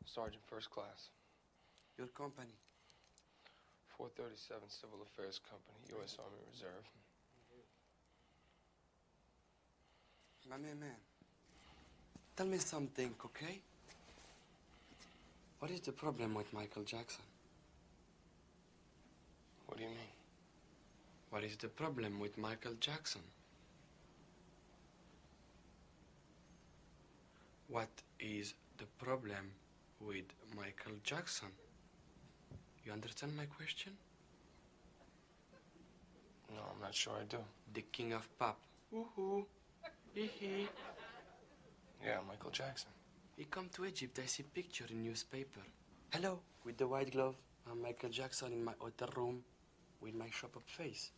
Sergeant First Class. Your company? 437 Civil Affairs Company, U.S. Army Reserve. My man, man. Tell me something, okay? What is the problem with Michael Jackson? What do you mean? What is the problem with Michael Jackson? What is the problem with Michael Jackson? You understand my question? No, I'm not sure I do. The king of pop. Woohoo! Hee Yeah, Michael Jackson. He come to Egypt, I see picture in newspaper. Hello, with the white glove. I'm Michael Jackson in my hotel room with my shop up face.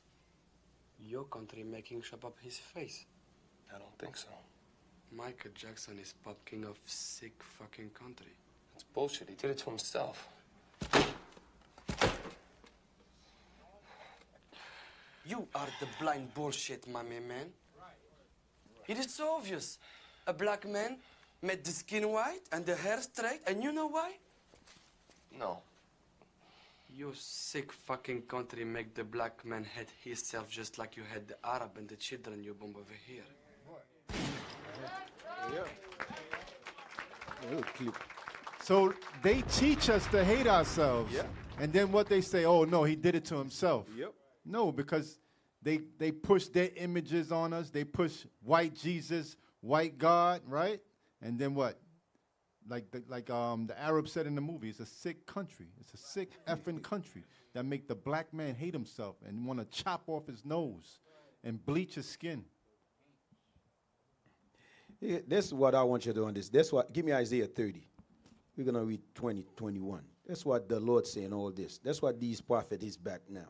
Your country making shop up his face. I don't think so. Michael Jackson is pop king of sick fucking country. It's bullshit. He did it to himself. You are the blind bullshit, my man. It is so obvious. A black man made the skin white and the hair straight, and you know why? No. You sick fucking country make the black man hate himself just like you had the Arab and the children you bomb over here. So they teach us to hate ourselves. Yeah. And then what they say, oh no, he did it to himself. Yep. No, because they they push their images on us. They push white Jesus, white God, right? And then what? Like the, like um the Arab said in the movie, it's a sick country. It's a sick effing country that make the black man hate himself and want to chop off his nose and bleach his skin. Yeah, this is what I want you to understand. That's what give me Isaiah 30. We're gonna read 20, 21. That's what the Lord saying all this. That's what these prophets is back now.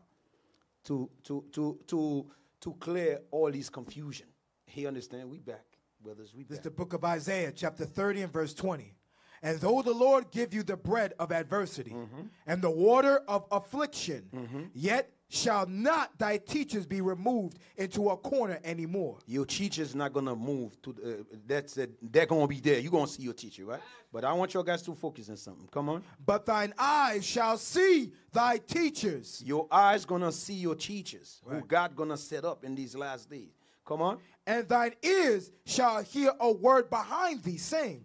To to to to to clear all these confusion. He understand we back, brothers. We This is the book of Isaiah, chapter 30 and verse 20. And though the Lord give you the bread of adversity mm-hmm. and the water of affliction, mm-hmm. yet shall not thy teachers be removed into a corner anymore. Your teacher's not gonna move to the, uh, that's it. They're gonna be there. You're gonna see your teacher, right? But I want your guys to focus on something. Come on. But thine eyes shall see thy teachers. Your eyes gonna see your teachers who God gonna set up in these last days. Come on. And thine ears shall hear a word behind thee, saying,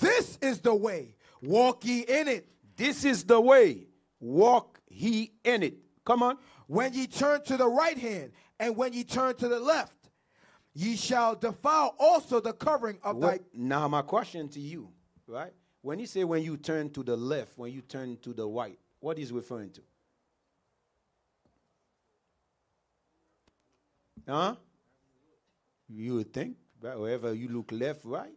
This is the way, walk ye in it. This is the way, walk he in it. Come on. When ye turn to the right hand, and when ye turn to the left, ye shall defile also the covering of thy What, now my question to you, right? When you say when you turn to the left, when you turn to the right, what is referring to? Huh? You would think, right? Wherever you look left, right?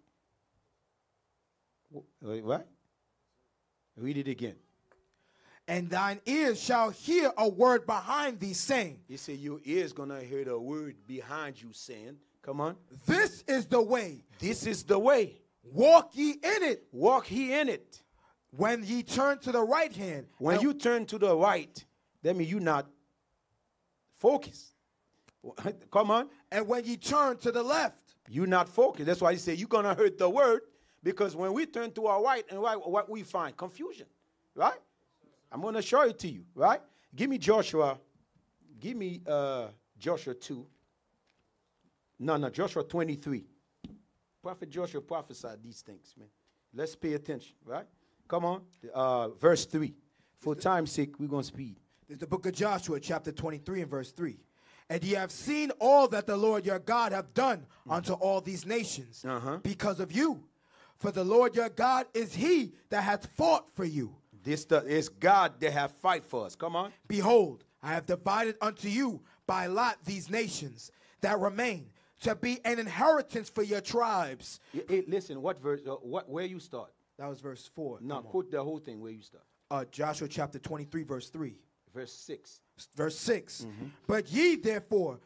Right? Read it again. And thine ears shall hear a word behind thee, saying, He said your ears gonna hear the word behind you saying, Come on. This is the way. This is the way. Walk ye in it. Walk ye in it. When ye turn to the right hand, When you turn to the right, that means you not focused. Come on. and when ye turn to the left, you not focused. That's why he said you're gonna hurt the word because when we turn to our right and right, what we find confusion, right? I'm gonna show it to you, right? Give me Joshua. Give me uh, Joshua two. No, no, Joshua 23. Prophet Joshua prophesied these things, man. Let's pay attention, right? Come on. Uh, verse 3. For time's sake, we're going to speed. There's the book of Joshua, chapter 23 and verse 3. And ye have seen all that the Lord your God hath done unto all these nations because of you. For the Lord your God is he that hath fought for you. This the, is God that have fight for us. Come on. Behold, I have divided unto you by lot these nations that remain to be an inheritance for your tribes. Hey, hey, listen, what verse? Uh, what where you start? That was verse 4. No, quote the whole thing where you start. Uh, Joshua chapter 23, verse 3. Verse 6. Verse 6. Mm-hmm. But ye therefore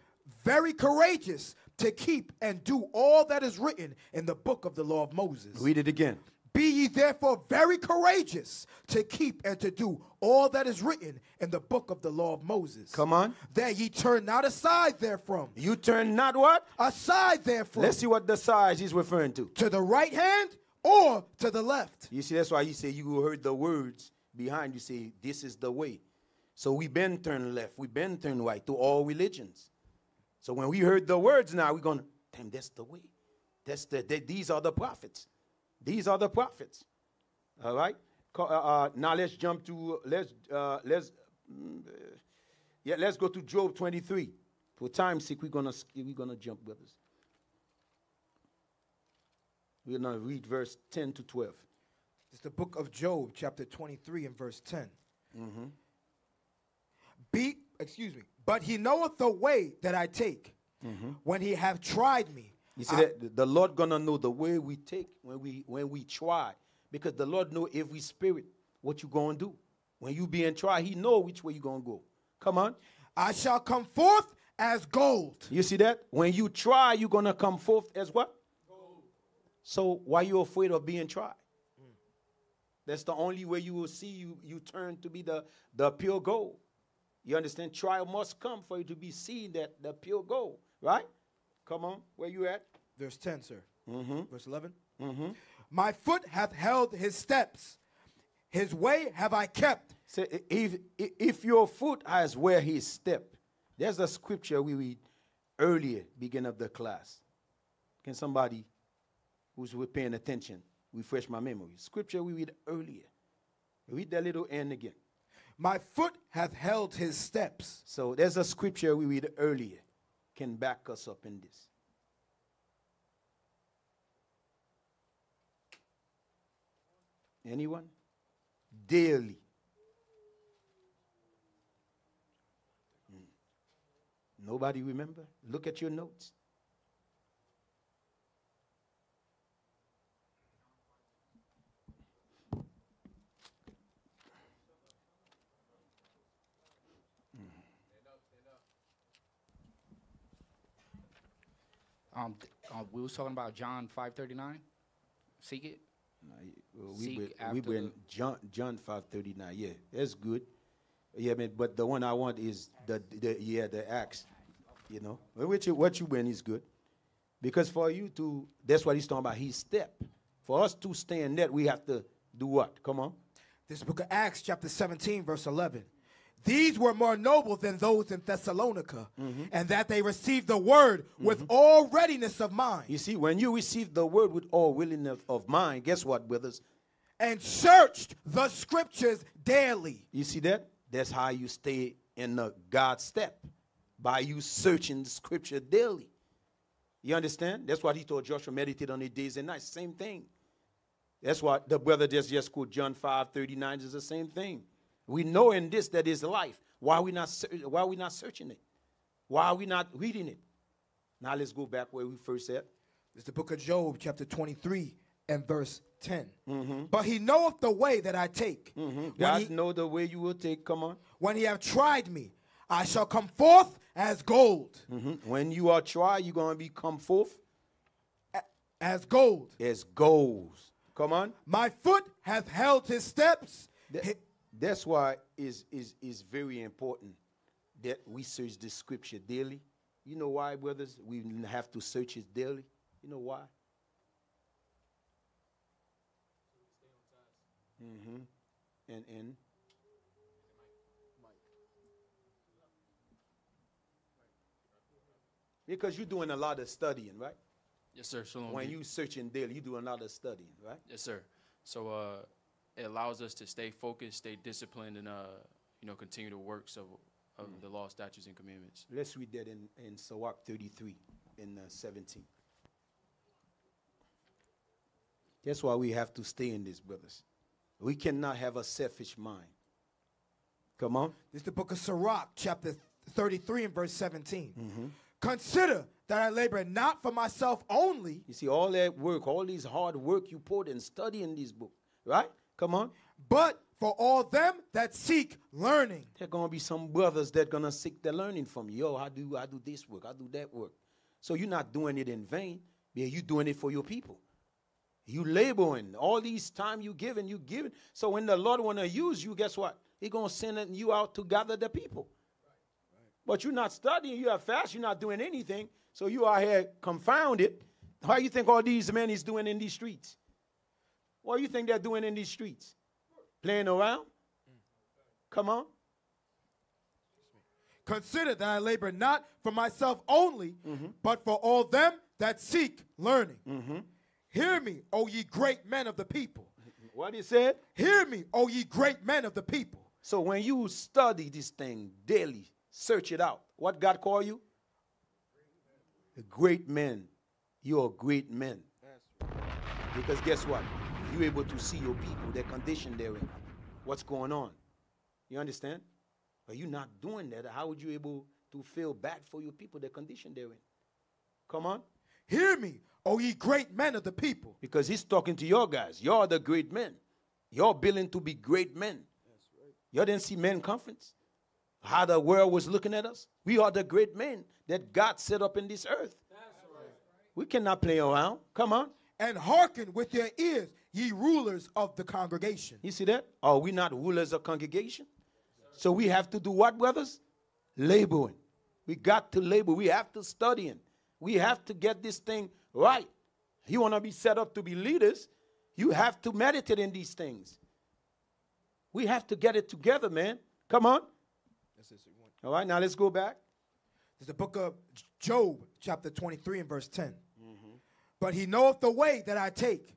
very courageous to keep and do all that is written in the book of the law of Moses. Read it again. Be ye therefore very courageous to keep and to do all that is written in the book of the law of Moses. Come on. That ye turn not aside therefrom. You turn not what? Aside therefrom. Let's see what the size he's referring to. To the right hand or to the left. You see, that's why he said you heard the words behind you say, This is the way. So we been turned left, we been turned right to all religions. So when we heard the words now, we're gonna, damn, that's the way. That's the that- these are the prophets. These are the prophets. All right. Uh, uh, now let's jump to let's uh, let's mm, yeah let's go to Job 23. For time's sake, we're gonna we're gonna jump, brothers. We're going to read verse 10 to 12. It's the book of Job, chapter 23 and verse 10. Mm-hmm. Be, excuse me, but he knoweth the way that I take. When he have tried me, You see I- that the- Lord gonna know the way we take when we when we try, because the Lord know every spirit what you gonna do. When you being tried, He know which way you gonna go. Come on. I shall come forth as gold. You see that? When you try, you gonna come forth as what? So why you afraid of being tried? That's the only way you will see you you turn to be the the pure gold. You understand? Trial must come for you to be seen that the pure gold, right? Come on, where you at? Verse 10, sir. Mm-hmm. Verse 11. Mm-hmm. My foot hath held his steps. His way have I kept. I- if, if your foot has where he stepped, there's a scripture we read earlier, beginning of the class. Can somebody who's paying attention refresh my memory? Scripture we read earlier. Read that little end again. My foot hath held his steps. So there's a scripture we read earlier can back us up in this. Anyone? Daily. Hmm. Nobody remember? Look at your notes. Um, th- uh, we was talking about John five thirty nine. Seek it. Well, we Seek were, we after were in the- John John five thirty nine. Yeah, that's good. Yeah, man, but the one I want is the, the yeah the Acts. You know, which what you win is good, because for you to that's what he's talking about. His step. For us to stand that, we have to do what? Come on. This book of Acts, chapter 17, verse 11. These were more noble than those in Thessalonica, mm-hmm. and that they received the word with mm-hmm. all readiness of mind. You see, when you receive the word with all willingness of mind, guess what, brothers? And searched the scriptures daily. You see that? That's how you stay in the God step by you searching the scripture daily. You understand? That's what he told Joshua, meditate on it days and nights. Same thing. That's what the brother just just quote John 5 39 is the same thing. We know in this that is life. Why are we not why are we not searching it? Why are we not reading it? Now let's go back where we first said. It's the book of Job, chapter 23 and verse 10. Mm-hmm. But he knoweth the way that I take. When God he- know the way you will take. Come on. When he have tried me, I shall come forth as gold. Mhm. When you are tried, you're going to become forth as gold. As gold. Come on. My foot hath held his steps. That- that's why is is is very important that we search the scripture daily. You know why, brothers? We have to search it daily. You know why? Mm-hmm. And and because you're doing a lot of studying, right? Yes, sir. Shalom. When you searching daily, you do a lot of studying, right? Yes, sir. So uh, it allows us to stay focused, stay disciplined, and uh, you know, continue the works of of the law, statutes, and commandments. Let's read that in, in Sirach 33 in uh, 17. That's why we have to stay in this, brothers. We cannot have a selfish mind. Come on. This is the book of Sirach, chapter 33 and verse 17. Mm-hmm. Consider that I labor not for myself only. You see, all that work, all this hard work you put in studying this book, right? Come on. But for all them that seek learning. There gonna be some brothers that gonna seek the learning from you. Yo, I do I do this work, I do that work. So you're not doing it in vain. Yeah, you're doing it for your people. You laboring all these time you giving, you giving. So when the Lord wanna use you, guess what? He gonna send you out to gather the people. But you're not studying, you are fast, you're not doing anything. So you are here confounded. How you think all these men is doing in these streets? What do you think they're doing in these streets? Playing around? Come on. Consider that I labor not for myself only, mm-hmm. but for all them that seek learning. Mm-hmm. Hear me, O ye great men of the people. What he said? Hear me, O ye great men of the people. So when you study this thing daily, search it out. What God call you? A great man. You're a great man. Because guess what? You're able to see your people, their condition they're in, what's going on. You understand? But you're not doing that. How would you able to feel bad for your people, their condition they're in? Come on. Hear me, O ye great men of the people. Because he's talking to your guys. You're the great men. You're billing to be great men. You didn't see men conference? How the world was looking at us? We are the great men that God set up in this earth. We cannot play around. Come on. And hearken with your ears, ye rulers of the congregation. You see that? Are we not rulers of congregation? So we have to do what, brothers? Laboring. We got to labor. We have to studying. We have to get this thing right. You want to be set up to be leaders, you have to meditate in these things. We have to get it together, man. Come on. All right, now let's go back. There's the book of Job, chapter 23 and verse 10. But he knoweth the way that I take.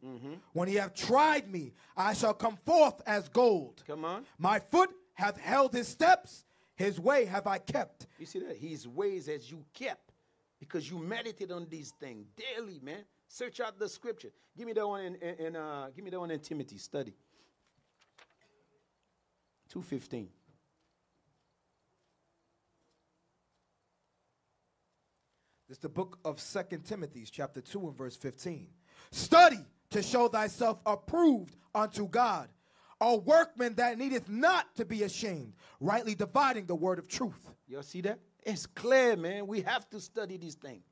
When he hath tried me, I shall come forth as gold. Come on. My foot hath held his steps, his way have I kept. You see that? His ways as you kept. Because you meditate on these things daily, man. Search out the scripture. Give me that one in, in, in, uh, give me that one in Timothy. Study. 215. Is the book of Second Timothy, chapter 2 and verse 15. Study to show thyself approved unto God, a workman that needeth not to be ashamed, rightly dividing the word of truth. You see that? It's clear, man. We have to study these things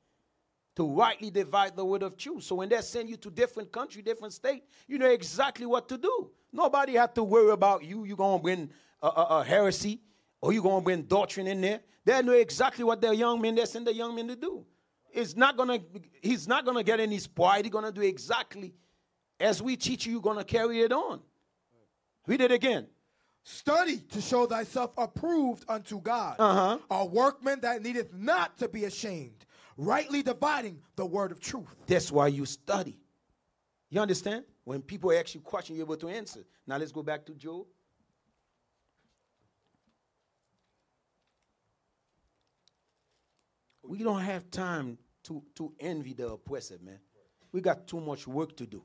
to rightly divide the word of truth. So when they send you to different country, different state, you know exactly what to do. Nobody have to worry about you. You're going to bring a, a, a heresy or you're going to bring doctrine in there. They know exactly what their young men, they send the young men to do. It's not gonna, he's not gonna get any spoiled. He's gonna do exactly as we teach you, you're gonna carry it on. Read it again. Study to show thyself approved unto God, Uh-huh. a workman that needeth not to be ashamed, rightly dividing the word of truth. That's why you study. You understand? When people ask you questions, you're able to answer. Now let's go back to Job. We don't have time to, to envy the oppressor, man. We got too much work to do.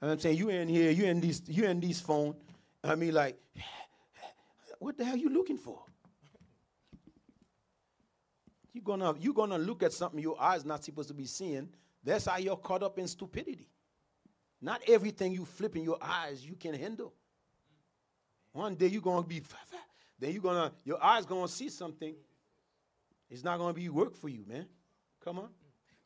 What I'm saying you in here, you in this, you in this phone. I mean, like, what the hell you looking for? You're gonna you're gonna look at something your eyes not supposed to be seeing. That's how you're caught up in stupidity. Not everything you flip in your eyes you can handle. One day you're gonna be then you're gonna your eyes gonna see something. It's not gonna be work for you, man. Come on.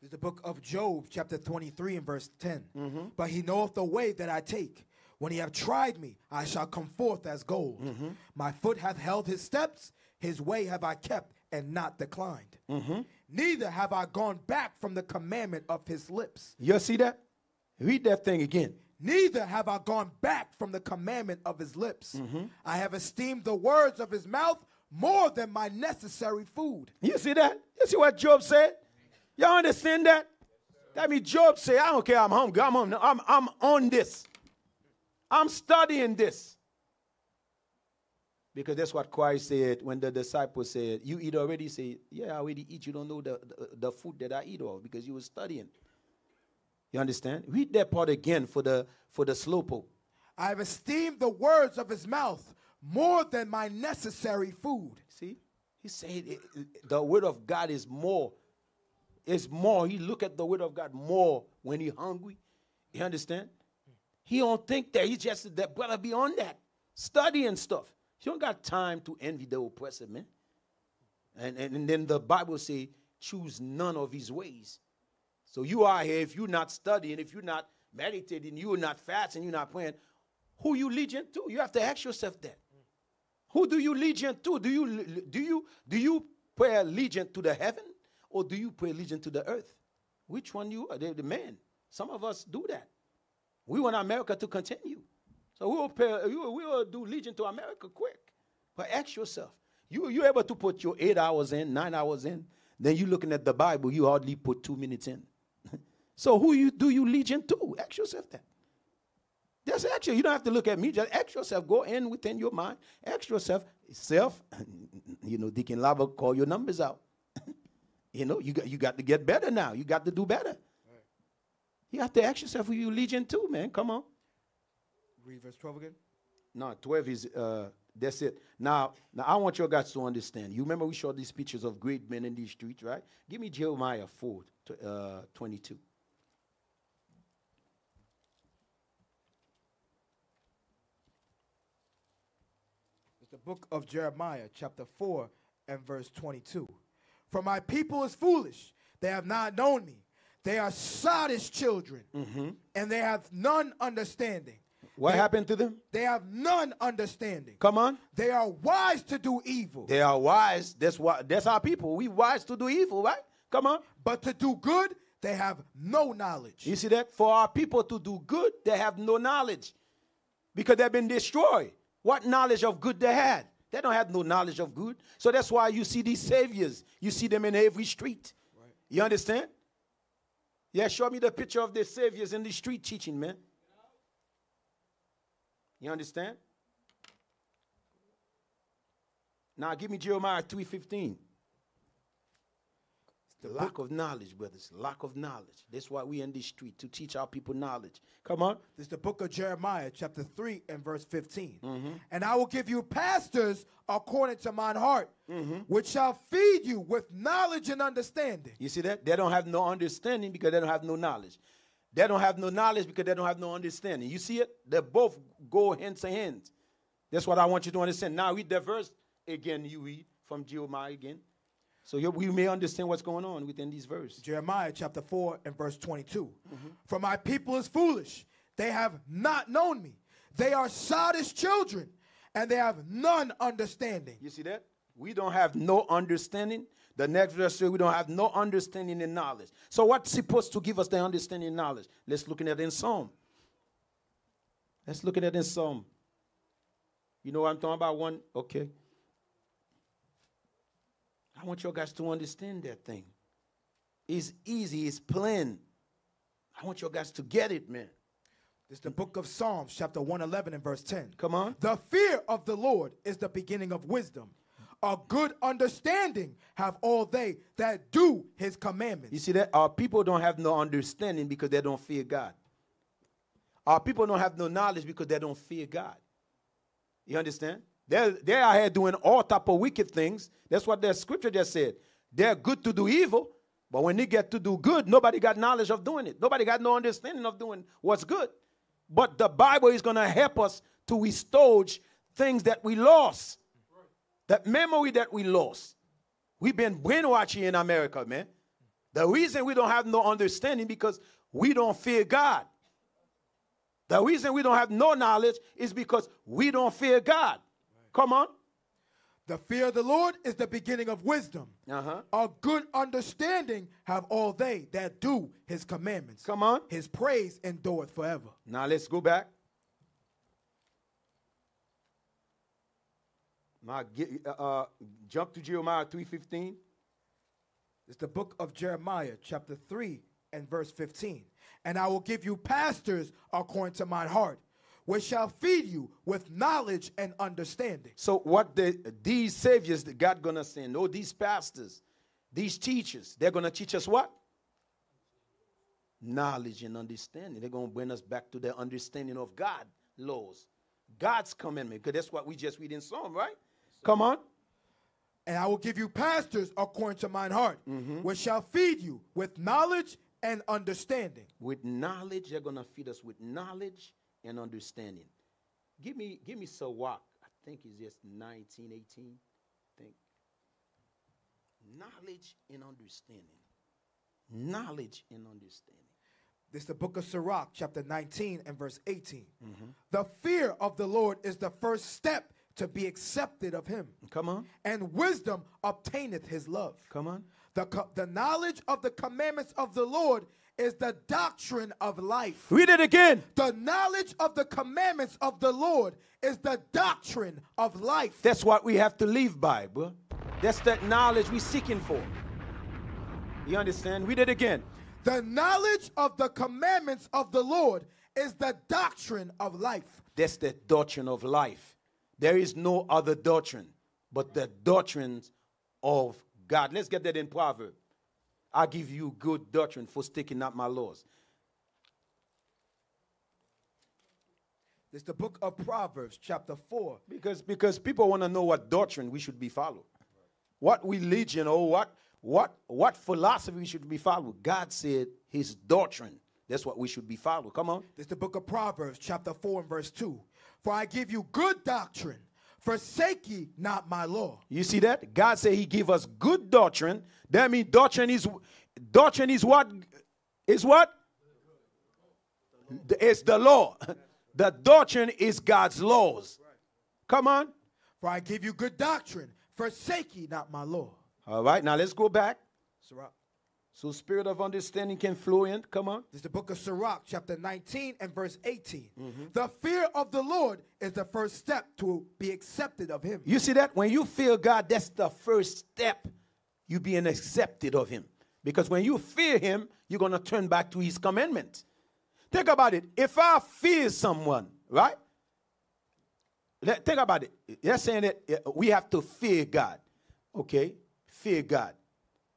This is the book of Job, chapter 23 and verse 10. Mm-hmm. But he knoweth the way that I take. When he have tried me, I shall come forth as gold. Mm-hmm. My foot hath held his steps, his way have I kept and not declined. Mm-hmm. Neither have I gone back from the commandment of his lips. You see that? Read that thing again. Neither have I gone back from the commandment of his lips. Mm-hmm. I have esteemed the words of his mouth more than my necessary food. You see that? You see what Job said? Y'all understand that? That means Job said, I don't care, I'm hungry. I'm on, I'm, I'm on this. I'm studying this. Because that's what Christ said when the disciples said, You eat already? Say, Yeah, I already eat. You don't know the, the, the food that I eat of because you were studying. You understand? Read that part again for the for the slowpoke. I have esteemed the words of his mouth more than my necessary food. See? He said it- the word of God is more. It's more. He look at the word of God more when he hungry. You understand? He don't think that. He just that brother be on that. Studying stuff. You don't got time to envy the oppressor, man. And, and, and then the Bible say, choose none of his ways. So you are here, if you're not studying, if you're not meditating, you're not fasting, you're not praying, who you legion to? You have to ask yourself that. Who do you legion to? Do you do you do you pay allegiance to the heaven or do you pray allegiance to the earth? Which one you are? The, man. Some of us do that. We want America to continue. So we will pay, we will, do legion to America quick. But ask yourself, you you able to put your eight hours in, nine hours in, then you looking at the Bible, you hardly put two minutes in. so who you do you legion to? Ask yourself that. Just ask you. You don't have to look at me. Just ask yourself. Go in within your mind. Ask yourself, self. You know, Deacon Lava call your numbers out. you know, you got you got to get better now. You got to do better. You have to ask yourself who you legion to, man. Come on. Read verse 12 again. No, 12 is uh that's it. Now, now I want your guys to understand. You remember we showed these pictures of great men in these streets, right? Give me Jeremiah 4, tw- uh, 22. Book of Jeremiah, chapter 4, and verse 22. For my people is foolish. They have not known me. They are sottish children, mm-hmm. and they have none understanding. What They- happened to them? They have none understanding. Come on. They are wise to do evil. They are wise. That's what that's our people. We wise to do evil, right? Come on. But to do good, they have no knowledge. You see that? For our people to do good, they have no knowledge. Because they've been destroyed. What knowledge of good they had? They don't have no knowledge of good. So that's why you see these saviors. You see them in every street. You understand? Yeah, show me the picture of the saviors in the street teaching, man. You understand? Now give me Jeremiah 3:15. The lack of knowledge, brothers. Lack of knowledge. That's why we in this street to teach our people knowledge. Come on. This is the book of Jeremiah, chapter 3, and verse 15. Mm-hmm. And I will give you pastors according to mine heart, Mm-hmm. which shall feed you with knowledge and understanding. You see that? They don't have no understanding because they don't have no knowledge. They don't have no knowledge because they don't have no understanding. You see it? They both go hand to hand. That's what I want you to understand. Now read the verse again. You read from Jeremiah again. So you, we may understand what's going on within these verses. Jeremiah chapter 4 and verse 22. Mm-hmm. For my people is foolish. They have not known me. They are sottish children, and they have none understanding. You see that? We don't have no understanding. The next verse says we don't have no understanding and knowledge. So what's supposed to give us the understanding and knowledge? Let's look at it in Psalm. Let's look at it in Psalm. You know what I'm talking about? One, okay. I want you guys to understand that thing. It's easy, it's plain. I want you guys to get it, man. This is the book of Psalms, chapter 111 and verse 10. Come on. The fear of the Lord is the beginning of wisdom. A good understanding have all they that do his commandments. You see that? Our people don't have no understanding because they don't fear God. Our people don't have no knowledge because they don't fear God. You understand? They're, they are here doing all type of wicked things. That's what the scripture just said. They're good to do evil, but when they get to do good, nobody got knowledge of doing it. Nobody got no understanding of doing what's good. But the Bible is going to help us to restore things that we lost. That memory that we lost. We've been brainwashed here in America, man. The reason we don't have no understanding because we don't fear God. The reason we don't have no knowledge is because we don't fear God. Come on. The fear of the Lord is the beginning of wisdom. Uh-huh. A good understanding have all they that do his commandments. Come on. His praise endureth forever. Now let's go back. Get, uh, uh, jump to Jeremiah 3.15. It's the book of Jeremiah, chapter 3 and verse 15. And I will give you pastors according to mine heart, which shall feed you with knowledge and understanding. So what the, these saviors that God gonna send, oh, these pastors, these teachers, they're gonna teach us what? Knowledge and understanding. They're gonna bring us back to the understanding of God laws, God's commandment. Because that's what we just read in Psalm, right? Come on. And I will give you pastors according to mine heart, mm-hmm. which shall feed you with knowledge and understanding. With knowledge, they're gonna feed us with knowledge and understanding. Give me, give me Sirach. I think it's just 19, 18. I think. Knowledge and understanding. Knowledge and understanding. This is the book of Sirach, chapter 19 and verse 18. Mm-hmm. The fear of the Lord is the first step to be accepted of him. Come on. And wisdom obtaineth his love. Come on. The, co- the knowledge of the commandments of the Lord is the doctrine of life. Read it again. The knowledge of the commandments of the Lord is the doctrine of life. That's what we have to live by, bro. That's that knowledge we're seeking for. You understand? Read it again. The knowledge of the commandments of the Lord is the doctrine of life. That's the doctrine of life. There is no other doctrine but the doctrines of God. Let's get that in Proverbs. I give you good doctrine for sticking out my laws. It's the book of Proverbs, chapter 4. Because, because people want to know what doctrine we should be following. What religion or what, what, what philosophy we should be following. God said his doctrine. That's what we should be following. Come on. It's the book of Proverbs, chapter 4 and verse 2. For I give you good doctrine forsake ye not my law. You see that? God said he give us good doctrine. That means doctrine is doctrine is what is what? It's the law. The doctrine is God's laws. Come on. For I give you good doctrine, forsake ye not my law. All right, now let's go back. Sirach. So spirit of understanding can flow in. Come on. This is the book of Sirach, chapter 19 and verse 18. Mm-hmm. The fear of the Lord is the first step to be accepted of him. You see that? When you fear God, that's the first step you being accepted of him. Because when you fear him, you're going to turn back to his commandment. Think about it. If I fear someone, right? Let- Think about it. They're saying that uh, we have to fear God. Okay? Fear God.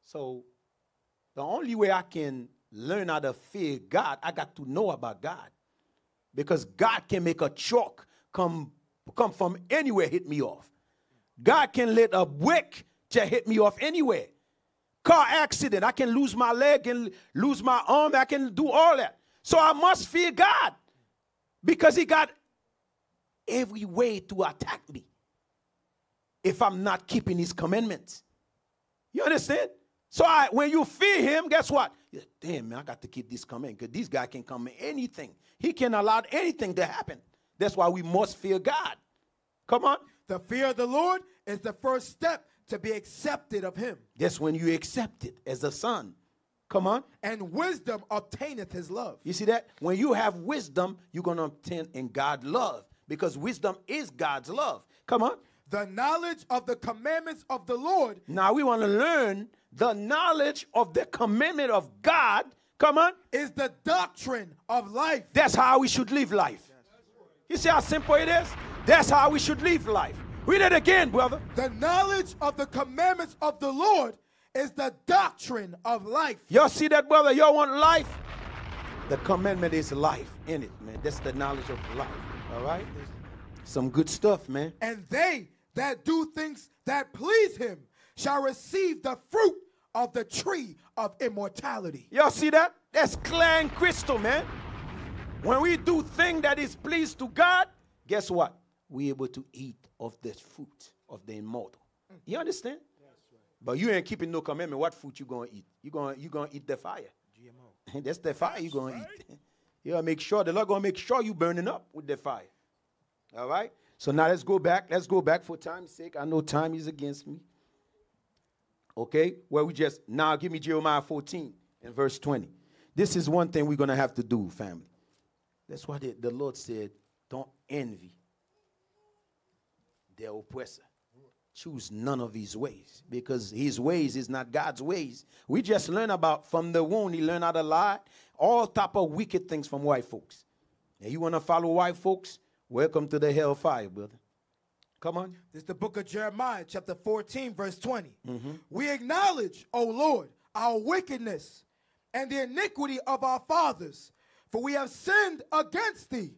So the only way I can learn how to fear God, I got to know about God. Because God can make a chalk come, come from anywhere hit me off. God can let a brick to hit me off anywhere. Car accident, I can lose my leg and lose my arm, I can do all that. So I must fear God because He got every way to attack me if I'm not keeping His commandments. You understand? So I, when you fear Him, guess what? Damn, man, I got to keep this command because this guy can come in anything. He can allow anything to happen. That's why we must fear God. Come on. The fear of the Lord is the first step to be accepted of him. That's when you accept it as a son. Come on. And wisdom obtaineth his love. You see that? When you have wisdom, you're going to obtain in God love because wisdom is God's love. Come on. The knowledge of the commandments of the Lord Now we want to learn the knowledge of the commandment of God. Come on. is the doctrine of life. That's how we should live life. You see how simple it is? That's how we should live life. Read it again, brother. The knowledge of the commandments of the Lord is the doctrine of life. Y'all see that, brother? Y'all want life? The commandment is life in it, man. That's the knowledge of life. All right? Some good stuff, man. And they that do things that please him shall receive the fruit of the tree of immortality. Y'all see that? That's clear and crystal, man. When we do thing that is pleased to God, guess what? we able to eat of this fruit of the immortal. You understand? But you ain't keeping no commandment. What fruit you gonna eat? You gonna you gonna eat the fire. GMO. That's the fire you gonna eat. You gotta make sure the Lord gonna make sure you burning up with the fire. All right. So now let's go back. Let's go back for time's sake. I know time is against me. Okay. Where we just now give me Jeremiah 14 and verse 20. This is one thing we're gonna have to do, family. That's why the, the Lord said, "Don't envy their oppressor." choose none of his ways because his ways is not God's ways. We just learn about from the womb, he learned how to lie, all type of wicked things from white folks. And you want to follow white folks? Welcome to the hellfire, brother. Come on. This is the book of Jeremiah, chapter 14, verse 20. Mm-hmm. We acknowledge, O Lord, our wickedness and the iniquity of our fathers, for we have sinned against thee.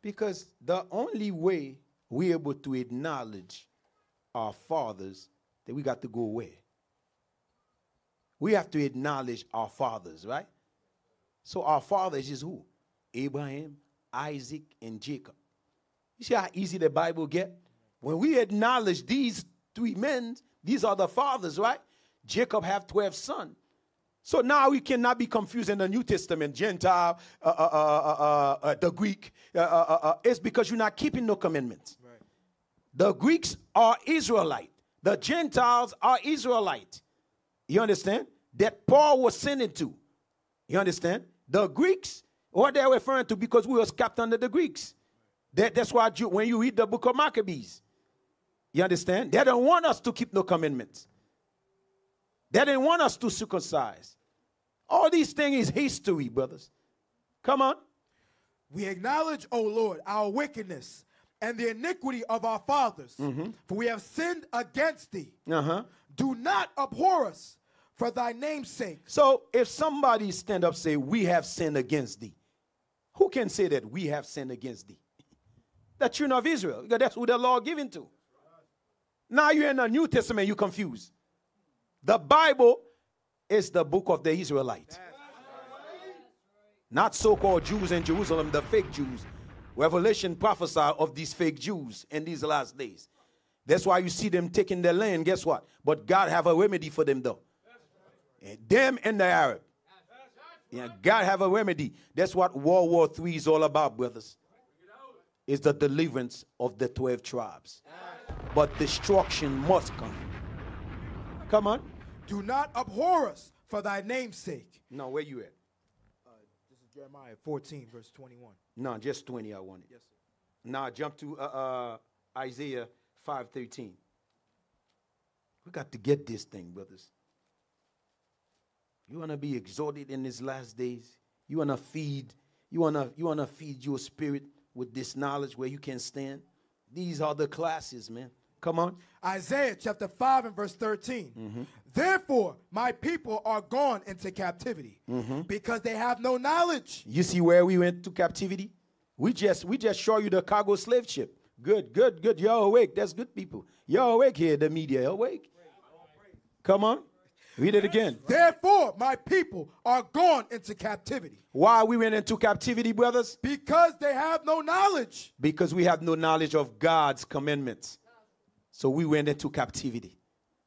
Because the only way we're able to acknowledge our fathers that we got to go away. We have to acknowledge our fathers, right? So our fathers is who? Abraham, Isaac, and Jacob. You see how easy the Bible get? When we acknowledge these three men, these are the fathers, right? Jacob have 12 sons. So now we cannot be confused in the New Testament, Gentile, uh, uh, uh, uh, the Greek. Uh, uh, uh, it's because you're not keeping no commandments. Right. The Greeks are Israelite. The Gentiles are Israelite. You understand? That Paul was sending to. You understand? The Greeks, what they're referring to because we was kept under the Greeks. That, that's why when you read the book of Maccabees, you understand? They don't want us to keep no commandments. They didn't want us to circumcise. All these things is history, brothers. Come on. We acknowledge, O Lord, our wickedness and the iniquity of our fathers, Mm-hmm. for we have sinned against thee. Uh-huh. Do not abhor us for thy name's sake. So if somebody stand up say, we have sinned against thee, who can say that we have sinned against thee? The children of Israel. Because that's who the law given to. Now you're in the New Testament, you confused. The Bible is the book of the Israelite. Not so-called Jews in Jerusalem, the fake Jews. Revelation prophesy of these fake Jews in these last days. That's why you see them taking their land. Guess what? But God have a remedy for them though. And them and the Arab. Yeah, God have a remedy. That's what World War III is all about, brothers. Is the deliverance of the 12 tribes. But destruction must come. Come on. Do not abhor us for thy name's sake. No, where you at? This is Jeremiah 14, verse 21. No, just 20 I wanted. Yes, sir. Now jump to uh, uh, Isaiah 5.13. We got to get this thing, brothers. You want to be exalted in these last days? You want to feed, you want to you want to feed your spirit with this knowledge where you can stand? These are the classes, man. Come on. Isaiah chapter 5 and verse 13. Therefore, my people are gone into captivity Mhm. because they have no knowledge. You see where we went to captivity? We just we just show you the cargo slave ship. Good, good, good. You're awake. That's good people. You're awake here, the media. You're awake. Come on. Read it again. Therefore, my people are gone into captivity Why we went into captivity, brothers? because they have no knowledge. Because we have no knowledge of God's commandments. So we went into captivity.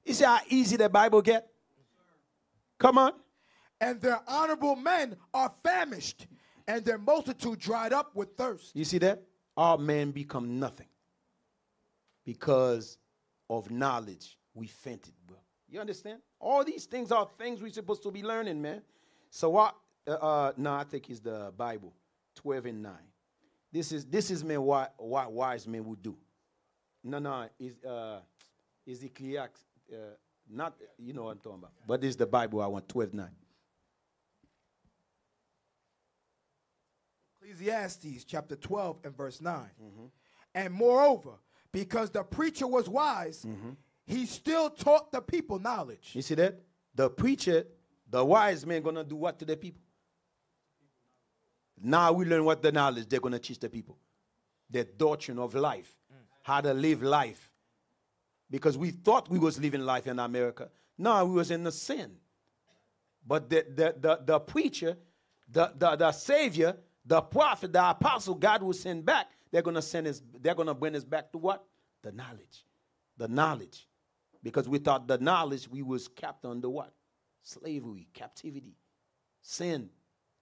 You see how easy the Bible get? Come on. And their honorable men are famished, and their multitude dried up with thirst. You see that? Our men become nothing. Because of knowledge, we fainted, bro. You understand? All these things are things we're supposed to be learning, man. So what? Uh, uh, no, I think it's the Bible, twelve and nine. This is this is man what what wise men would do. No, no, is uh, is Ecclesiastes, uh, not you know what I'm talking about. But this is the Bible. I want twelve nine. Ecclesiastes chapter 12 and verse 9. And moreover, because the preacher was wise, he still taught the people knowledge. You see that? The preacher, the wise man, gonna do what to the people? Now we learn what the knowledge they're gonna teach the people. The doctrine of life, how to live life. Because we thought we was living life in America. No, we was in the sin. But the the the, the preacher, the, the the savior, the prophet, the apostle, God will send back. They're gonna send us, they're gonna bring us back to what? The knowledge. The knowledge. Because we thought the knowledge we was kept under what? Slavery, captivity, sin.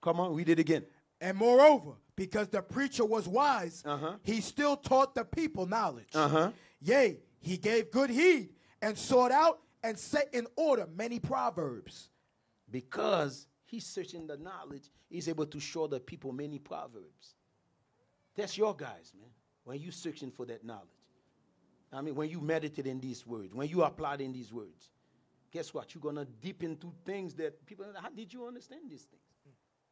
Come on, read it again. And moreover, because the preacher was wise, Uh-huh. he still taught the people knowledge. Uh-huh. Yea, he gave good heed and sought out and set in order many proverbs. Because he's searching the knowledge, he's able to show the people many proverbs. That's your guys, man. When you searching for that knowledge. I mean, when you meditate in these words, when you apply in these words, guess what? You're gonna deep into things that people. How did you understand these things?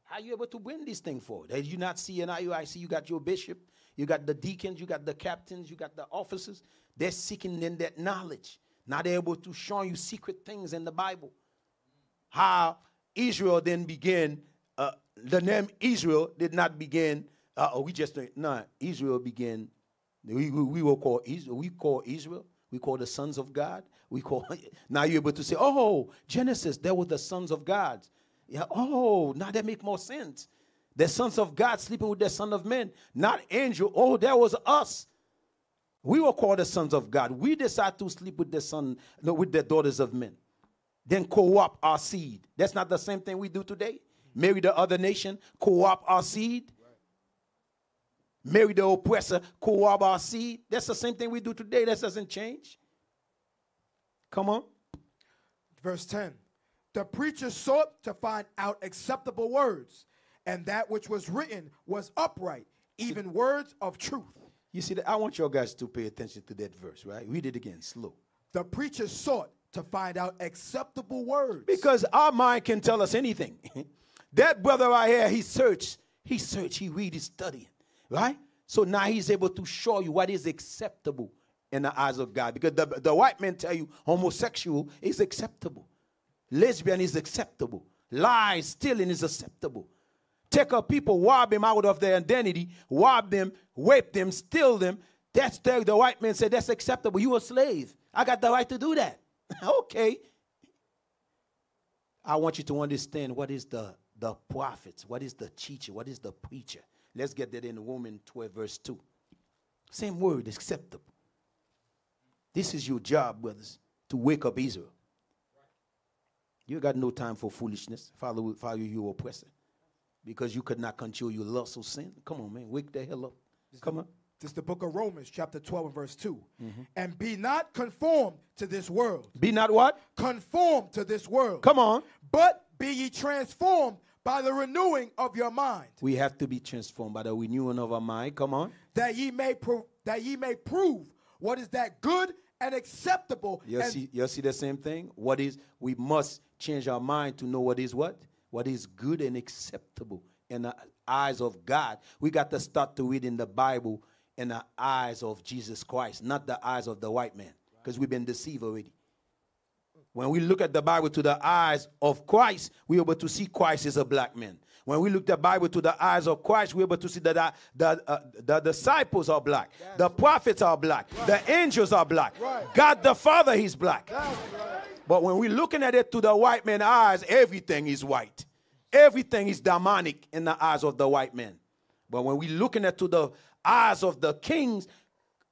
How you able to bring this thing forward? Did you not see in IUIC? You got your bishop, you got the deacons, you got the captains, you got the officers. They're seeking in that knowledge. Now they're able to show you secret things in the Bible. How Israel then began. Uh, the name Israel did not begin. Uh, we just no. Israel began. We, we, we call Israel. We call Israel. We call the sons of God. We call now you're able to say, oh, Genesis, there were the sons of God. Yeah, oh, now that make more sense. The sons of God sleeping with the son of men, not angel. Oh, that was us. We were called the sons of God. We decide to sleep with the son, no, with the daughters of men. Then co-op our seed. That's not the same thing we do today. Marry the other nation, co-op our seed. Marry the oppressor, our seed. That's the same thing we do today. That doesn't change. Come on. Verse 10 The preacher sought to find out acceptable words, and that which was written was upright, even words of truth. You see, that I want your guys to pay attention to that verse, right? Read it again, slow. The preacher sought to find out acceptable words. Because our mind can tell us anything. that brother right here, he searched, he searched, he read, he studying, right? So now he's able to show you what is acceptable in the eyes of God. Because the, the white men tell you homosexual is acceptable, lesbian is acceptable, lies, stealing is acceptable. take up people, rob them out of their identity, rob them, rape them, steal them. That's the, the white man said that's acceptable. You a slave. I got the right to do that. okay. I want you to understand what is the the prophets, what is the teacher, what is the preacher. Let's get that in Romans 12, verse 2. Same word, acceptable. This is your job, brothers, to wake up Israel. You got no time for foolishness. Follow, follow your oppressor. Because you could not control your lust of sin. Come on, man. Wake the hell up. Come on. This is the book of Romans, chapter 12 and verse 2. Mm-hmm. And be not conformed to this world. Be not what? Conformed to this world. Come on. But be ye transformed by the renewing of your mind, We have to be transformed by the renewing of our mind. Come on. that ye may pro- that ye may prove what is that good and acceptable. You see, you see the same thing? What is we must change our mind to know what is what? What is good and acceptable in the eyes of God. We got to start to read in the Bible in the eyes of Jesus Christ, not the eyes of the white man. Because we've been deceived already. When we look at the Bible to the eyes of Christ, we're able to see Christ as a black man. When we look at the Bible to the eyes of Christ, we're able to see that the, the, uh, the disciples are black, the prophets are black, the angels are black, God the Father, He's black. But when we're looking at it to the white man's eyes, everything is white. Everything is demonic in the eyes of the white man. But when we're looking at to the eyes of the kings,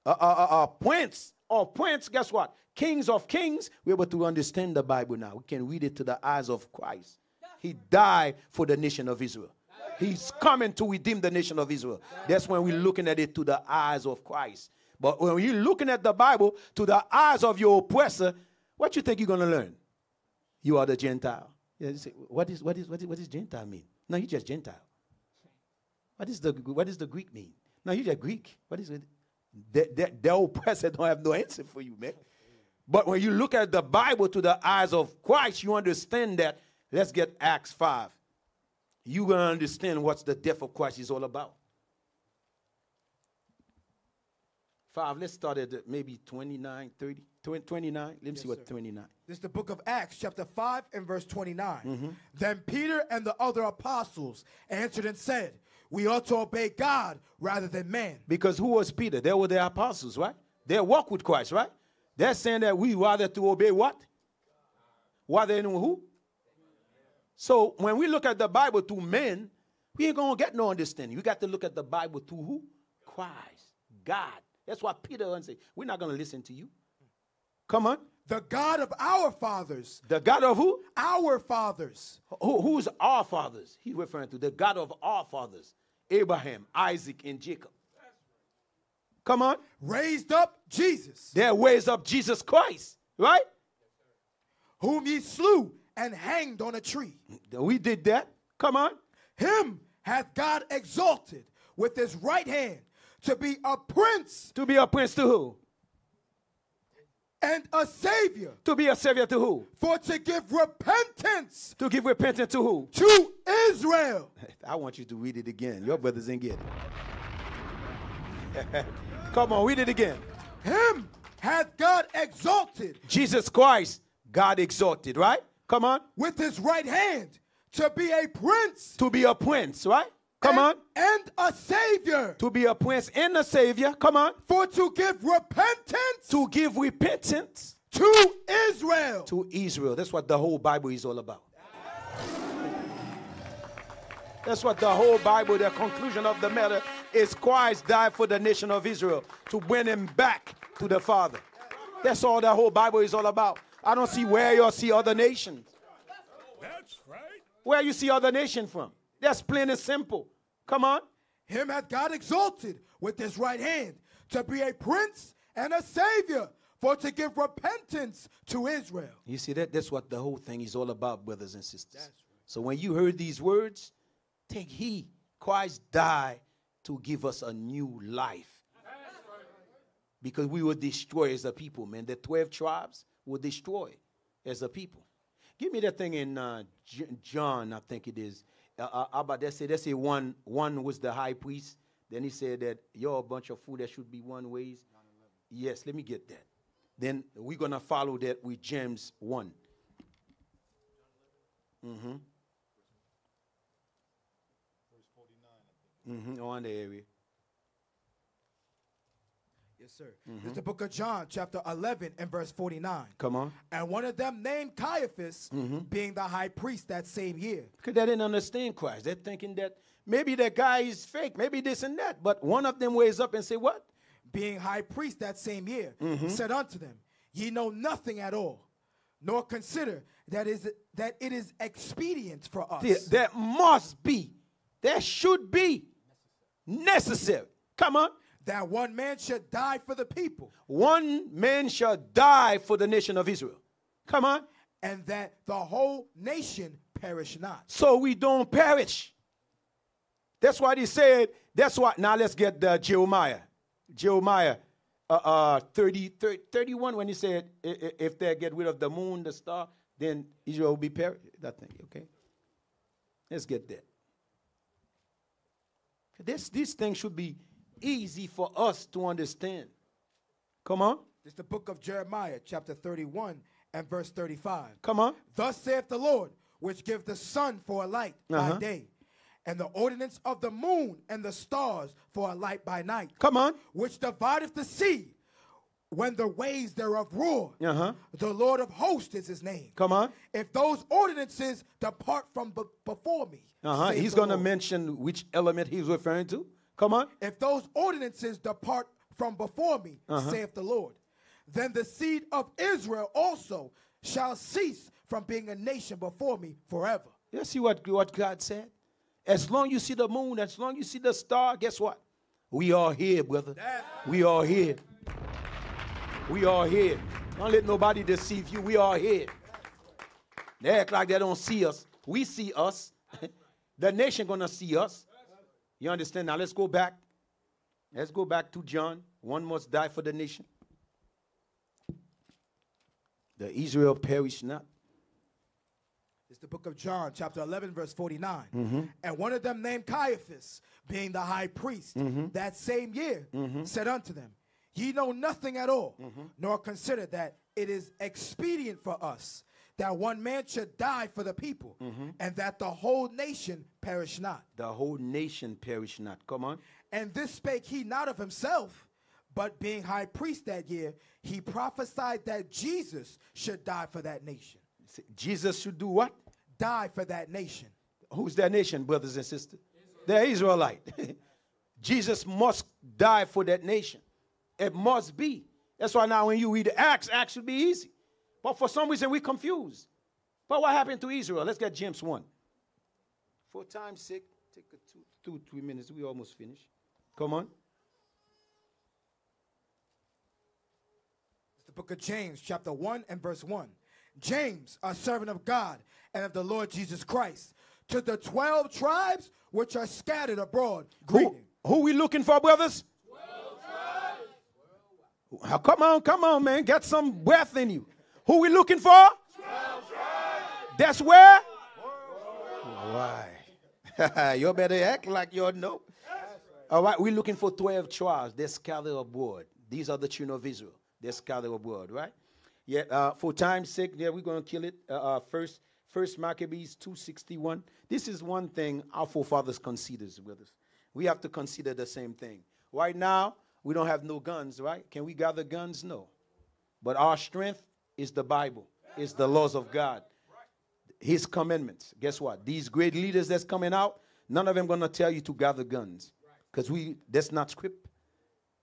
uh, uh, uh, uh, prince of prince, guess what? Kings of kings, we're able to understand the Bible now. We can read it to the eyes of Christ. He died for the nation of Israel. He's coming to redeem the nation of Israel. That's when we're looking at it to the eyes of Christ. But when you're looking at the Bible to the eyes of your oppressor, what you think you're going to learn? You are the Gentile. You say, what, is, what, is, what, is, what does Gentile mean? No, you're just Gentile. What, is the, what does the Greek mean? No, you're just Greek. What is it? The, the, the oppressor don't have no answer for you, man. But when you look at the Bible to the eyes of Christ, you understand that. Let's get Acts 5. You're going to understand what's the death of Christ is all about. 5, let's start at maybe 29, 30, 29. Let me see what 29. This is the book of Acts, chapter 5 and verse 29. Mm-hmm. Then Peter and the other apostles answered and said, We ought to obey God rather than man. Because who was Peter? They were the apostles, right? They walk with Christ, right? They're saying that we rather to obey what? Rather than who? So when we look at the Bible to men, we ain't gonna get no understanding. We got to look at the Bible to who? Christ, God. That's why Peter said, We're not gonna listen to you. Come on. The God of our fathers. The God of who? Our fathers. Who, who's our fathers? He's referring to the God of our fathers. Abraham, Isaac, and Jacob. Come on. Raised up Jesus. They raised up Jesus Christ, right? Whom ye slew and hanged on a tree. We did that. Come on. Him hath God exalted with his right hand to be a prince. To be a prince to who? And a savior. To be a savior to who? For to give repentance. To give repentance to who? To Israel. I want you to read it again. Your brothers didn't get it. Come on, read it again. Him hath God exalted. Jesus Christ, God exalted, right? Come on. With his right hand to be a prince. To be a prince, right? Come and, on. And a savior. To be a prince and a savior. Come on. For to give repentance. To give repentance. To Israel. To Israel. That's what the whole Bible is all about. That's what the whole Bible, the conclusion of the matter is Christ died for the nation of Israel to bring him back to the Father. That's all the whole Bible is all about. I don't see where you see other nations. That's right. Where you see other nation from? That's plain and simple. Come on. Him hath God exalted with his right hand to be a prince and a savior, for to give repentance to Israel. You see that? That's what the whole thing is all about, brothers and sisters. So when you heard these words, take heed. Christ died to give us a new life. Because we were destroyed as a people, man. The 12 tribes were destroyed as a people. Give me that thing in uh, J- John, I think it is. Uh, uh, about that say, they say one, one was the high priest. Then he said that you're a bunch of fool that should be one ways. Yes, let me get that. Then we're going to follow that with James 1. Mm-hmm. Mm-hmm. On the area. Yes, sir. It's the book of John, chapter 11 and verse 49. Come on. And one of them named Caiaphas, Mhm. being the high priest that same year. Because they didn't understand Christ. They're thinking that maybe that guy is fake, maybe this and that. But one of them weighs up and say, What? being high priest that same year, Mhm. said unto them, Ye know nothing at all, nor consider that is that it is expedient for us. There, there must be, there should be necessary. Come on. That one man should die for the people. One man shall die for the nation of Israel. Come on. And that the whole nation perish not. So we don't perish. That's what he said. That's what. Now let's get the Jeremiah. Jeremiah uh, uh, 30, 30, 31 when he said, "I- i- if they get rid of the moon, the star, then Israel will be perished. That thing, okay? Let's get that. This, this thing should be easy for us to understand. Come on. It's the book of Jeremiah, chapter 31 and verse 35. Come on. Thus saith the Lord, which give the sun for a light Uh-huh. by day, and the ordinance of the moon and the stars for a light by night. Come on. Which divideth the sea when the ways thereof roar. Uh-huh. The Lord of hosts is his name. Come on. If those ordinances depart from be- before me, Uh-huh. He's going to mention which element he's referring to. Come on. If those ordinances depart from before me, Uh-huh. saith the Lord, then the seed of Israel also shall cease from being a nation before me forever. You see what, what God said? As long you see the moon, as long you see the star, guess what? We are here, brother. We are here. We are here. Don't let nobody deceive you. We are here. They act like they don't see us. We see us. the nation gonna see us. You understand? Now let's go back. Let's go back to John. One must die for the nation. The Israel perish not. It's the book of John, chapter 11, verse 49. Mhm. And one of them named Caiaphas, being the high priest, Mhm. that same year, Mhm. said unto them, Ye know nothing at all, Mhm. nor consider that it is expedient for us that one man should die for the people, Mhm. and that the whole nation perish not. The whole nation perish not. Come on. And this spake he not of himself, but being high priest that year, he prophesied that Jesus should die for that nation. Jesus should do what? Die for that nation. Who's that nation, brothers and sisters? They're Israelite. Jesus must die for that nation. It must be. That's why now when you read Acts, Acts should be easy. But for some reason we're confused. But what happened to Israel? Let's get James 1. For time's sake, take a two, two, three minutes. We almost finished. Come on. It's the book of James, chapter 1 and verse 1. James, a servant of God and of the Lord Jesus Christ, to the 12 tribes which are scattered abroad. Who, who we looking for, brothers? Come on, come on, man. Get some breath in you. Who we looking for? That's where? Why? you better act like you know. All right, we're looking for 12 tribes. They're scattered abroad. These are the children of Israel. They're scattered abroad, right? Yeah, uh, for time's sake, yeah, we're going to kill it. Uh, uh, first, first Maccabees 261. This is one thing our forefathers considered, brothers. We have to consider the same thing. Right now, we don't have no guns, right? Can we gather guns? No. But our strength is the Bible, is the laws of God, His commandments. Guess what? These great leaders that's coming out, none of them gonna tell you to gather guns, because we that's not script.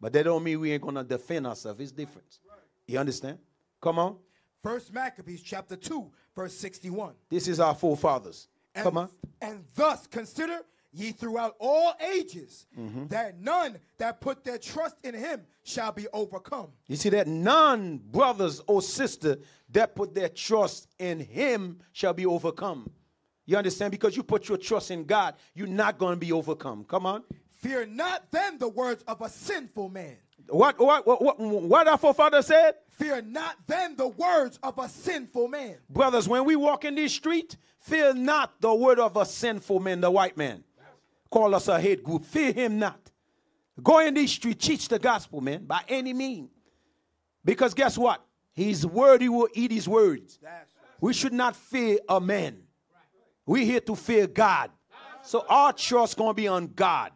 But that don't mean we ain't gonna defend ourselves. It's different. You understand? Come on. First Maccabees chapter 2, verse 61. This is our forefathers. And, Come on. And thus consider ye throughout all ages Mhm. that none that put their trust in him shall be overcome. You see that none, brothers or sister, that put their trust in him shall be overcome. You understand? Because you put your trust in God, you're not going to be overcome. Come on. Fear not then the words of a sinful man. What what what what, what our forefather said? Fear not then the words of a sinful man. Brothers, when we walk in this street, fear not the word of a sinful man, the white man. Call us a hate group. Fear him not. Go in these streets, teach the gospel, man, by any means. Because guess what? His word, he will eat his words. We should not fear a man. We're here to fear God. So our trust is gonna be on God.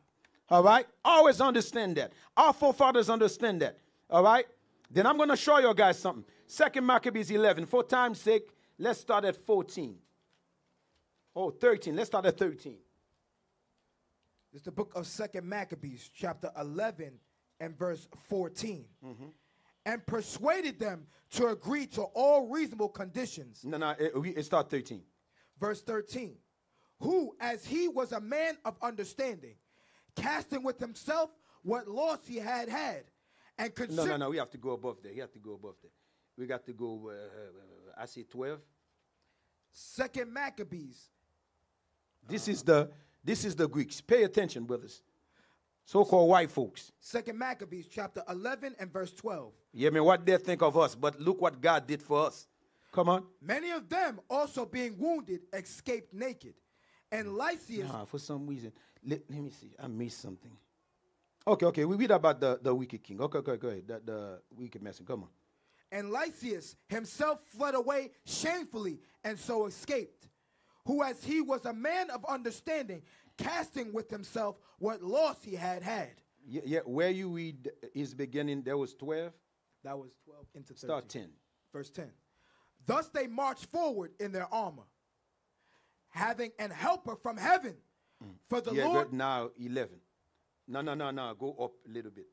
All right? Always understand that. Our forefathers understand that. All right? Then I'm going to show you guys something. Second Maccabees 11. For time's sake, let's start at 14. Oh, 13. Let's start at 13. It's the book of Second Maccabees, chapter 11 and verse 14. And persuaded them to agree to all reasonable conditions. No, no, it, we- it start 13. Verse 13. Who, as he was a man of understanding, casting with himself what loss he had had, and No, consider no, no. We have to go above there. You have to go above there. We got to go, uh, I see 12. Second Maccabees. This is the this is the Greeks. Pay attention, brothers. So-called white folks. Second Maccabees, chapter 11 and verse 12. Yeah, I mean, what they think of us, but look what God did for us. Come on. Many of them also being wounded escaped naked. And Lysias Nah, for some reason. Let, let me see. I missed something. Okay, okay. We read about the, the wicked king. Okay, okay, go ahead. The, the wicked messenger. Come on. and Lysias himself fled away shamefully and so escaped, who as he was a man of understanding, casting with himself what loss he had had. Yeah, yeah, where you read his beginning, there was 12. That was 12 into 13. Start 10. Verse 10. Thus they marched forward in their armor, having an helper from heaven. Mm. For the yeah, Lord, now 11. No, no, no, no. Go up a little bit.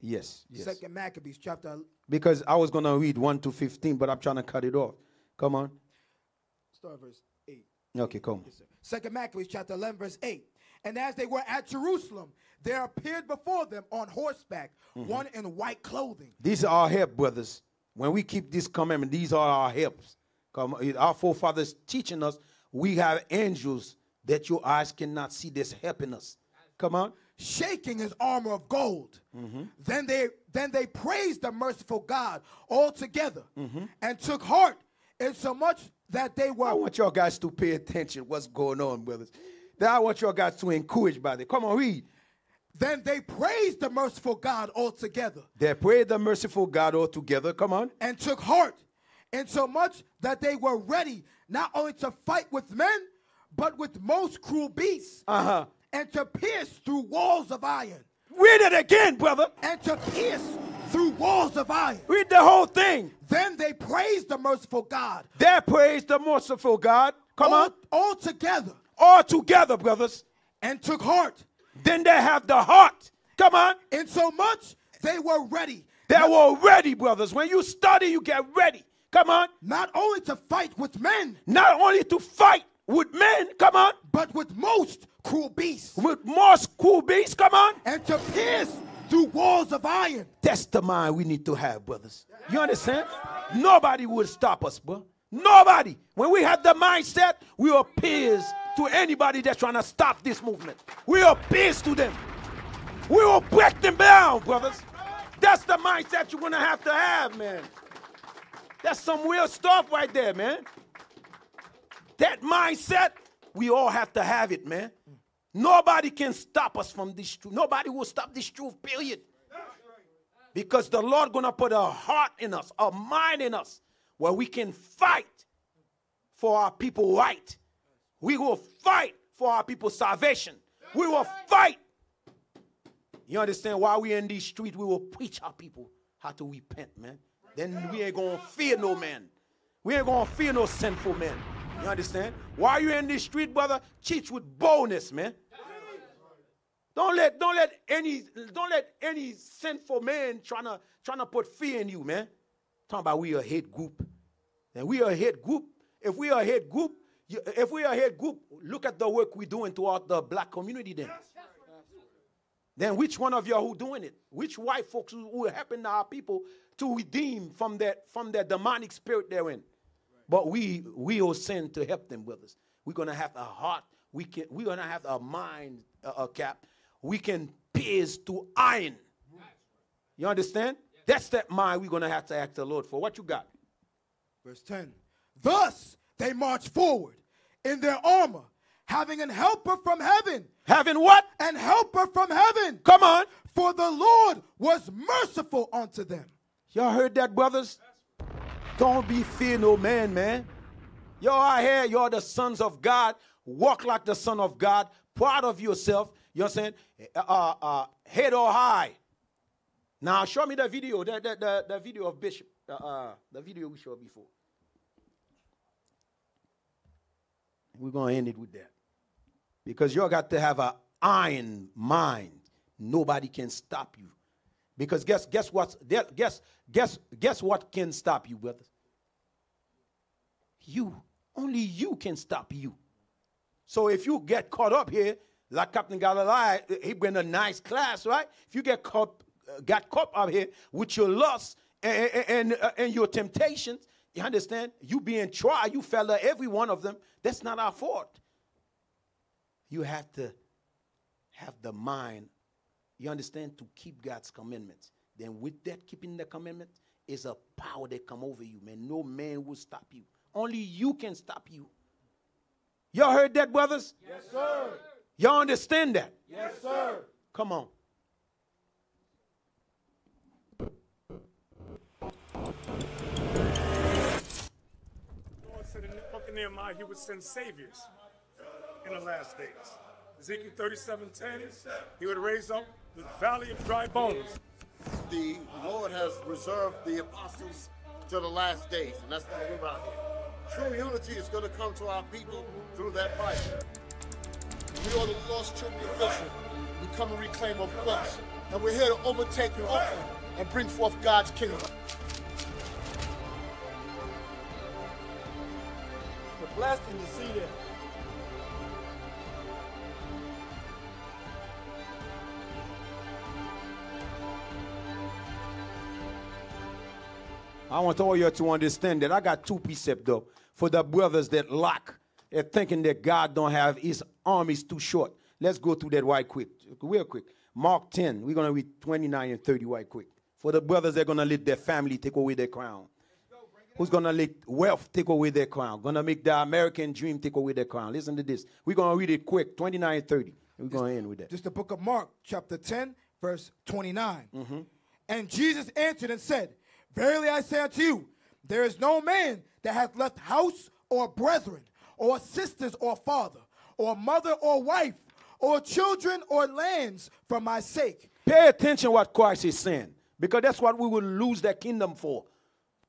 Yes, yes. Second Maccabees, chapter, Because I was going to read 1 to 15, but I'm trying to cut it off. Come on. start verse 8. Okay, come. Second Maccabees chapter 11, verse 8. And as they were at Jerusalem, there appeared before them on horseback Mhm. one in white clothing. These are our help, brothers. When we keep this commandment, these are our helps. Come, our forefathers teaching us we have angels that your eyes cannot see that's helping us. Come on. Shaking his armor of gold. Then they then they praised the merciful God all together and took heart insomuch that they were I want y'all guys to pay attention what's going on, brothers. Then I want y'all guys to encourage by it. Come on, read. then they praised the merciful God altogether They prayed the merciful God all together. Come on. and took heart insomuch that they were ready not only to fight with men, but with most cruel beasts, Uh-huh. and to pierce through walls of iron. Read it again, brother. And to pierce through walls of iron. Read the whole thing. Then they praised the merciful God. They praised the merciful God. Come all, on. All together. All together, brothers. And took heart. Then they have the heart. Come on. In so much they were ready. They were ready, brothers. When you study, you get ready. Come on. Not only to fight with men, Not only to fight with men, come on. but with most cruel beasts. With most cool beasts, come on. And to pierce through walls of iron. That's the mind we need to have, brothers. You understand? Nobody will stop us, bro. Nobody. When we have the mindset, we are peers to anybody that's trying to stop this movement. We are peers to them. We will break them down, brothers. That's the mindset you're gonna have to have, man. That's some real stuff right there, man. That mindset, we all have to have it, man. Nobody can stop us from this truth. Nobody will stop this truth, period. Because the Lord gonna put a heart in us, a mind in us, where we can fight for our people right. We will fight for our people's salvation. We will fight. You understand? why we in these streets, we will preach our people how to repent, man. Then we ain't gonna fear no man. We ain't gonna fear no sinful man. You understand? While you in this street, brother, teach with boldness, man. Don't let don't let any don't let any sinful man trying to trying to put fear in you, man. Talking about we a hate group. And we are a hate group. If we are a hate group, you- if we are a hate group, look at the work we're doing throughout the black community then. Then which one of y'all who doing it? Which white folks who, who helping our people to redeem from that from that demonic spirit they're in? But we we all send to help them, with us. We're gonna have a heart. We can. We're gonna have a mind, a, a cap. We can pierce to iron. You understand? That's that mind we're gonna have to ask the Lord for. What you got? Verse 10. Thus they marched forward in their armor, having an helper from heaven. Having what? An helper from heaven. Come on. For the Lord was merciful unto them. Y'all heard that, brothers? Don't be fear no man, man. Y'all are here. You're the sons of God. Walk like the son of God. Proud of yourself. You understand? saying? uh, uh, head or high. Now show me the video, the, the, the, the video of Bishop, uh, uh, the video we showed before. We're going to end it with that. Because you got to have an iron mind. Nobody can stop you. Because guess guess what? Guess guess guess what can stop you, brothers? You. Only you can stop you. So if you get caught up here, like Captain Galilei, he been a nice class, right? If you get caught, uh, got caught up here with your lust and, and, uh, and your temptations, you understand? You being tried, you fell every one of them. That's not our fault. You have to have the mind, you understand, to keep God's commandments. Then with that keeping the commandments is a power that come over you, man. No man will stop you. Only you can stop you. Y'all heard that, brothers? Yes, sir. Y'all understand that? Yes, sir. Come on. Lord said in the book of Nehemiah, he would send saviors in the last days. Ezekiel 37:10, he would raise up the valley of dry bones. The Lord has reserved the apostles to the last days, and that's what we're about here. True unity is going to come to our people through that fight. We are the lost children of Israel. We come and reclaim our place, and we're here to overtake Oakland and bring forth God's kingdom. We're blessed to see that. I want all you to understand that I got two precepts though for the brothers that lack and thinking that God don't have his armies too short. Let's go through that right quick, real quick. Mark 10, we're gonna read 29 and 30 right quick. For the brothers they're gonna let their family take away their crown. Who's gonna let wealth take away their crown? Gonna make the American dream take away their crown. Listen to this. We're gonna read it quick, 29 and 30. We're gonna end with that. Just the book of Mark, chapter 10, verse 29. Mm-hmm. And Jesus answered and said, Verily I say unto you, there is no man that hath left house or brethren, or sisters or father, or mother or wife, or children or lands for my sake. Pay attention what Christ is saying, because that's what we will lose that kingdom for.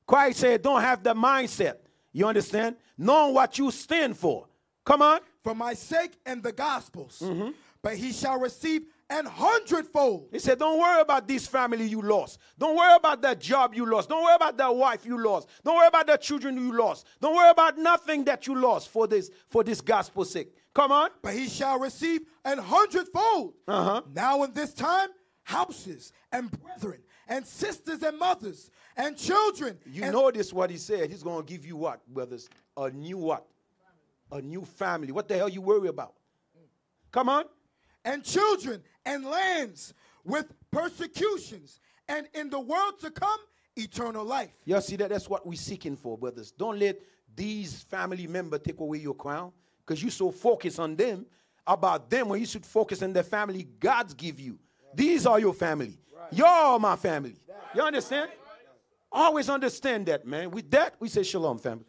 Christ said, don't have the mindset. You understand? Knowing what you stand for. Come on. For my sake and the gospels. Mm-hmm. But he shall receive an hundredfold. He said, Don't worry about this family you lost. Don't worry about that job you lost. Don't worry about that wife you lost. Don't worry about the children you lost. Don't worry about nothing that you lost for this for this gospel's sake. Come on. But he shall receive an hundredfold. Uh-huh. Now in this time, houses and brethren and sisters and mothers and children. You and notice what he said. He's going to give you what, brothers? A new what? A new family. What the hell you worry about? Come on. and children and lands with persecutions, and in the world to come, eternal life. Y'all see that? That's what we're seeking for, brothers. Don't let these family members take away your crown because you so focused on them about them when you should focus on the family God's give you. These are your family. Y'all my family. You understand? Always understand that, man. With that, we say shalom, family.